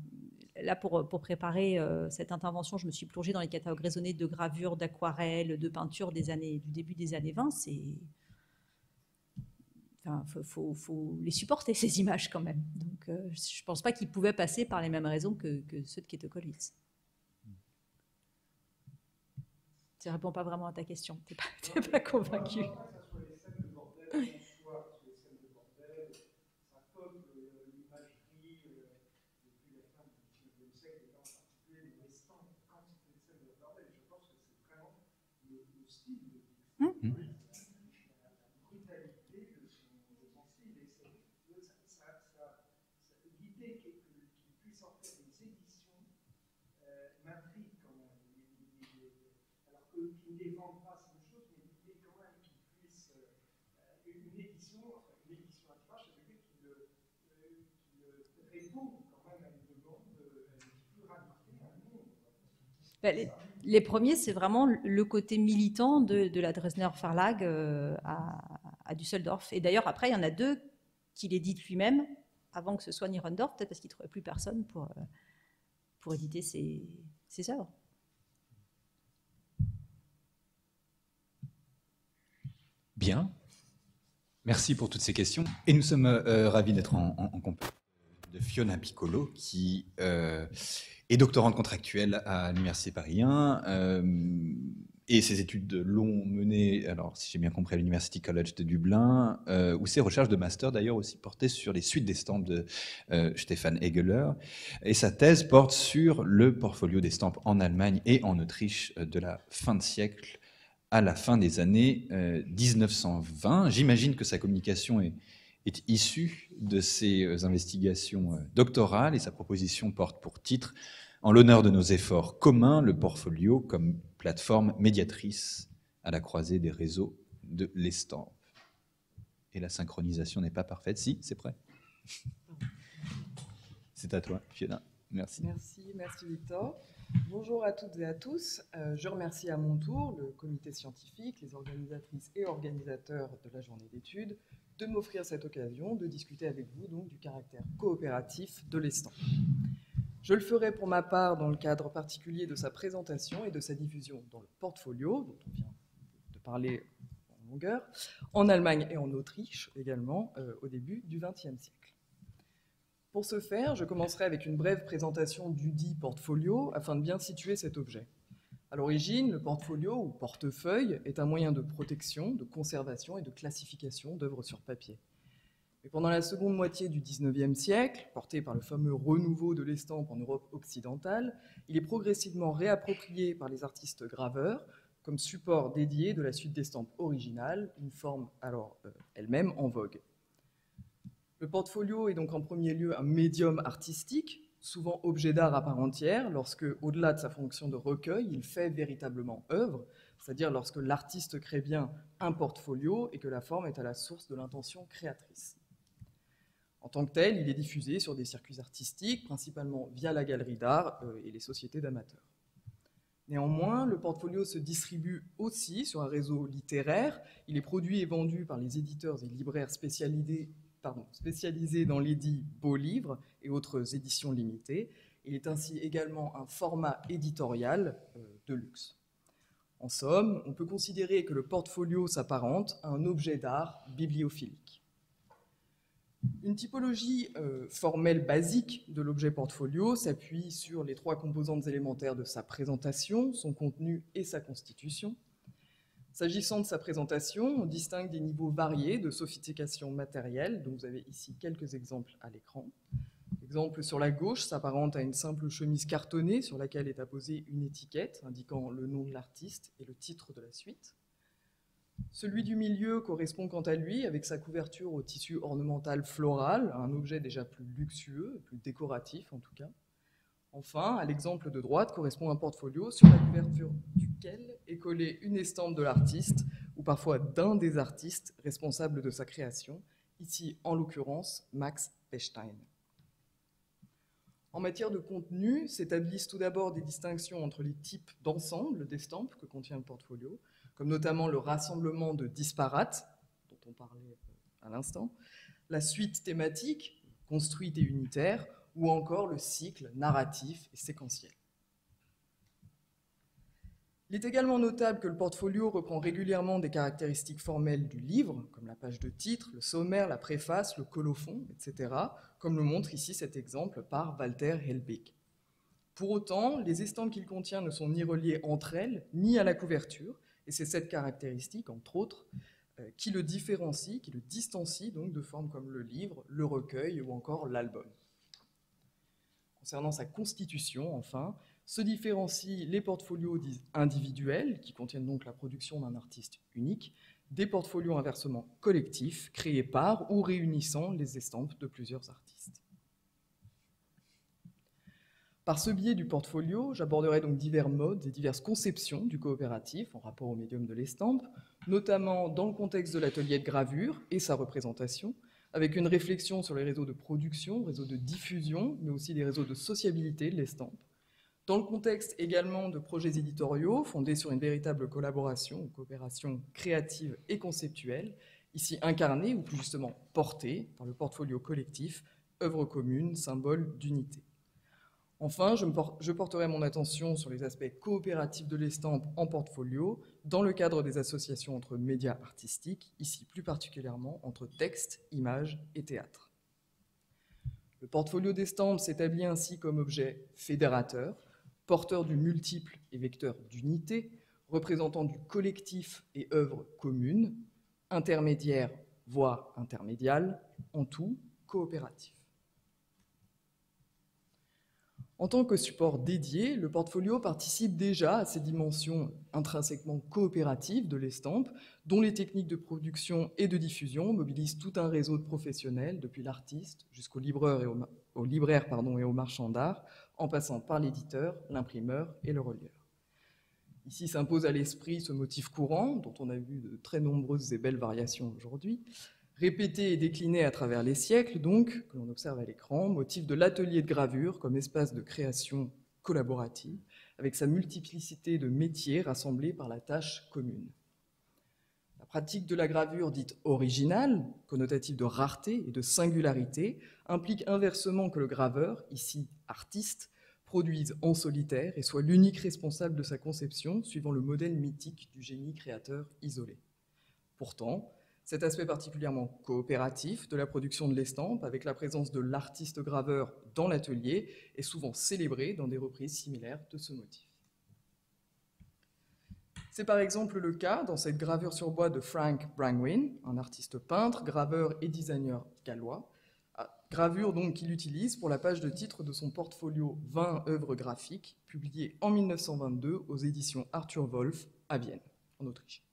là, pour, pour préparer euh, cette intervention, je me suis plongée dans les catalogues raisonnés de gravures, d'aquarelles, de peintures des années, du début des années 20. C'est. Enfin, faut, faut, les supporter, ces images, quand même. Donc, euh, je ne pense pas qu'ils pouvaient passer par les mêmes raisons que, que ceux de Keto Kollwitz. Ça ne répond pas vraiment à ta question. Tu n'es pas, pas convaincu. Les, premiers, c'est vraiment le côté militant de, la Dresdner Verlag euh, à, Düsseldorf. Et d'ailleurs, après, il y en a deux qu'il édite lui-même, avant que ce soit Nierendorf, peut-être parce qu'il ne trouvait plus personne pour, euh, pour éditer ses, œuvres. Bien. Merci pour toutes ces questions. Et nous sommes euh, ravis d'être en, compagnie de Fiona Piccolo, qui est doctorante contractuelle à l'Université Paris 1. Euh, et ses études l'ont mené, alors si j'ai bien compris, à l'University College de Dublin, euh, où ses recherches de master d'ailleurs aussi portaient sur les suites d'estampes de euh, Stefan Egeler. Et sa thèse porte sur le portfolio d'estampes en Allemagne et en Autriche de la fin de siècle à la fin des années 1920. J'imagine que sa communication est, est issue de ses investigations doctorales et sa proposition porte pour titre en l'honneur de nos efforts communs, le portfolio comme plateforme médiatrice à la croisée des réseaux de l'estampe. Et la synchronisation n'est pas parfaite. Si, c'est prêt. C'est à toi, Fiona. Merci. Merci, merci Victor. Bonjour à toutes et à tous. Euh, je remercie à mon tour le comité scientifique, les organisatrices et organisateurs de la journée d'études de m'offrir cette occasion de discuter avec vous donc du caractère coopératif de l'estampe. Je le ferai pour ma part dans le cadre particulier de sa présentation et de sa diffusion dans le portfolio, dont on vient de parler en longueur, en Allemagne et en Autriche également, euh, au début du XXe siècle. Pour ce faire, je commencerai avec une brève présentation du dit portfolio afin de bien situer cet objet. À l'origine, le portfolio ou portefeuille est un moyen de protection, de conservation et de classification d'œuvres sur papier. Mais pendant la seconde moitié du XIXe siècle, porté par le fameux renouveau de l'estampe en Europe occidentale, il est progressivement réapproprié par les artistes graveurs comme support dédié de la suite d'estampes originales, une forme alors euh, elle-même en vogue. Le portfolio est donc en premier lieu un médium artistique, souvent objet d'art à part entière, lorsque, au-delà de sa fonction de recueil, il fait véritablement œuvre, c'est-à-dire lorsque l'artiste crée bien un portfolio et que la forme est à la source de l'intention créatrice. En tant que tel, il est diffusé sur des circuits artistiques, principalement via la galerie d'art euh, et les sociétés d'amateurs. Néanmoins, le portfolio se distribue aussi sur un réseau littéraire. Il est produit et vendu par les éditeurs et libraires spécialisés, pardon, spécialisés dans l'édit Beaux Livres et autres éditions limitées. Il est ainsi également un format éditorial euh, de luxe. En somme, on peut considérer que le portfolio s'apparente à un objet d'art bibliophilique. Une typologie euh, formelle basique de l'objet portfolio s'appuie sur les trois composantes élémentaires de sa présentation, son contenu et sa constitution. S'agissant de sa présentation, on distingue des niveaux variés de sophistication matérielle, dont vous avez ici quelques exemples à l'écran. L'exemple sur la gauche s'apparente à une simple chemise cartonnée sur laquelle est apposée une étiquette indiquant le nom de l'artiste et le titre de la suite. Celui du milieu correspond quant à lui, avec sa couverture au tissu ornemental floral, un objet déjà plus luxueux, plus décoratif en tout cas. Enfin, à l'exemple de droite correspond un portfolio sur la couverture duquel est collée une estampe de l'artiste ou parfois d'un des artistes responsables de sa création, ici en l'occurrence Max Pechstein. En matière de contenu, s'établissent tout d'abord des distinctions entre les types d'ensemble d'estampes que contient le portfolio, comme notamment le rassemblement de disparates, dont on parlait à l'instant, la suite thématique, construite et unitaire, ou encore le cycle narratif et séquentiel. Il est également notable que le portfolio reprend régulièrement des caractéristiques formelles du livre, comme la page de titre, le sommaire, la préface, le colophon, etc., comme le montre ici cet exemple par Walter Helbig. Pour autant, les estampes qu'il contient ne sont ni reliées entre elles, ni à la couverture, et c'est cette caractéristique, entre autres, euh, qui le différencie, qui le distancie donc de formes comme le livre, le recueil ou encore l'album. Concernant sa constitution, enfin, se différencient les portfolios individuels, qui contiennent donc la production d'un artiste unique, des portfolios inversement collectifs, créés par ou réunissant les estampes de plusieurs artistes. Par ce biais du portfolio, j'aborderai donc divers modes et diverses conceptions du coopératif en rapport au médium de l'estampe, notamment dans le contexte de l'atelier de gravure et sa représentation, avec une réflexion sur les réseaux de production, réseaux de diffusion, mais aussi des réseaux de sociabilité de l'estampe. Dans le contexte également de projets éditoriaux fondés sur une véritable collaboration ou coopération créative et conceptuelle, ici incarnée ou plus justement portée par le portfolio collectif, œuvre commune, symbole d'unité. Enfin, je, porterai mon attention sur les aspects coopératifs de l'estampe en portfolio dans le cadre des associations entre médias artistiques, ici plus particulièrement entre texte, images et théâtre. Le portfolio d'estampes s'établit ainsi comme objet fédérateur, porteur du multiple et vecteur d'unité, représentant du collectif et œuvre commune, intermédiaire, voire intermédial, en tout coopératif. En tant que support dédié, le portfolio participe déjà à ces dimensions intrinsèquement coopératives de l'estampe, dont les techniques de production et de diffusion mobilisent tout un réseau de professionnels, depuis l'artiste jusqu'au libraire et au, au marchand d'art, en passant par l'éditeur, l'imprimeur et le relieur. Ici s'impose à l'esprit ce motif courant, dont on a vu de très nombreuses et belles variations aujourd'hui, répété et décliné à travers les siècles, donc, que l'on observe à l'écran, motif de l'atelier de gravure comme espace de création collaborative, avec sa multiplicité de métiers rassemblés par la tâche commune. La pratique de la gravure dite originale, connotative de rareté et de singularité, implique inversement que le graveur, ici artiste, produise en solitaire et soit l'unique responsable de sa conception, suivant le modèle mythique du génie créateur isolé. Pourtant, cet aspect particulièrement coopératif de la production de l'estampe, avec la présence de l'artiste graveur dans l'atelier, est souvent célébré dans des reprises similaires de ce motif. C'est par exemple le cas dans cette gravure sur bois de Frank Brangwyn, un artiste peintre, graveur et designer gallois, gravure donc qu'il utilise pour la page de titre de son portfolio 20 œuvres graphiques, publié en 1922 aux éditions Arthur Wolf à Vienne, en Autriche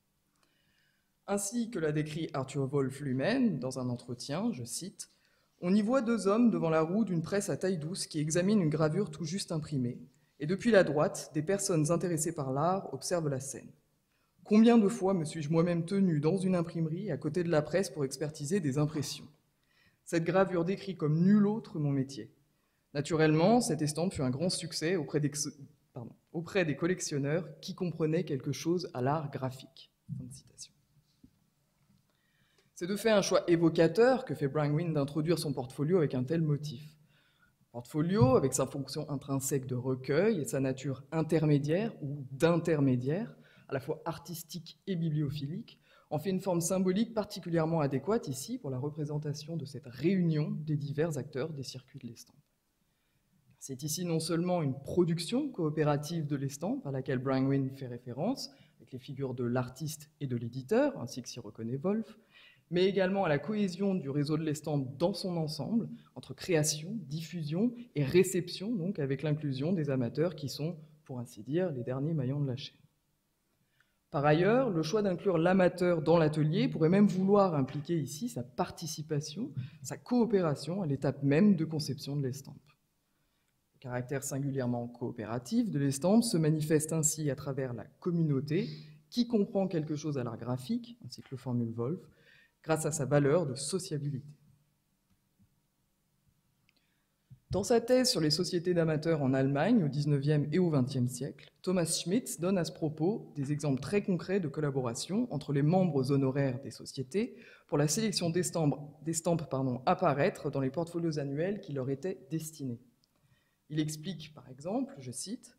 ainsi que l'a décrit Arthur Wolff lui-même dans un entretien, je cite, On y voit deux hommes devant la roue d'une presse à taille douce qui examinent une gravure tout juste imprimée, et depuis la droite, des personnes intéressées par l'art observent la scène. Combien de fois me suis-je moi-même tenu dans une imprimerie à côté de la presse pour expertiser des impressions? Cette gravure décrit comme nul autre mon métier. Naturellement, cette estampe fut un grand succès auprès des, auprès des collectionneurs qui comprenaient quelque chose à l'art graphique. C'est de fait un choix évocateur que fait Brangwyn d'introduire son portfolio avec un tel motif. Portfolio, avec sa fonction intrinsèque de recueil et sa nature intermédiaire ou d'intermédiaire, à la fois artistique et bibliophilique, en fait une forme symbolique particulièrement adéquate ici pour la représentation de cette réunion des divers acteurs des circuits de l'estampe. C'est ici non seulement une production coopérative de l'estampe à laquelle Brangwyn fait référence, avec les figures de l'artiste et de l'éditeur, ainsi que s'y reconnaît Wolf, mais également à la cohésion du réseau de l'estampe dans son ensemble, entre création, diffusion et réception, donc avec l'inclusion des amateurs qui sont, pour ainsi dire, les derniers maillons de la chaîne. Par ailleurs, le choix d'inclure l'amateur dans l'atelier pourrait même vouloir impliquer ici sa participation, sa coopération à l'étape même de conception de l'estampe. Le caractère singulièrement coopératif de l'estampe se manifeste ainsi à travers la communauté qui comprend quelque chose à l'art graphique, ainsi que le formule Wolf, grâce à sa valeur de sociabilité. Dans sa thèse sur les sociétés d'amateurs en Allemagne au XIXe et au XXe siècle, Thomas Schmitz donne à ce propos des exemples très concrets de collaboration entre les membres honoraires des sociétés pour la sélection d'estampes apparaître dans les portfolios annuels qui leur étaient destinés. Il explique, par exemple, je cite,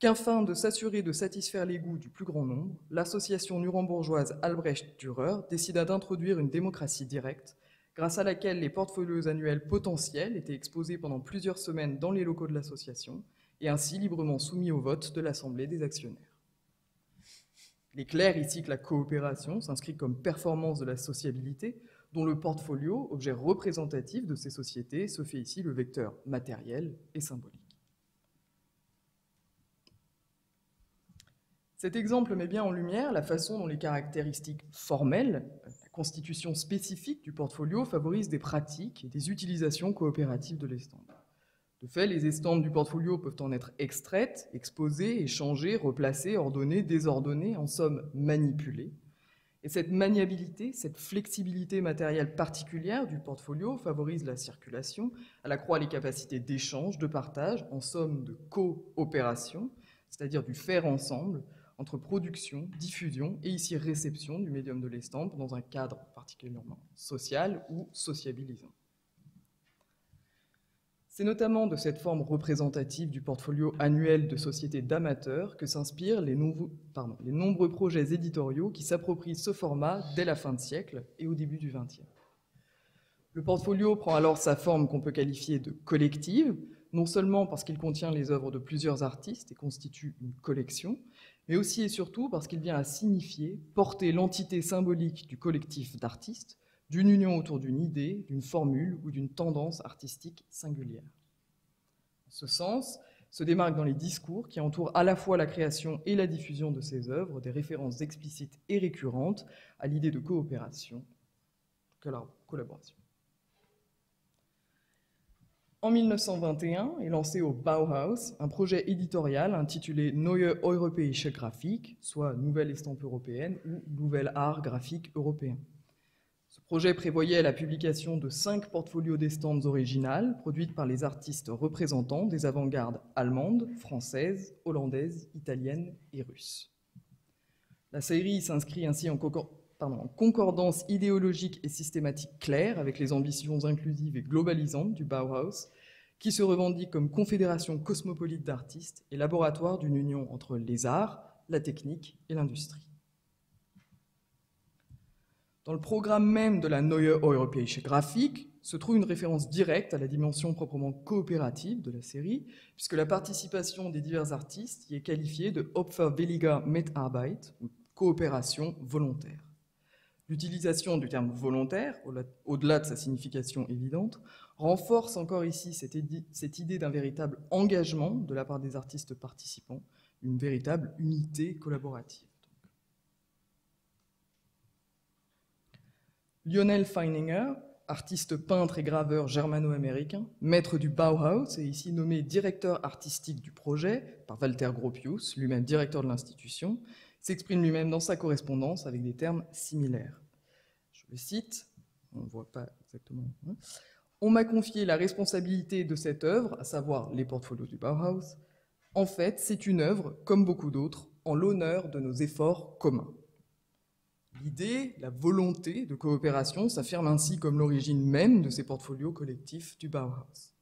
qu'afin de s'assurer de satisfaire les goûts du plus grand nombre, l'association nurembourgeoise Albrecht Dürer décida d'introduire une démocratie directe grâce à laquelle les portfolios annuels potentiels étaient exposés pendant plusieurs semaines dans les locaux de l'association et ainsi librement soumis au vote de l'Assemblée des actionnaires. Il est clair ici que la coopération s'inscrit comme performance de la sociabilité, dont le portfolio, objet représentatif de ces sociétés, se fait ici le vecteur matériel et symbolique. Cet exemple met bien en lumière la façon dont les caractéristiques formelles, la constitution spécifique du portfolio favorisent des pratiques et des utilisations coopératives de l'estampe. De fait, les estampes du portfolio peuvent en être extraites, exposées, échangées, replacées, ordonnées, désordonnées, en somme manipulées. Et cette maniabilité, cette flexibilité matérielle particulière du portfolio favorise la circulation, elle accroît les capacités d'échange, de partage, en somme de coopération, c'est-à-dire du faire ensemble, entre production, diffusion et ici réception du médium de l'estampe dans un cadre particulièrement social ou sociabilisant. C'est notamment de cette forme représentative du portfolio annuel de sociétés d'amateurs que s'inspirent les, nombreux projets éditoriaux qui s'approprient ce format dès la fin de siècle et au début du XXe. Le portfolio prend alors sa forme qu'on peut qualifier de collective, non seulement parce qu'il contient les œuvres de plusieurs artistes et constitue une collection, mais aussi et surtout parce qu'il vient à signifier, porter l'entité symbolique du collectif d'artistes, d'une union autour d'une idée, d'une formule ou d'une tendance artistique singulière. En ce sens, se démarque dans les discours qui entourent à la fois la création et la diffusion de ces œuvres des références explicites et récurrentes à l'idée de coopération, de collaboration. En 1921 est lancé au Bauhaus un projet éditorial intitulé Neue Europäische Grafik, soit Nouvelle Estampe européenne ou Nouvel Art graphique européen. Ce projet prévoyait la publication de cinq portfolios d'estampes originales produites par les artistes représentants des avant-gardes allemandes, françaises, hollandaises, italiennes et russes. La série s'inscrit ainsi en, en concordance idéologique et systématique claire avec les ambitions inclusives et globalisantes du Bauhaus, qui se revendique comme confédération cosmopolite d'artistes et laboratoire d'une union entre les arts, la technique et l'industrie. Dans le programme même de la Neue Europäische Grafik se trouve une référence directe à la dimension proprement coopérative de la série, puisque la participation des divers artistes y est qualifiée de Opferwilliger Mitarbeit, ou coopération volontaire. L'utilisation du terme volontaire, au-delà de sa signification évidente, renforce encore ici cette, idée d'un véritable engagement de la part des artistes participants, une véritable unité collaborative. Lionel Feininger, artiste peintre et graveur germano-américain, maître du Bauhaus et ici nommé directeur artistique du projet par Walter Gropius, lui-même directeur de l'institution, s'exprime lui-même dans sa correspondance avec des termes similaires. Je le cite, on ne voit pas exactement. Hein. On m'a confié la responsabilité de cette œuvre, à savoir les portfolios du Bauhaus. En fait, c'est une œuvre, comme beaucoup d'autres, en l'honneur de nos efforts communs. L'idée, la volonté de coopération s'affirme ainsi comme l'origine même de ces portfolios collectifs du Bauhaus.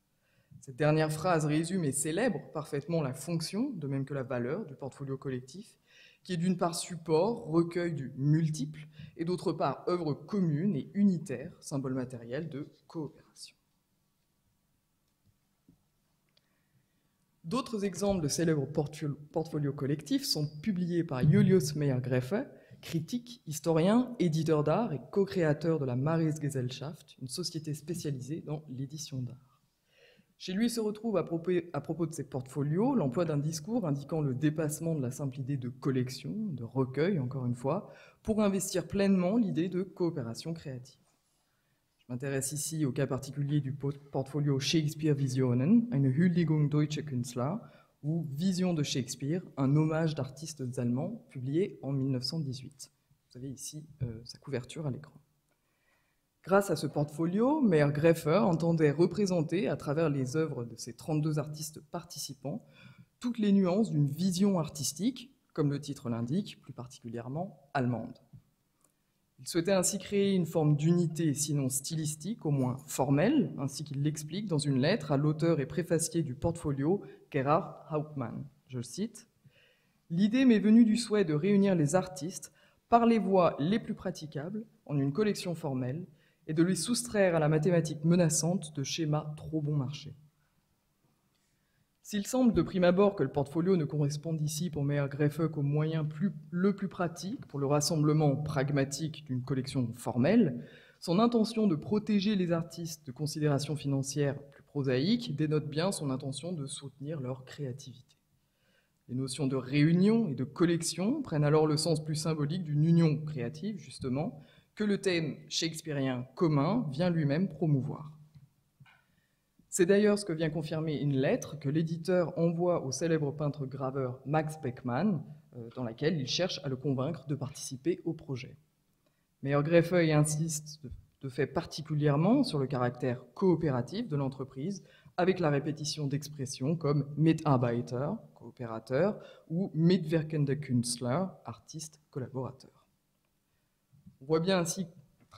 Cette dernière phrase résume et célèbre parfaitement la fonction, de même que la valeur, du portfolio collectif, qui est d'une part support, recueil du multiple, et d'autre part œuvre commune et unitaire, symbole matériel de coopération. D'autres exemples de célèbres portfolios collectifs sont publiés par Julius Meyer-Greffe, critique, historien, éditeur d'art et co-créateur de la Maris Gesellschaft, une société spécialisée dans l'édition d'art. Chez lui se retrouve à propos, de ses portfolios l'emploi d'un discours indiquant le dépassement de la simple idée de collection, de recueil encore une fois, pour investir pleinement l'idée de coopération créative. Je m'intéresse ici au cas particulier du portfolio Shakespeare Visionen, eine Huldigung deutscher Künstler, ou Vision de Shakespeare, un hommage d'artistes allemands, publié en 1918. Vous avez ici euh, sa couverture à l'écran. Grâce à ce portfolio, Meyer Greffer entendait représenter, à travers les œuvres de ces 32 artistes participants, toutes les nuances d'une vision artistique, comme le titre l'indique, plus particulièrement allemande. Il souhaitait ainsi créer une forme d'unité, sinon stylistique, au moins formelle, ainsi qu'il l'explique dans une lettre à l'auteur et préfacier du portfolio, Gerhard Hauptmann. Je le cite L'idée m'est venue du souhait de réunir les artistes par les voies les plus praticables en une collection formelle et de les soustraire à la mathématique menaçante de schémas trop bon marché. S'il semble de prime abord que le portfolio ne corresponde ici pour Meyer Greffe qu'au moyen le plus pratique pour le rassemblement pragmatique d'une collection formelle, son intention de protéger les artistes de considérations financières plus prosaïques dénote bien son intention de soutenir leur créativité. Les notions de réunion et de collection prennent alors le sens plus symbolique d'une union créative, justement, que le thème shakespearien commun vient lui-même promouvoir. C'est d'ailleurs ce que vient confirmer une lettre que l'éditeur envoie au célèbre peintre graveur Max Beckmann, euh, dans laquelle il cherche à le convaincre de participer au projet. Meilleur Greffeuil insiste de fait particulièrement sur le caractère coopératif de l'entreprise, avec la répétition d'expressions comme Mitarbeiter, coopérateur, ou Mitwirkende Künstler, artiste collaborateur. On voit bien ainsi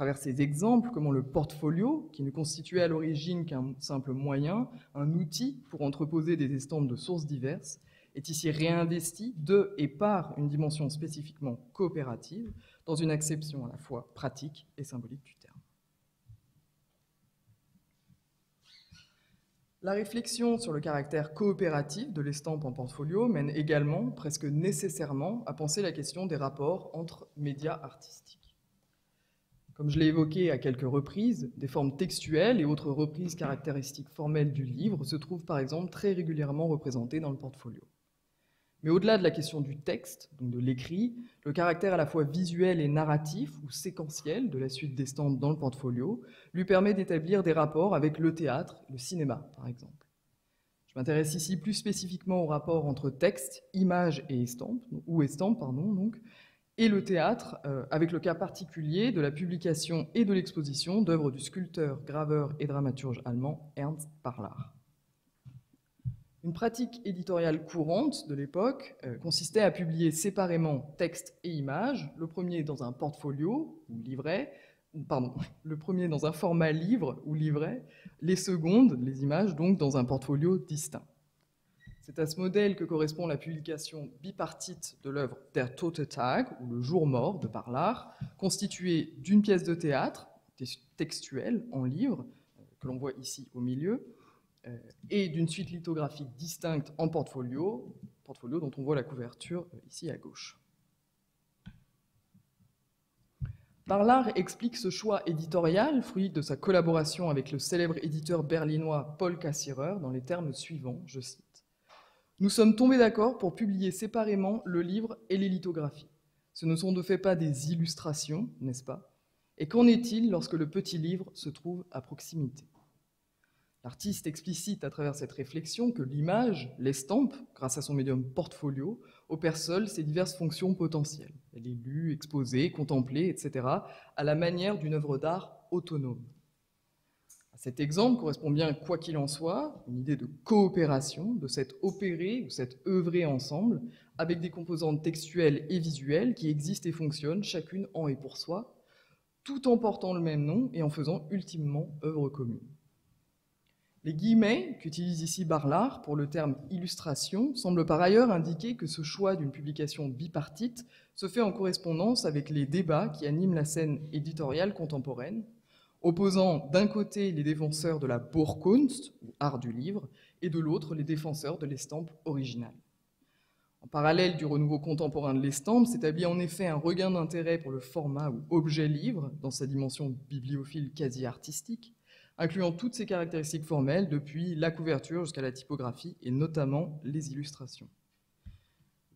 travers ces exemples, comment le portfolio, qui ne constituait à l'origine qu'un simple moyen, un outil pour entreposer des estampes de sources diverses, est ici réinvesti de et par une dimension spécifiquement coopérative, dans une acception à la fois pratique et symbolique du terme. La réflexion sur le caractère coopératif de l'estampe en portfolio mène également, presque nécessairement, à penser la question des rapports entre médias artistiques. Comme je l'ai évoqué à quelques reprises, des formes textuelles et autres reprises caractéristiques formelles du livre se trouvent par exemple très régulièrement représentées dans le portfolio. Mais au-delà de la question du texte, donc de l'écrit, le caractère à la fois visuel et narratif ou séquentiel de la suite des dans le portfolio lui permet d'établir des rapports avec le théâtre, le cinéma par exemple. Je m'intéresse ici plus spécifiquement au rapport entre texte, image et estampe, ou estampe, pardon, donc, et le théâtre, euh, avec le cas particulier de la publication et de l'exposition d'œuvres du sculpteur, graveur et dramaturge allemand Ernst Parlar. Une pratique éditoriale courante de l'époque euh, consistait à publier séparément texte et images, le premier dans un portfolio ou livret, pardon, le premier dans un format livre ou livret, les secondes, les images, donc dans un portfolio distinct. C'est à ce modèle que correspond la publication bipartite de l'œuvre Der Tote Tag, ou Le jour mort de Parlard, constituée d'une pièce de théâtre textuelle en livre, euh, que l'on voit ici au milieu, euh, et d'une suite lithographique distincte en portfolio, portfolio dont on voit la couverture euh, ici à gauche. Parlard explique ce choix éditorial, fruit de sa collaboration avec le célèbre éditeur berlinois Paul Cassirer, dans les termes suivants, je cite. Nous sommes tombés d'accord pour publier séparément le livre et les lithographies. Ce ne sont de fait pas des illustrations, n'est-ce pas? Et qu'en est-il lorsque le petit livre se trouve à proximité? L'artiste explicite à travers cette réflexion que l'image, l'estampe, grâce à son médium portfolio, opère seule ses diverses fonctions potentielles. Elle est lue, exposée, contemplée, etc., à la manière d'une œuvre d'art autonome. Cet exemple correspond bien, quoi qu'il en soit, une idée de coopération, de cette opérer ou cette œuvrer ensemble, avec des composantes textuelles et visuelles qui existent et fonctionnent, chacune en et pour soi, tout en portant le même nom et en faisant ultimement œuvre commune. Les guillemets qu'utilise ici Barlard pour le terme illustration semblent par ailleurs indiquer que ce choix d'une publication bipartite se fait en correspondance avec les débats qui animent la scène éditoriale contemporaine, opposant d'un côté les défenseurs de la Bourkunst, ou art du livre, et de l'autre les défenseurs de l'estampe originale. En parallèle du renouveau contemporain de l'estampe s'établit en effet un regain d'intérêt pour le format ou objet livre, dans sa dimension bibliophile quasi artistique, incluant toutes ses caractéristiques formelles, depuis la couverture jusqu'à la typographie, et notamment les illustrations.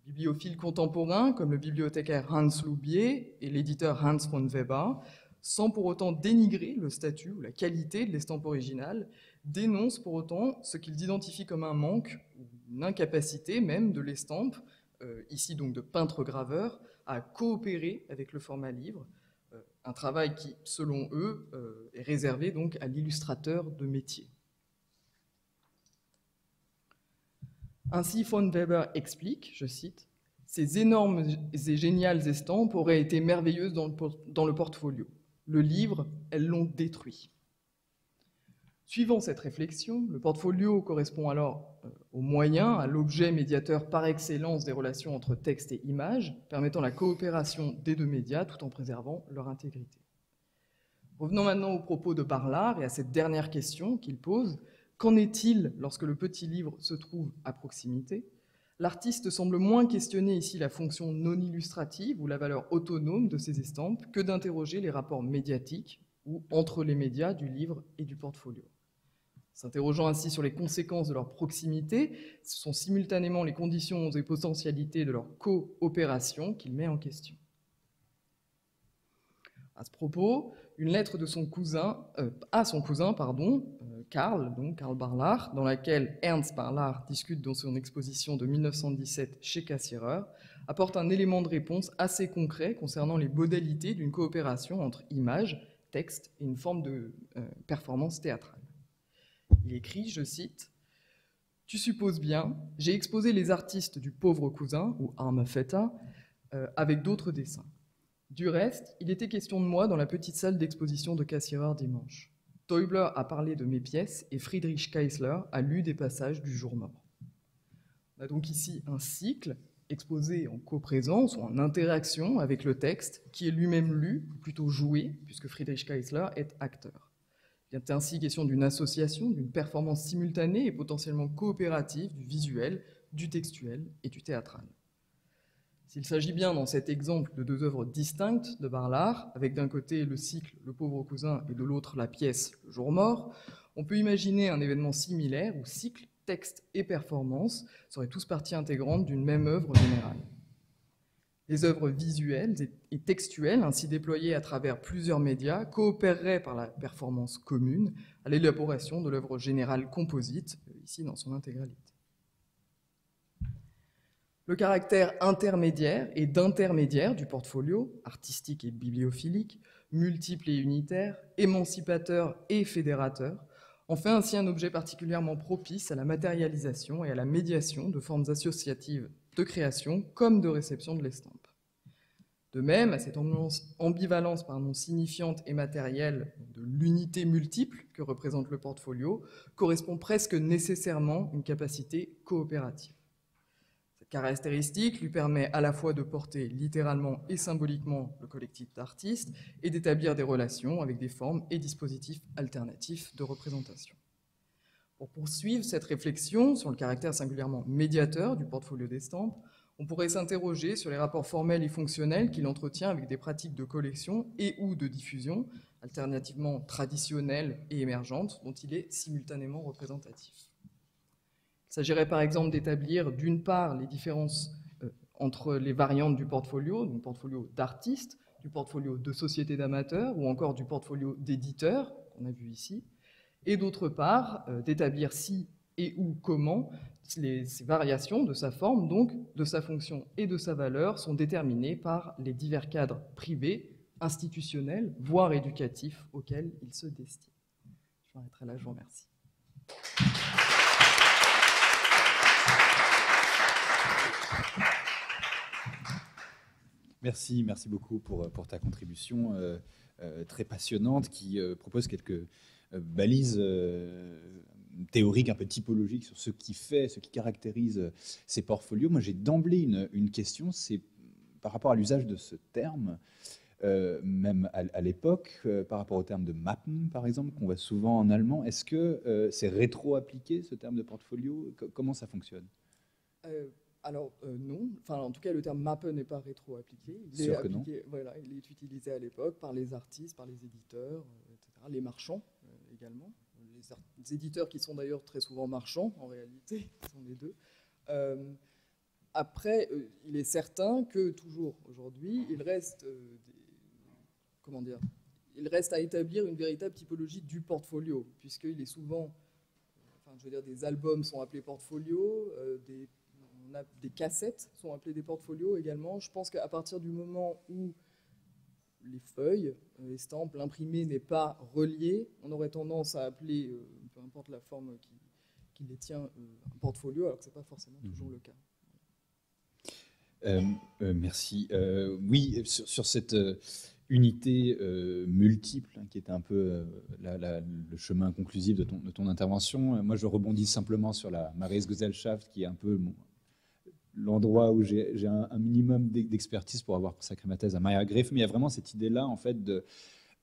bibliophiles contemporains, comme le bibliothécaire Hans Loubier et l'éditeur Hans von Weber, sans pour autant dénigrer le statut ou la qualité de l'estampe originale, dénonce pour autant ce qu'ils identifient comme un manque, ou une incapacité même de l'estampe, euh, ici donc de peintre-graveur, à coopérer avec le format livre, euh, un travail qui, selon eux, euh, est réservé donc à l'illustrateur de métier. Ainsi, von Weber explique, je cite, Ces énormes et géniales estampes auraient été merveilleuses dans le, dans le portfolio. Le livre, elles l'ont détruit. Suivant cette réflexion, le portfolio correspond alors euh, au moyen, à l'objet médiateur par excellence des relations entre texte et image, permettant la coopération des deux médias tout en préservant leur intégrité. Revenons maintenant au propos de Barlard et à cette dernière question qu'il pose. Qu'en est-il lorsque le petit livre se trouve à proximité? L'artiste semble moins questionner ici la fonction non illustrative ou la valeur autonome de ces estampes que d'interroger les rapports médiatiques ou entre les médias du livre et du portfolio. S'interrogeant ainsi sur les conséquences de leur proximité, ce sont simultanément les conditions et potentialités de leur coopération qu'il met en question. À ce propos, une lettre de son cousin, euh, à son cousin, pardon, euh, Karl, donc Barlach, dans laquelle Ernst Barlach discute dans son exposition de 1917 chez Cassirer, apporte un élément de réponse assez concret concernant les modalités d'une coopération entre image, texte et une forme de euh, performance théâtrale. Il écrit, je cite, Tu supposes bien, j'ai exposé les artistes du pauvre cousin, ou arma feta, euh, avec d'autres dessins. Du reste, il était question de moi dans la petite salle d'exposition de Cassirer dimanche. Teubler a parlé de mes pièces et Friedrich Keisler a lu des passages du jour mort. On a donc ici un cycle exposé en coprésence ou en interaction avec le texte qui est lui-même lu, ou plutôt joué, puisque Friedrich Keisler est acteur. Il est ainsi question d'une association, d'une performance simultanée et potentiellement coopérative du visuel, du textuel et du théâtral. S'il s'agit bien dans cet exemple de deux œuvres distinctes de Barlard, avec d'un côté le cycle Le pauvre cousin et de l'autre la pièce Le jour mort, on peut imaginer un événement similaire où cycle, texte et performance seraient tous partie intégrante d'une même œuvre générale. Les œuvres visuelles et textuelles, ainsi déployées à travers plusieurs médias, coopéreraient par la performance commune à l'élaboration de l'œuvre générale composite, ici dans son intégralité. Le caractère intermédiaire et d'intermédiaire du portfolio, artistique et bibliophilique, multiple et unitaire, émancipateur et fédérateur, en fait ainsi un objet particulièrement propice à la matérialisation et à la médiation de formes associatives de création comme de réception de l'estampe. De même, à cette ambivalence pardon, signifiante et matérielle de l'unité multiple que représente le portfolio correspond presque nécessairement une capacité coopérative. Caractéristique lui permet à la fois de porter littéralement et symboliquement le collectif d'artistes et d'établir des relations avec des formes et dispositifs alternatifs de représentation. Pour poursuivre cette réflexion sur le caractère singulièrement médiateur du portfolio d'estampes, on pourrait s'interroger sur les rapports formels et fonctionnels qu'il entretient avec des pratiques de collection et ou de diffusion, alternativement traditionnelles et émergentes, dont il est simultanément représentatif. Il s'agirait par exemple d'établir d'une part les différences euh, entre les variantes du portfolio, donc portfolio d'artistes, du portfolio de sociétés d'amateurs ou encore du portfolio d'éditeurs, qu'on a vu ici, et d'autre part euh, d'établir si et ou comment les, variations de sa forme, donc de sa fonction et de sa valeur, sont déterminées par les divers cadres privés, institutionnels, voire éducatifs auxquels il se destine. Je m'arrêterai là, je vous remercie. Merci, merci beaucoup pour, pour ta contribution euh, euh, très passionnante qui euh, propose quelques euh, balises euh, théoriques, un peu typologiques sur ce qui fait, ce qui caractérise euh, ces portfolios. Moi, j'ai d'emblée une, question, c'est par rapport à l'usage de ce terme. Euh, même à, l'époque, euh, par rapport au terme de Mappen, par exemple, qu'on voit souvent en allemand. Est-ce que euh, c'est rétro-appliqué, ce terme de portfolio? Comment ça fonctionne? Alors non, enfin en tout cas le terme Mappen n'est pas rétro-appliqué. Il, est appliqué, voilà, il est utilisé à l'époque par les artistes, par les éditeurs, etc., les marchands également. Les, les, éditeurs qui sont d'ailleurs très souvent marchands, en réalité, sont les deux. Euh, après, euh, il est certain que toujours aujourd'hui, il reste euh, des, comment dire, il reste à établir une véritable typologie du portfolio, puisqu'il est souvent, enfin, je veux dire, des albums sont appelés portfolio, euh, des, on a, des cassettes sont appelées des portfolios également. Je pense qu'à partir du moment où les feuilles, les estampes, l'imprimé n'est pas relié, on aurait tendance à appeler, euh, peu importe la forme qui, qui les tient, un portfolio, alors que ce n'est pas forcément Mhm. toujours le cas. Euh, euh, merci. Euh, oui, sur, sur cette euh, unité euh, multiple, hein, qui était un peu euh, la- la- le chemin conclusif de ton, de ton intervention, euh, moi je rebondis simplement sur la Maris Gesellschaft, qui est un peu l'endroit où j'ai un, minimum d'e- d'expertise pour avoir consacré ma thèse à Maya Greff, mais il y a vraiment cette idée-là, en fait, de,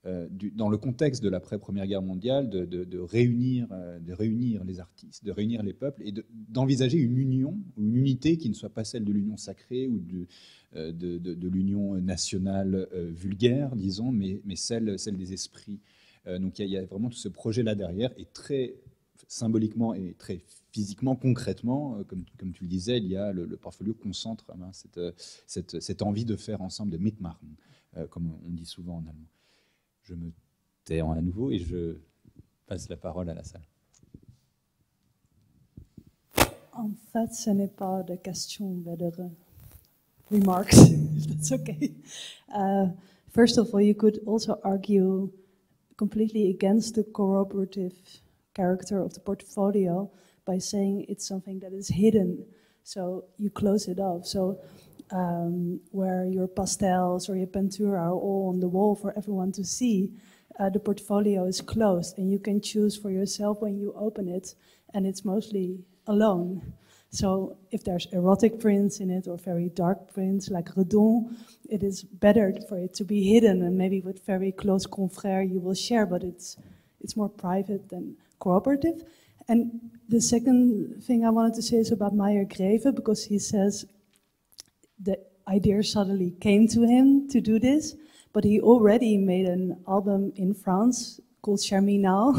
euh, dans le contexte de l'après-première guerre mondiale, de, réunir, euh, de réunir les artistes, de réunir les peuples et de- d'envisager une union une unité qui ne soit pas celle de l'union sacrée ou de, euh, de, de l'union nationale euh, vulgaire, disons, mais, mais celle, celle des esprits. Euh, donc il y, y a vraiment tout ce projet-là derrière et très symboliquement et très physiquement, concrètement, euh, comme, comme tu le disais, il y a le, le portfolio concentre hein, cette, euh, cette, cette envie de faire ensemble, de mitmachen, euh, comme on dit souvent en allemand. Je me tais à nouveau et je passe la parole à la salle. En fait, ce n'est pas de question, but de re- remarks, if that's okay. Uh, first of all, you could also argue completely against the corroborative character of the portfolio by saying it's something that is hidden. So you close it off. So um, where your pastels or your pintura are all on the wall for everyone to see, uh, the portfolio is closed and you can choose for yourself when you open it, and it's mostly alone. So if there's erotic prints in it or very dark prints like Redon, it is better for it to be hidden and maybe with very close confrères you will share, but it's it's more private than cooperative. And the second thing I wanted to say is about Meyer Greve because he says the idea suddenly came to him to do this, but he already made an album in France called Charminal,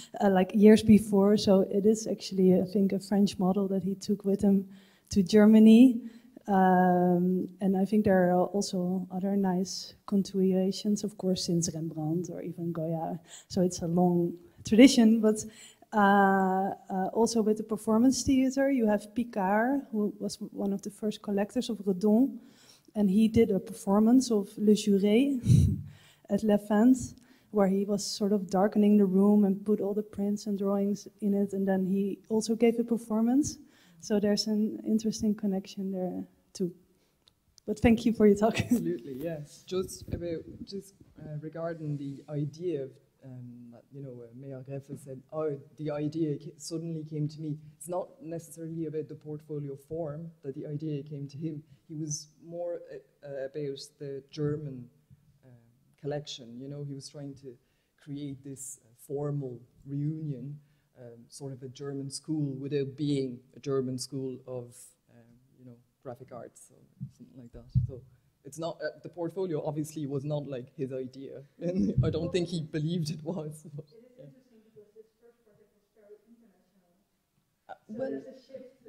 uh, like years before. So it is actually, I think, a French model that he took with him to Germany. Um, and I think there are also other nice continuations, of course, since Rembrandt or even Goya. So it's a long tradition, but also with the performance theater, you have Picard, who was one of the first collectors of Redon, and he did a performance of Le Juré at La Fente, where he was sort of darkening the room and put all the prints and drawings in it, and then he also gave a performance. So there's an interesting connection there too. But thank you for your talk. Absolutely, yes. Just about just uh, regarding the idea of um, you know, uh, Mayor Greffe said, "Oh, the idea suddenly came to me." It's not necessarily about the portfolio form that the idea came to him. He was more uh, uh, about the German uh, collection. You know, he was trying to create this uh, formal reunion, um, sort of a German school, without being a German school of, um, you know, graphic arts or something like that. So it's not uh, the portfolio. Obviously, was not like his idea, and I don't think he believed it was. But, yeah. Uh, well,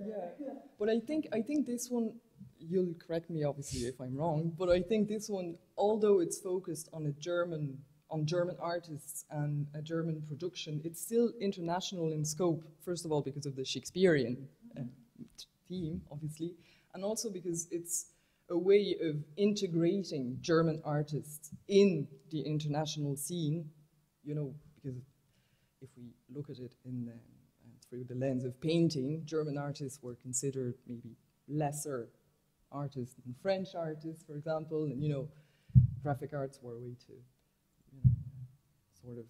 yeah, but I think I think this one. You'll correct me, obviously, if I'm wrong. But I think this one, although it's focused on a German, on German artists and a German production, it's still international in scope. First of all, because of the Shakespearean uh, t- theme, obviously, and also because it's a way of integrating German artists in the international scene. You know, because if we look at it in the, uh, through the lens of painting, German artists were considered maybe lesser artists than French artists, for example, and you know, graphic arts were a way to, you know, sort of,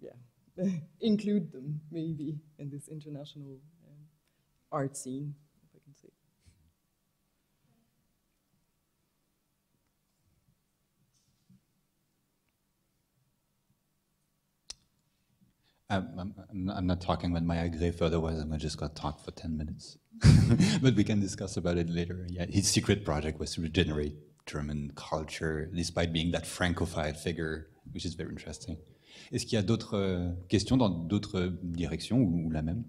yeah, include them maybe in this international um, art scene, I'm, I'm, not talking about Maya Gref, otherwise I'm just going to talk for 10 minutes. but we can discuss about it later. Yeah, his secret project was to regenerate German culture, despite being that Francophile figure, which is very interesting. Est-ce qu'il y a d'autres questions dans d'autres directions ou la même?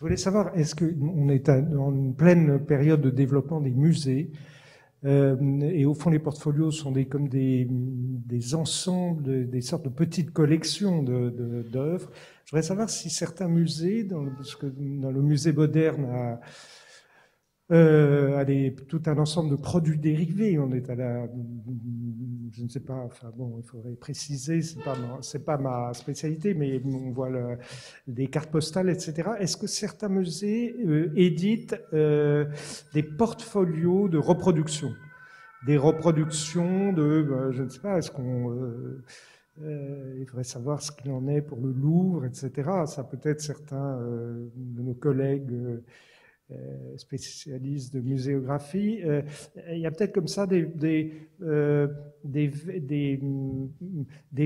Je voulais savoir, est-ce qu'on est dans une pleine période de développement des musées euh, et au fond, les portfolios sont des, comme des, des ensembles, des sortes de petites collections d'œuvres. Je voudrais savoir si certains musées, dans le, parce que dans le musée moderne euh, allez, tout un ensemble de produits dérivés. On est à la, je ne sais pas, enfin bon, il faudrait préciser, c'est pas c'est pas ma spécialité, mais on voit le, des cartes postales, etc. Est-ce que certains musées euh, éditent euh, des portfolios de reproduction, des reproductions de, bah, je ne sais pas, est-ce qu'on euh, euh, il faudrait savoir ce qu'il en est pour le Louvre, etc. Ça peut être certains de nos collègues euh, spécialiste de muséographie. Euh, il y a peut-être comme ça des, euh, des,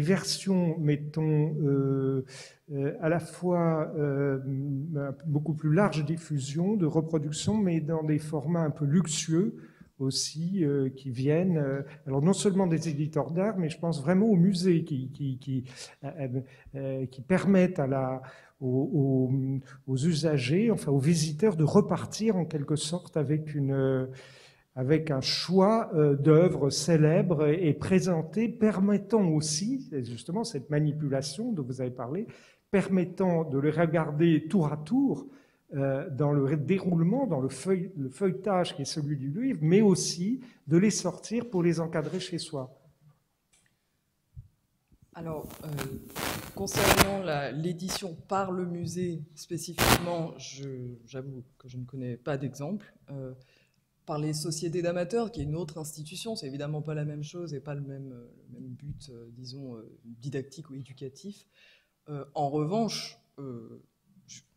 versions, mettons, à la fois beaucoup plus large diffusion, de reproduction, mais dans des formats un peu luxueux aussi, qui viennent, alors non seulement des éditeurs d'art, mais je pense vraiment aux musées qui, qui, qui, qui permettent à la, aux, usagers, enfin aux visiteurs, de repartir en quelque sorte avec, une, avec un choix euh, d'œuvres célèbres et, présentées, permettant aussi, justement cette manipulation dont vous avez parlé, permettant de les regarder tour à tour euh, dans le déroulement, dans le, le feuilletage qui est celui du livre, mais aussi de les sortir pour les encadrer chez soi. Alors, euh, concernant l'édition par le musée spécifiquement, j'avoue que je ne connais pas d'exemple. Euh, par les sociétés d'amateurs, qui est une autre institution, c'est évidemment pas la même chose et pas le même but, disons, didactique ou éducatif. en revanche,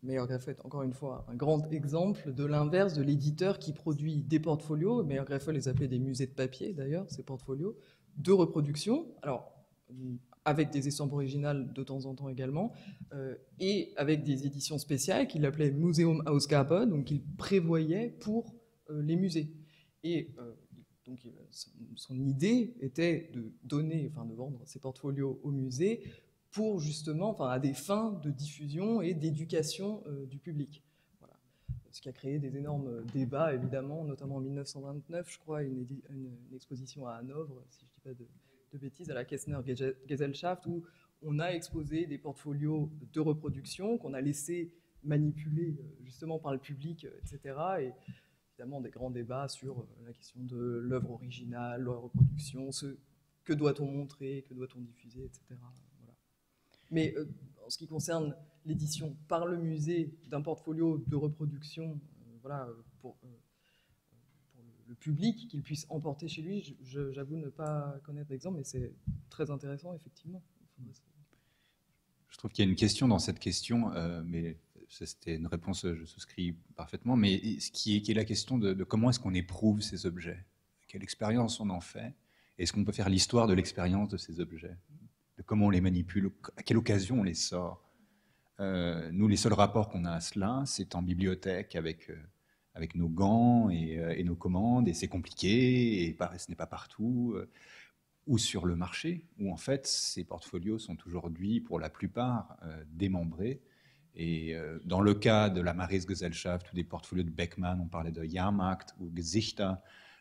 Meilleur Greffel encore une fois un grand exemple de l'inverse de l'éditeur qui produit des portfolios, Meilleur Greffel les appelait des musées de papier d'ailleurs, ces portfolios, de reproduction. Alors, avec des estampes originales de temps en temps également, euh, et avec des éditions spéciales qu'il appelait Museum Ausgabe, donc il prévoyait pour euh, les musées. Et euh, donc son, idée était de donner, enfin de vendre ses portfolios aux musées pour justement, enfin à des fins de diffusion et d'éducation du public. Voilà. Ce qui a créé des énormes débats, évidemment, notamment en 1929, je crois, une, une, exposition à Hanovre, si je ne dis pas de, bêtises, à la Kessner Gesellschaft, où on a exposé des portfolios de reproduction qu'on a laissé manipuler euh, justement par le public, euh, etc. Et évidemment des grands débats sur euh, la question de l'œuvre originale, la reproduction, ce, que doit-on montrer, que doit-on diffuser, etc. Mais en ce qui concerne l'édition par le musée d'un portfolio de reproduction, voilà, pour, le public qu'il puisse emporter chez lui. J'avoue ne pas connaître d'exemple, mais c'est très intéressant, effectivement. Je trouve qu'il y a une question dans cette question, euh, mais c'était une réponse, je souscris parfaitement, mais ce qui est, la question de, comment est-ce qu'on éprouve ces objets? Quelle expérience on en fait? Est-ce qu'on peut faire l'histoire de l'expérience de ces objets? Comment on les manipule À quelle occasion on les sort euh, Nous, les seuls rapports qu'on a à cela, c'est en bibliothèque avec... Euh, avec nos gants euh, et, nos commandes, et c'est compliqué, et ce n'est pas partout, ou sur le marché, où en fait ces portfolios sont aujourd'hui pour la plupart démembrés. Et dans le cas de la Maris Gesellschaft ou des portfolios de Beckmann, on parlait de Jahrmarkt ou Gesichter,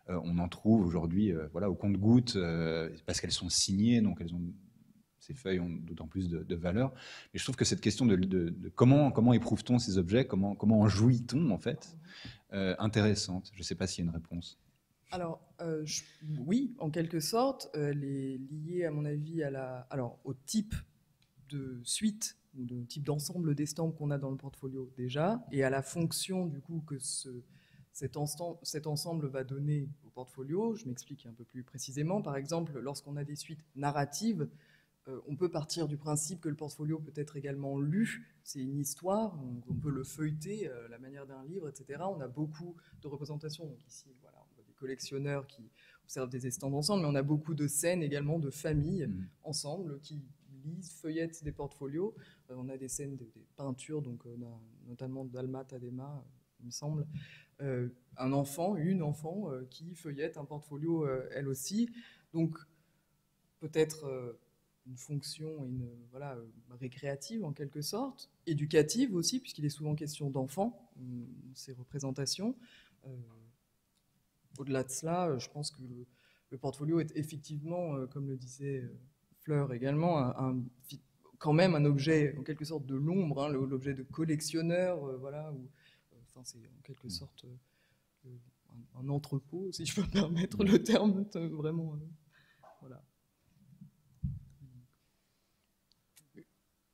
on en trouve aujourd'hui voilà, au compte-gouttes parce qu'elles sont signées, donc elles ont ces feuilles ont d'autant plus de, valeur. Mais je trouve que cette question de, comment, comment éprouve-t-on ces objets, comment, comment en jouit-on en fait, euh, intéressante. Je ne sais pas s'il y a une réponse. Alors, euh, oui, en quelque sorte, elle est liée, à mon avis, à la, alors, au type de suite ou de type d'ensemble d'estampes qu'on a dans le portfolio déjà, et à la fonction du coup que ce, cet, cet ensemble va donner au portfolio. Je m'explique un peu plus précisément. Par exemple, lorsqu'on a des suites narratives, euh, on peut partir du principe que le portfolio peut être également lu. C'est une histoire, on, peut le feuilleter, euh, la manière d'un livre, etc. On a beaucoup de représentations. Donc ici, voilà, on a des collectionneurs qui observent des estampes ensemble, mais on a beaucoup de scènes également de familles mmh. ensemble qui lisent, feuillettent des portfolios. Euh, on a des scènes, des, peintures, donc notamment d'Alma Tadema, il me semble. un enfant, une enfant qui feuillette un portfolio elle aussi. Donc peut-être une fonction et une, voilà, récréative en quelque sorte, éducative aussi, puisqu'il est souvent question d'enfants, ces représentations. Au-delà de cela, je pense que le, portfolio est effectivement, comme le disait Fleur également, un, quand même un objet en quelque sorte de l'ombre, hein, l'objet de collectionneur, voilà, ou, enfin, c'est en quelque sorte un, entrepôt, si je peux me permettre le terme, vraiment. Euh, voilà.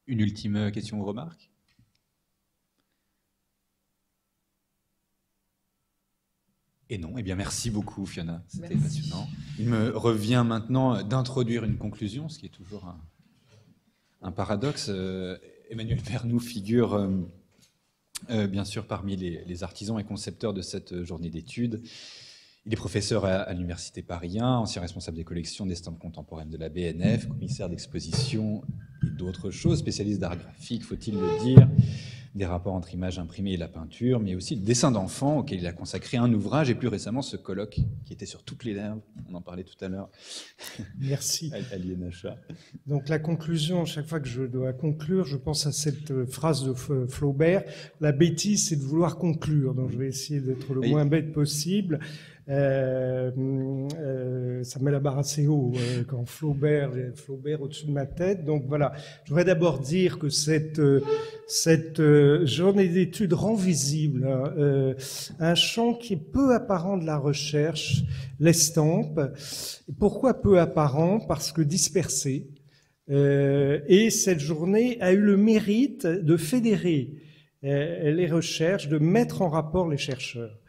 Une ultime question ou remarque? Et non, eh bien merci beaucoup Fiona, c'était passionnant. Il me revient maintenant d'introduire une conclusion, ce qui est toujours un, paradoxe. Euh, Emmanuel Vernou figure euh, euh, bien sûr parmi les, artisans et concepteurs de cette journée d'études. Il est professeur à, l'Université Paris 1, ancien responsable des collections d'estampes contemporaines de la BNF, commissaire d'exposition et d'autres choses, spécialiste d'art graphique, faut-il le dire des rapports entre images imprimées et la peinture, mais aussi le dessin d'enfants auquel il a consacré un ouvrage et plus récemment ce colloque qui était sur toutes les lèvres, on en parlait tout à l'heure. Merci. Aliénacha. Donc la conclusion, chaque fois que je dois conclure, je pense à cette phrase de Flaubert, la bêtise c'est de vouloir conclure, donc je vais essayer d'être le moins bête possible. Euh, euh, ça met la barre assez haut euh, quand Flaubert, Flaubert au-dessus de ma tête. Donc voilà, je voudrais d'abord dire que cette, cette journée d'études rend visible hein, un champ qui est peu apparent de la recherche, l'estampe. Pourquoi peu apparent? Parce que dispersé. et cette journée a eu le mérite de fédérer les recherches, de mettre en rapport les chercheurs.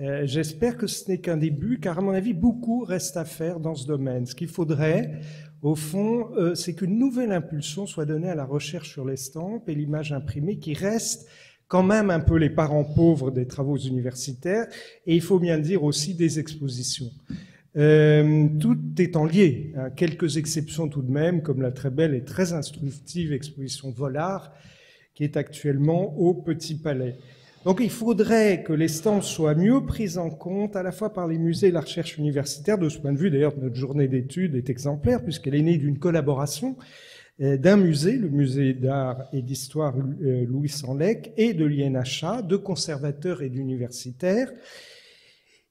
Euh, j'espère que ce n'est qu'un début, car à mon avis, beaucoup reste à faire dans ce domaine. Ce qu'il faudrait, au fond, euh, c'est qu'une nouvelle impulsion soit donnée à la recherche sur l'estampe et l'image imprimée, qui reste quand même un peu les parents pauvres des travaux universitaires, et il faut bien le dire aussi des expositions. Euh, tout étant lié, hein, quelques exceptions tout de même, comme la très belle et très instructive exposition Volard, qui est actuellement au Petit Palais. Donc il faudrait que les stands soient mieux pris en compte à la fois par les musées et la recherche universitaire. De ce point de vue, d'ailleurs, notre journée d'études est exemplaire puisqu'elle est née d'une collaboration euh, d'un musée, le musée d'art et d'histoire euh, Louis Sanlec, et de l'INHA, de conservateurs et d'universitaires.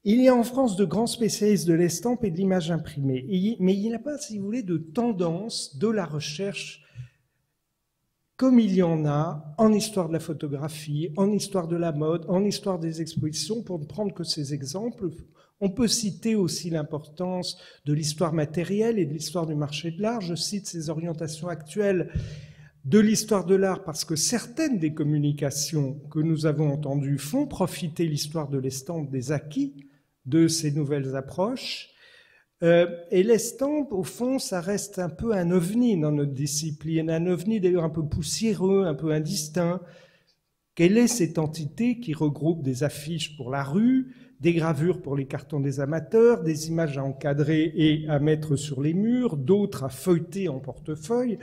Il y a en France de grands spécialistes de l'estampe et de l'image imprimée, mais il n'y a pas, si vous voulez, de tendance de la recherche comme il y en a en histoire de la photographie, en histoire de la mode, en histoire des expositions, pour ne prendre que ces exemples. On peut citer aussi l'importance de l'histoire matérielle et de l'histoire du marché de l'art. Je cite ces orientations actuelles de l'histoire de l'art parce que certaines des communications que nous avons entendues font profiter l'histoire de l'estampe des acquis de ces nouvelles approches. Euh, et l'estampe, au fond, ça reste un peu un ovni dans notre discipline, un ovni d'ailleurs un peu poussiéreux, un peu indistinct. Quelle est cette entité qui regroupe des affiches pour la rue, des gravures pour les cartons des amateurs, des images à encadrer et à mettre sur les murs, d'autres à feuilleter en portefeuille,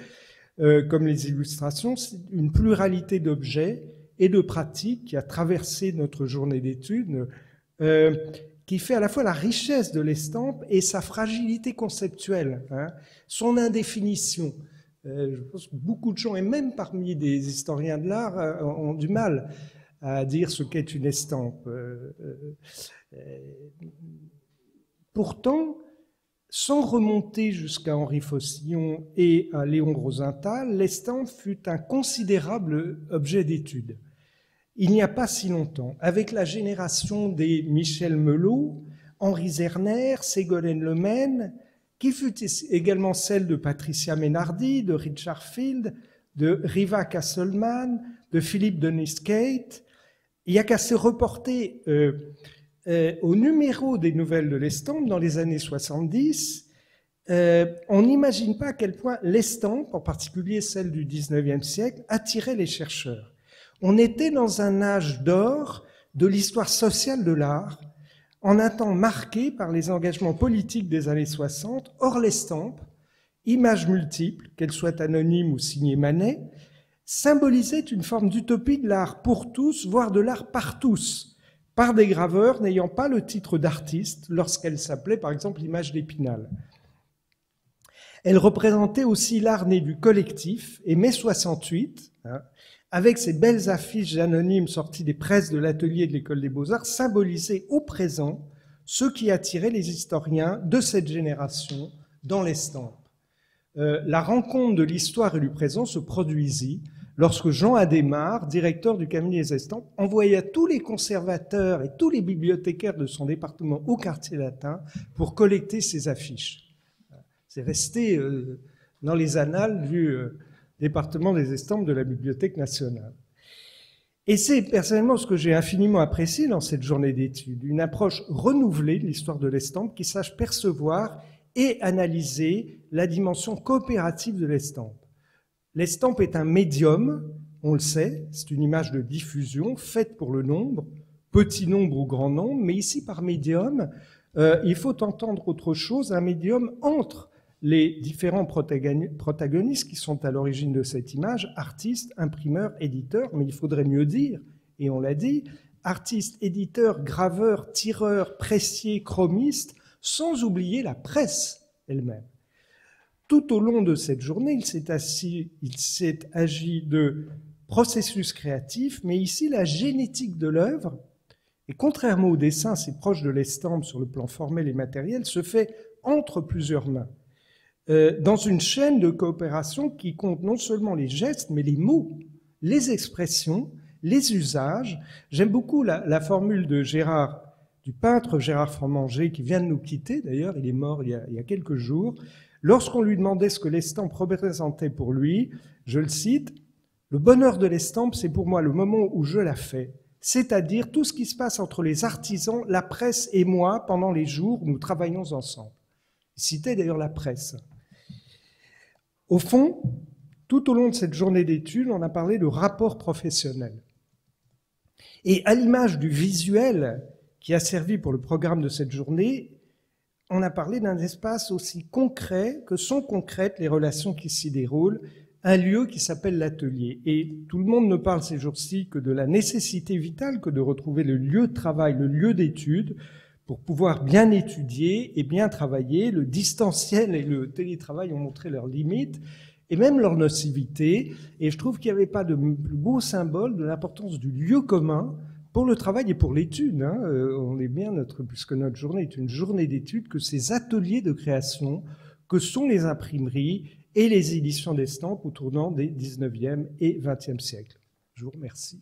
euh, comme les illustrations? Une pluralité d'objets et de pratiques qui a traversé notre journée d'études. Euh, qui fait à la fois la richesse de l'estampe et sa fragilité conceptuelle, hein, son indéfinition. Euh, je pense que beaucoup de gens, et même parmi des historiens de l'art, euh, ont du mal à dire ce qu'est une estampe. Euh, pourtant, sans remonter jusqu'à Henri Faucillon et à Léon Rosenthal, l'estampe fut un considérable objet d'étude il n'y a pas si longtemps, avec la génération des Michel Melot, Henri Zerner, Ségolène Lemaine, qui fut également celle de Patricia Menardi, de Richard Field, de Riva Castleman, de Philippe Denis Kate. Il n'y a qu'à se reporter euh, euh, au numéro des nouvelles de l'estampe dans les années 70. Euh, on n'imagine pas à quel point l'estampe, en particulier celle du 19e siècle, attirait les chercheurs. On était dans un âge d'or de l'histoire sociale de l'art, en un temps marqué par les engagements politiques des années 60, hors l'estampe, images multiples, qu'elles soient anonymes ou signées Manet, symbolisait une forme d'utopie de l'art pour tous, voire de l'art par tous, par des graveurs n'ayant pas le titre d'artiste lorsqu'elle s'appelait par exemple l'image d'Épinal. Elle représentait aussi l'art né du collectif, et mai 68, hein, avec ces belles affiches anonymes sorties des presses de l'atelier de l'école des beaux-arts, symbolisait au présent ce qui attirait les historiens de cette génération dans l'estampe. Euh, la rencontre de l'histoire et du présent se produisit lorsque Jean Adémar, directeur du cabinet des estampes, envoya tous les conservateurs et tous les bibliothécaires de son département au quartier latin pour collecter ces affiches. C'est resté euh, dans les annales du euh, département des estampes de la Bibliothèque nationale. Et c'est personnellement ce que j'ai infiniment apprécié dans cette journée d'études, une approche renouvelée de l'histoire de l'estampe qui sache percevoir et analyser la dimension coopérative de l'estampe. L'estampe est un médium, on le sait, c'est une image de diffusion faite pour le nombre, petit nombre ou grand nombre, mais ici par médium, euh, il faut entendre autre chose, un médium entre les différents protagonistes qui sont à l'origine de cette image, artistes, imprimeurs, éditeurs, mais il faudrait mieux dire, et on l'a dit, artistes, éditeurs, graveurs, tireurs, pressiers, chromistes, sans oublier la presse elle-même. Tout au long de cette journée, il s'est agi de processus créatif, mais ici la génétique de l'œuvre, et contrairement au dessin, c'est proche de l'estampe sur le plan formel et matériel, se fait entre plusieurs mains. Euh, dans une chaîne de coopération qui compte non seulement les gestes, mais les mots, les expressions, les usages. J'aime beaucoup la, formule de Gérard, du peintre Gérard Fromanger, qui vient de nous quitter, d'ailleurs, il est mort il y a, il y a quelques jours. Lorsqu'on lui demandait ce que l'estampe représentait pour lui, je le cite, Le bonheur de l'estampe, c'est pour moi le moment où je la fais, c'est-à-dire tout ce qui se passe entre les artisans, la presse et moi pendant les jours où nous travaillons ensemble. Il citait d'ailleurs la presse. Au fond, tout au long de cette journée d'études, on a parlé de rapport professionnel. Et à l'image du visuel qui a servi pour le programme de cette journée, on a parlé d'un espace aussi concret que sont concrètes les relations qui s'y déroulent, un lieu qui s'appelle l'atelier. Et tout le monde ne parle ces jours-ci que de la nécessité vitale que de retrouver le lieu de travail, le lieu d'étude, pour pouvoir bien étudier et bien travailler. Le distanciel et le télétravail ont montré leurs limites et même leur nocivité. Et je trouve qu'il n'y avait pas de plus beau symbole de l'importance du lieu commun pour le travail et pour l'étude. Hein. Euh, on est bien, notre, puisque notre journée est une journée d'études, que ces ateliers de création, que sont les imprimeries et les éditions d'estampes au tournant des 19e et 20e siècles. Je vous remercie.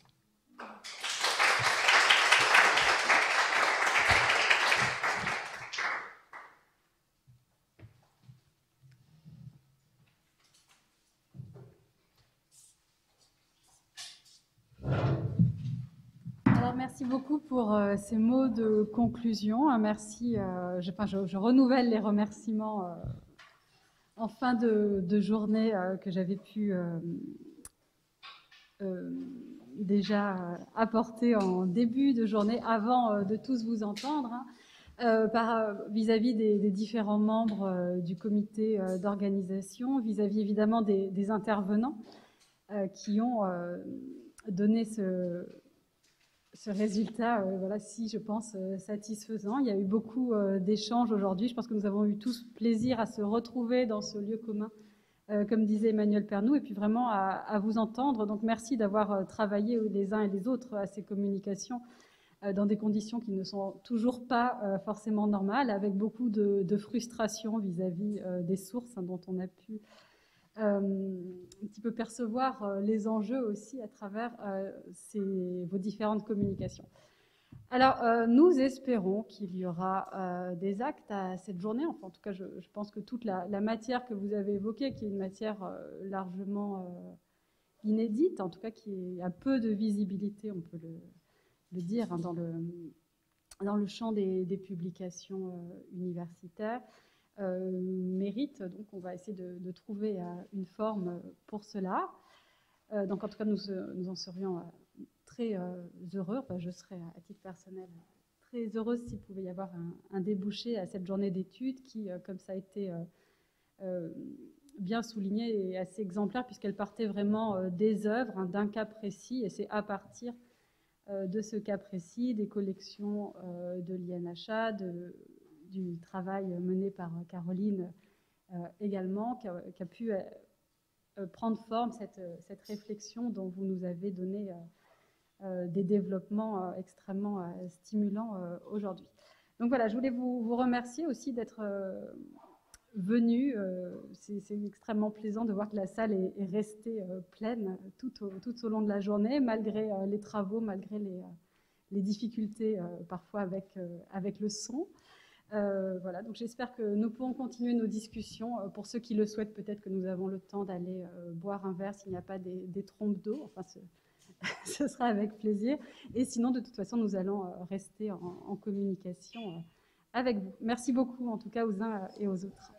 merci beaucoup pour euh, ces mots de conclusion. merci. Euh, je, je, renouvelle les remerciements euh, en fin de, journée que j'avais pu déjà apporter en début de journée avant de tous vous entendre. Hein, vis-à-vis des, différents membres du comité d'organisation, vis-à-vis évidemment des intervenants qui ont donné ce, ce résultat, euh, voilà, si je pense euh, satisfaisant. Il y a eu beaucoup euh, d'échanges aujourd'hui. Je pense que nous avons eu tous plaisir à se retrouver dans ce lieu commun, comme disait Emmanuel Pernou, et puis vraiment à, vous entendre. Donc merci d'avoir travaillé les uns et les autres à ces communications dans des conditions qui ne sont toujours pas forcément normales, avec beaucoup de, frustration vis-à-vis des sources hein, dont on a pu un petit peu percevoir euh, les enjeux aussi à travers euh, vos différentes communications. Alors, nous espérons qu'il y aura des actes à cette journée. Enfin, en tout cas, je, pense que toute la, matière que vous avez évoquée, qui est une matière largement inédite, en tout cas qui a peu de visibilité, on peut le, dire, hein, dans, le, dans le champ des, publications universitaires, euh, mérite. Donc, on va essayer de, trouver euh, une forme pour cela. Euh, donc, en tout cas, nous, nous en serions très heureux. je serais, à titre personnel, très heureuse s'il pouvait y avoir un, débouché à cette journée d'études qui, comme ça a été bien souligné, est assez exemplaire puisqu'elle partait vraiment des œuvres, hein, d'un cas précis, et c'est à partir de ce cas précis des collections de l'INHA, de du travail mené par Caroline également, qui a, pu prendre forme cette, réflexion dont vous nous avez donné des développements extrêmement stimulants aujourd'hui. Donc voilà, je voulais vous, remercier aussi d'être venu. Euh, c'est extrêmement plaisant de voir que la salle est, restée euh, pleine tout au, tout au, long de la journée, malgré euh, les travaux, malgré les, les difficultés parfois avec, avec le son. Voilà, donc j'espère que nous pourrons continuer nos discussions. pour ceux qui le souhaitent, peut-être que nous avons le temps d'aller boire un verre s'il n'y a pas des, trompes d'eau. Enfin, ce, sera avec plaisir. Et sinon, de toute façon, nous allons rester en communication avec vous. Merci beaucoup, en tout cas, aux uns et aux autres.